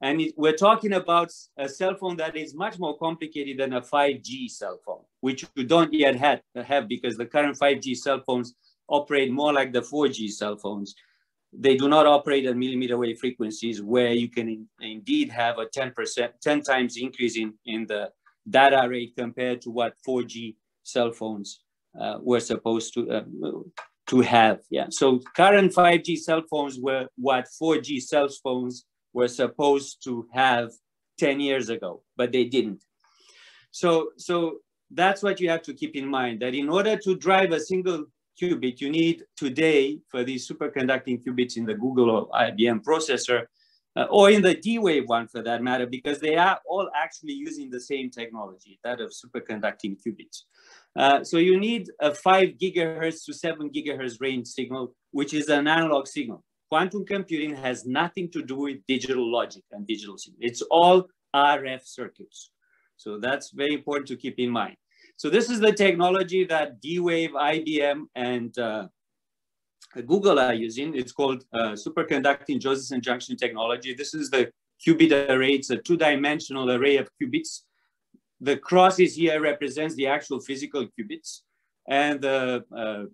And it, we're talking about a cell phone that is much more complicated than a 5G cell phone, which you don't yet have, have because the current 5G cell phones operate more like the 4G cell phones. They do not operate at millimeter wave frequencies where you can in, indeed have a 10%, 10 times increase in, in the data rate compared to what 4G cell phones uh, were supposed to, uh, to have. Yeah. So current 5G cell phones were what 4G cell phones were supposed to have 10 years ago, but they didn't. So, so that's what you have to keep in mind, that in order to drive a single qubit, you need today for these superconducting qubits in the Google or IBM processor, uh, or in the D-Wave one for that matter, because they are all actually using the same technology, that of superconducting qubits. Uh, so you need a five gigahertz to seven gigahertz range signal, which is an analog signal. Quantum computing has nothing to do with digital logic and digital signal. It's all RF circuits. So that's very important to keep in mind. So this is the technology that D-Wave, IBM, and uh, Google are using. It's called uh, superconducting Josephson junction technology. This is the qubit array. It's a two-dimensional array of qubits. The crosses here represents the actual physical qubits. and the uh,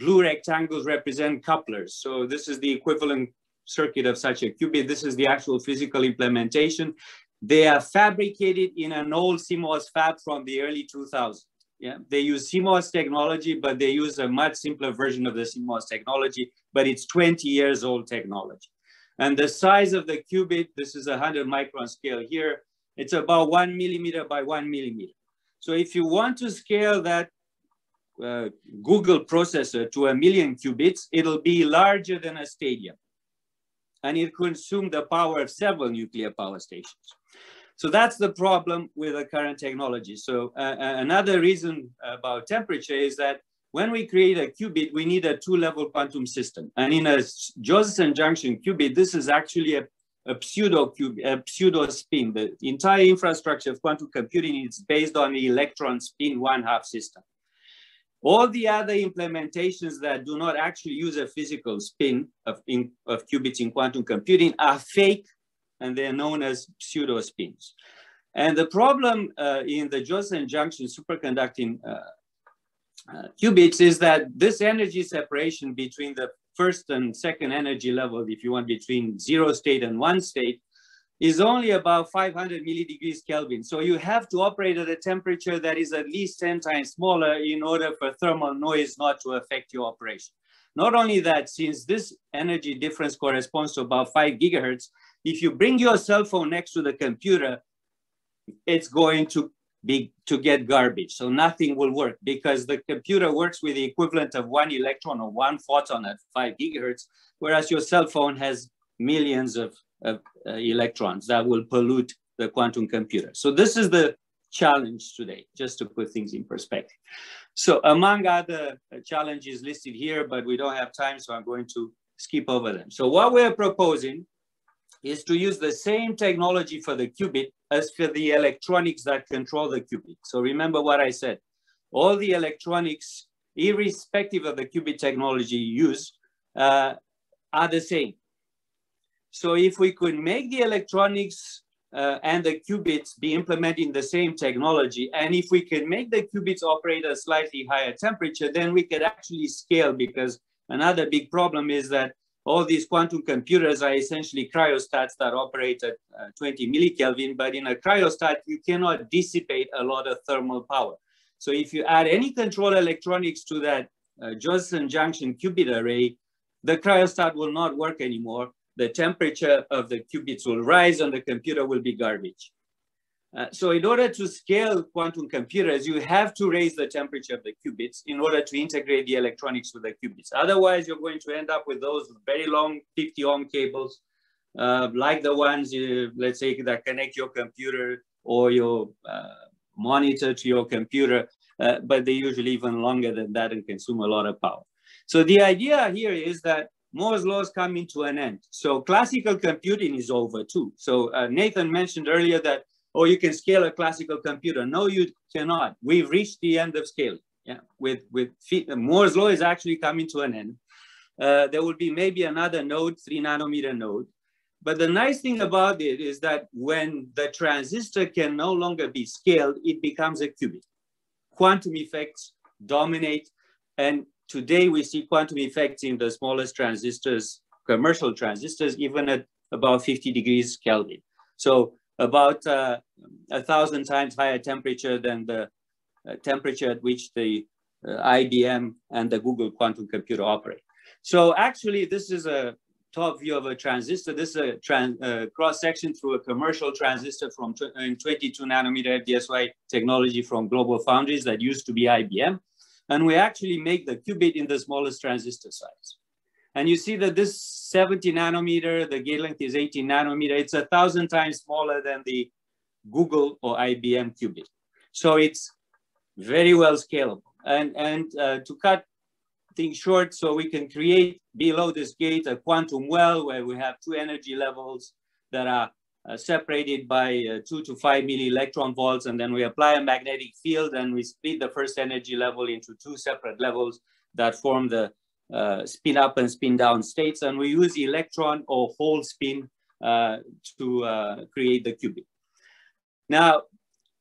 blue rectangles represent couplers. So this is the equivalent circuit of such a qubit. This is the actual physical implementation. They are fabricated in an old CMOS fab from the early 2000s. Yeah, they use CMOS technology, but they use a much simpler version of the CMOS technology, but it's 20 years old technology. And the size of the qubit, this is a 100 micron scale here, it's about one millimeter by one millimeter. So if you want to scale that uh, Google processor to a million qubits, it'll be larger than a stadium. And it consumes the power of several nuclear power stations. So that's the problem with the current technology. So uh, uh, another reason about temperature is that when we create a qubit, we need a two-level quantum system. And in a Josephson junction qubit, this is actually a, a pseudo a pseudo spin. The entire infrastructure of quantum computing is based on the electron spin one-half system. All the other implementations that do not actually use a physical spin of, in, of qubits in quantum computing are fake and they're known as pseudo spins. And the problem uh, in the Josephson junction superconducting uh, uh, qubits is that this energy separation between the first and second energy level, if you want, between zero state and one state, is only about 500 millidegrees Kelvin. So you have to operate at a temperature that is at least 10 times smaller in order for thermal noise not to affect your operation. Not only that, since this energy difference corresponds to about five gigahertz, if you bring your cell phone next to the computer, it's going to be to get garbage. So nothing will work because the computer works with the equivalent of one electron or one photon at five gigahertz, whereas your cell phone has millions of, of uh, electrons that will pollute the quantum computer. So this is the challenge today, just to put things in perspective. So among other uh, challenges listed here, but we don't have time, so I'm going to skip over them. So what we're proposing is to use the same technology for the qubit as for the electronics that control the qubit. So remember what I said. All the electronics, irrespective of the qubit technology used, uh, are the same. So if we could make the electronics uh, and the qubits be implementing the same technology, and if we can make the qubits operate at a slightly higher temperature, then we could actually scale because another big problem is that all these quantum computers are essentially cryostats that operate at uh, 20 millikelvin, but in a cryostat, you cannot dissipate a lot of thermal power. So if you add any control electronics to that uh, Josephson junction qubit array, the cryostat will not work anymore. The temperature of the qubits will rise and the computer will be garbage. Uh, so in order to scale quantum computers, you have to raise the temperature of the qubits in order to integrate the electronics with the qubits. Otherwise, you're going to end up with those very long 50 ohm cables, uh, like the ones, you, let's say, that connect your computer or your uh, monitor to your computer, uh, but they're usually even longer than that and consume a lot of power. So the idea here is that Moore's law is coming to an end. So classical computing is over too. So uh, Nathan mentioned earlier that or you can scale a classical computer. No, you cannot. We've reached the end of scaling. Yeah, with with Moore's law is actually coming to an end. Uh, there will be maybe another node, three nanometer node. But the nice thing about it is that when the transistor can no longer be scaled, it becomes a qubit. Quantum effects dominate. And today we see quantum effects in the smallest transistors, commercial transistors, even at about 50 degrees Kelvin. So about uh, a thousand times higher temperature than the uh, temperature at which the uh, IBM and the Google quantum computer operate. So actually, this is a top view of a transistor. This is a trans, uh, cross section through a commercial transistor from tw in 22 nanometer FDSOI technology from Global Foundries that used to be IBM. And we actually make the qubit in the smallest transistor size. And you see that this 70 nanometer, the gate length is 18 nanometer. It's a thousand times smaller than the Google or IBM qubit. So it's very well scalable. And, and uh, to cut things short, so we can create below this gate a quantum well where we have two energy levels that are uh, separated by uh, two to five milli electron volts. And then we apply a magnetic field and we split the first energy level into two separate levels that form the uh, spin up and spin down states, and we use electron or hole spin uh, to uh, create the qubit. Now,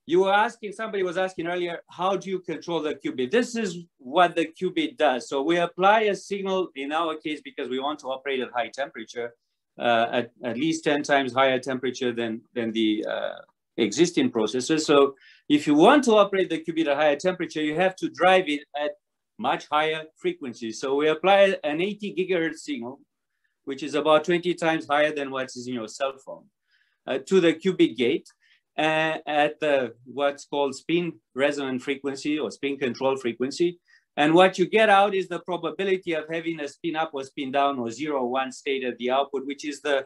you were asking, somebody was asking earlier, how do you control the qubit? This is what the qubit does. So we apply a signal in our case because we want to operate at high temperature, uh, at, at least 10 times higher temperature than, than the uh, existing processors. So if you want to operate the qubit at higher temperature, you have to drive it at much higher frequencies. So we apply an 80 gigahertz signal, which is about 20 times higher than what is in your cell phone, uh, to the qubit gate uh, at the what's called spin resonant frequency or spin control frequency. And what you get out is the probability of having a spin up or spin down or zero one state at the output, which is the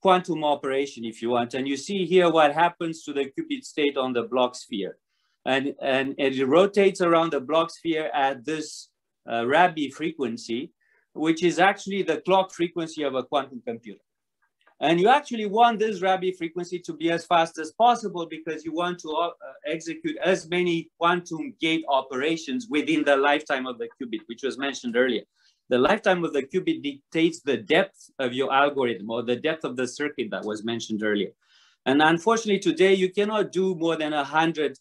quantum operation, if you want. And you see here what happens to the qubit state on the Bloch sphere. And, and it rotates around the Bloch sphere at this uh, Rabi frequency, which is actually the clock frequency of a quantum computer. And you actually want this Rabi frequency to be as fast as possible because you want to uh, execute as many quantum gate operations within the lifetime of the qubit, which was mentioned earlier. The lifetime of the qubit dictates the depth of your algorithm or the depth of the circuit that was mentioned earlier. And unfortunately, today you cannot do more than 100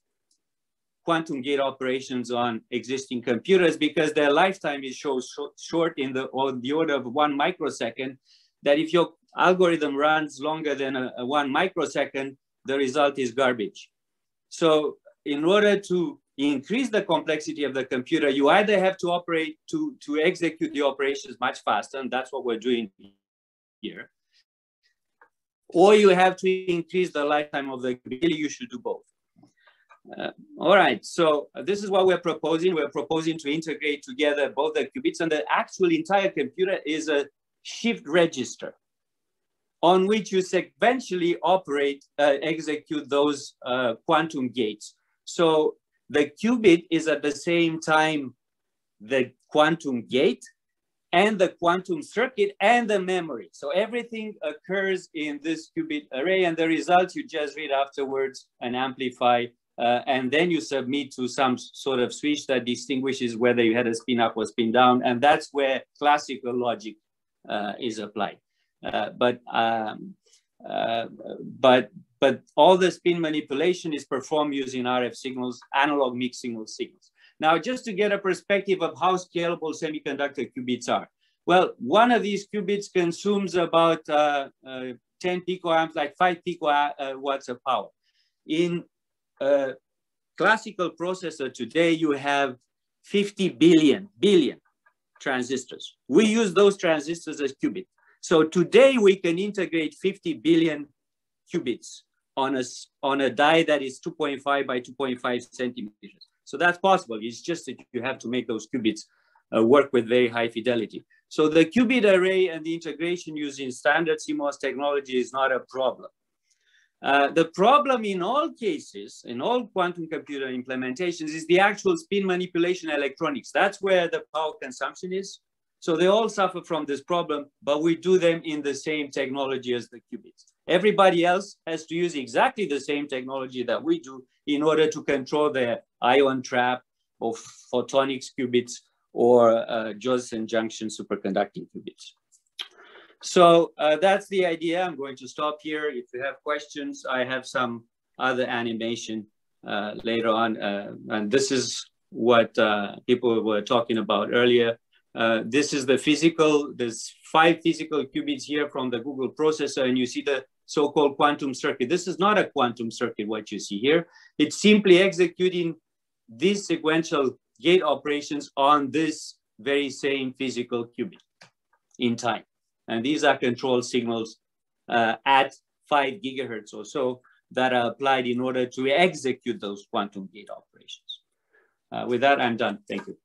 quantum gate operations on existing computers because their lifetime is so short in the, or the order of one microsecond that if your algorithm runs longer than a, a one microsecond, the result is garbage. So in order to increase the complexity of the computer, you either have to operate to, to execute the operations much faster, and that's what we're doing here, or you have to increase the lifetime of the, really you should do both. Uh, all right, so uh, this is what we're proposing. We're proposing to integrate together both the qubits and the actual entire computer is a shift register on which you sequentially operate, uh, execute those uh, quantum gates. So the qubit is at the same time the quantum gate and the quantum circuit and the memory. So everything occurs in this qubit array and the results you just read afterwards and amplify uh, and then you submit to some sort of switch that distinguishes whether you had a spin up or spin down. And that's where classical logic uh, is applied. Uh, but um, uh, but but all the spin manipulation is performed using RF signals, analog mixed signal signals. Now, just to get a perspective of how scalable semiconductor qubits are. Well, one of these qubits consumes about uh, uh, 10 picoamps, like five picowatts of power. In a classical processor today, you have 50 billion, billion transistors. We use those transistors as qubits. So today we can integrate 50 billion qubits on a, on a die that is 2.5 by 2.5 centimeters. So that's possible. It's just that you have to make those qubits uh, work with very high fidelity. So the qubit array and the integration using standard CMOS technology is not a problem. Uh, the problem in all cases, in all quantum computer implementations, is the actual spin manipulation electronics. That's where the power consumption is. So they all suffer from this problem, but we do them in the same technology as the qubits. Everybody else has to use exactly the same technology that we do in order to control their ion trap or photonics qubits or uh, Josephson junction superconducting qubits. So uh, that's the idea. I'm going to stop here. If you have questions, I have some other animation uh, later on. Uh, and this is what uh, people were talking about earlier. Uh, this is the physical, there's five physical qubits here from the Google processor, and you see the so-called quantum circuit. This is not a quantum circuit, what you see here. It's simply executing these sequential gate operations on this very same physical qubit in time. And these are control signals uh, at five gigahertz or so that are applied in order to execute those quantum gate operations. Uh, with that, I'm done. Thank you.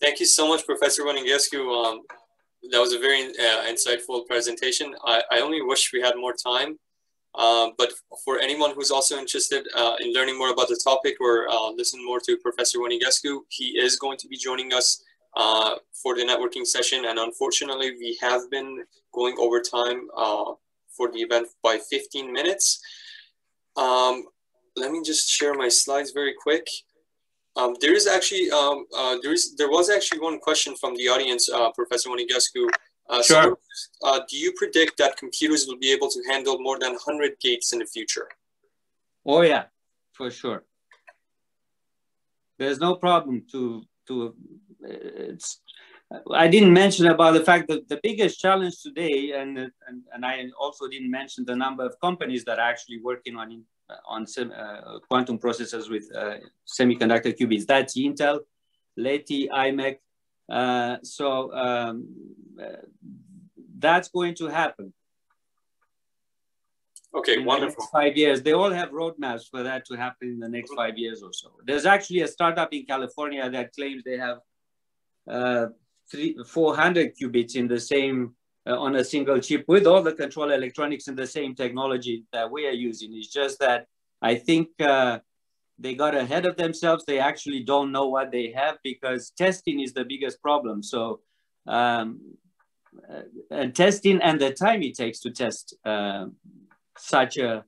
Thank you so much, Professor Voinigescu. Um, that was a very uh, insightful presentation. I, I only wish we had more time, uh, but for anyone who's also interested uh, in learning more about the topic or uh, listen more to Professor Voinigescu, he is going to be joining us uh, for the networking session. And unfortunately, we have been going over time uh, for the event by 15 minutes. Um, let me just share my slides very quick. Um, there is actually um, uh, there is there was actually one question from the audience, uh, Professor Voinigescu. Uh, sure. So, uh, do you predict that computers will be able to handle more than 100 gates in the future? Oh yeah, for sure. There's no problem to to. It's. I didn't mention about the fact that the biggest challenge today, and and, and I also didn't mention the number of companies that are actually working on on sem, uh, quantum processors with uh, semiconductor qubits. That's Intel, Leti, IMEC. Uh, so um, uh, that's going to happen. Okay, in wonderful. five years. They all have roadmaps for that to happen in the next five years or so. There's actually a startup in California that claims they have uh, three, 400 qubits in the same uh, on a single chip with all the control electronics and the same technology that we are using. It's just that I think uh, they got ahead of themselves. They actually don't know what they have because testing is the biggest problem. So, um, uh, and testing and the time it takes to test uh, such a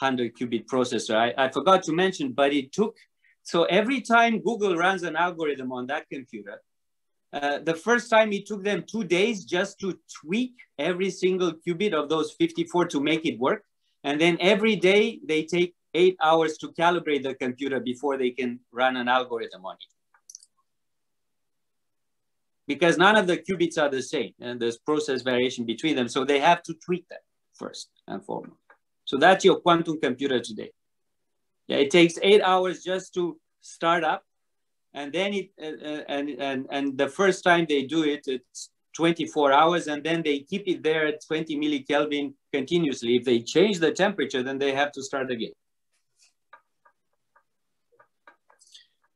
100 qubit processor. I, I forgot to mention, but it took, so every time Google runs an algorithm on that computer, uh, the first time it took them two days just to tweak every single qubit of those 54 to make it work. And then every day they take eight hours to calibrate the computer before they can run an algorithm on it. Because none of the qubits are the same and there's process variation between them. So they have to tweak them first and foremost. So that's your quantum computer today. Yeah, it takes eight hours just to start up. And then it, uh, uh and, and, and the first time they do it, it's 24 hours and then they keep it there at 20 millikelvin continuously. If they change the temperature, then they have to start again.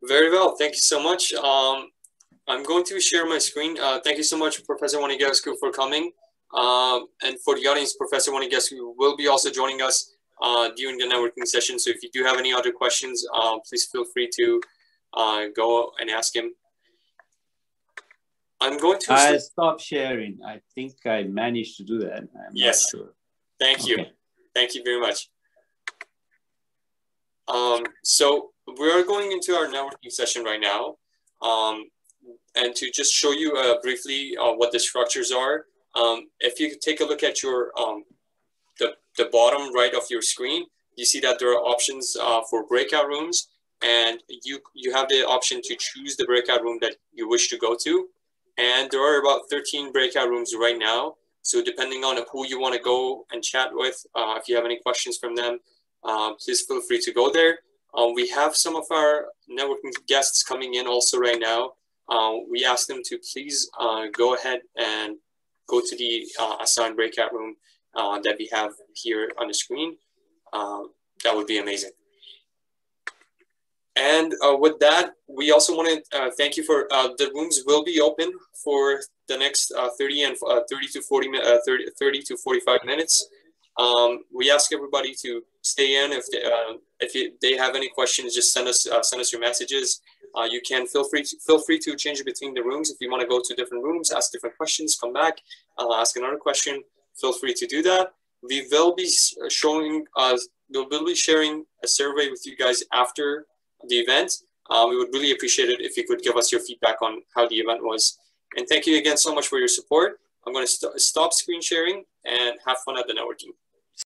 Very well, thank you so much. Um, I'm going to share my screen. Uh, thank you so much, Professor Voinigescu, for coming. Um, and for the audience, Professor Voinigescu will be also joining us uh, during the networking session. So if you do have any other questions, uh, please feel free to uh, go and ask him. I'm going to- I stop sharing. I think I managed to do that. I'm yes. Sure. Thank you. Okay. Thank you very much. Um, so we're going into our networking session right now. Um, and to just show you uh, briefly uh, what the structures are, um, if you take a look at your um, the, the bottom right of your screen, you see that there are options uh, for breakout rooms and you, you have the option to choose the breakout room that you wish to go to. And there are about 13 breakout rooms right now. So depending on who you want to go and chat with, uh, if you have any questions from them, uh, please feel free to go there. Um, we have some of our networking guests coming in also right now. Uh, we ask them to please uh, go ahead and go to the uh, assigned breakout room uh, that we have here on the screen. Um, that would be amazing. And uh, with that, we also want to uh, thank you for uh, the rooms will be open for the next 30 and 30 to 40, 30, 30 to 45 minutes. Um, we ask everybody to stay in. If they, uh, if you, they have any questions, just send us uh, send us your messages. Uh, you can feel free to, feel free to change between the rooms. If you want to go to different rooms, ask different questions, come back, ask another question. Feel free to do that. We will be showing uh, we will be sharing a survey with you guys after the event. Uh, we would really appreciate it if you could give us your feedback on how the event was. And thank you again so much for your support. I'm going to st stop screen sharing and have fun at the networking.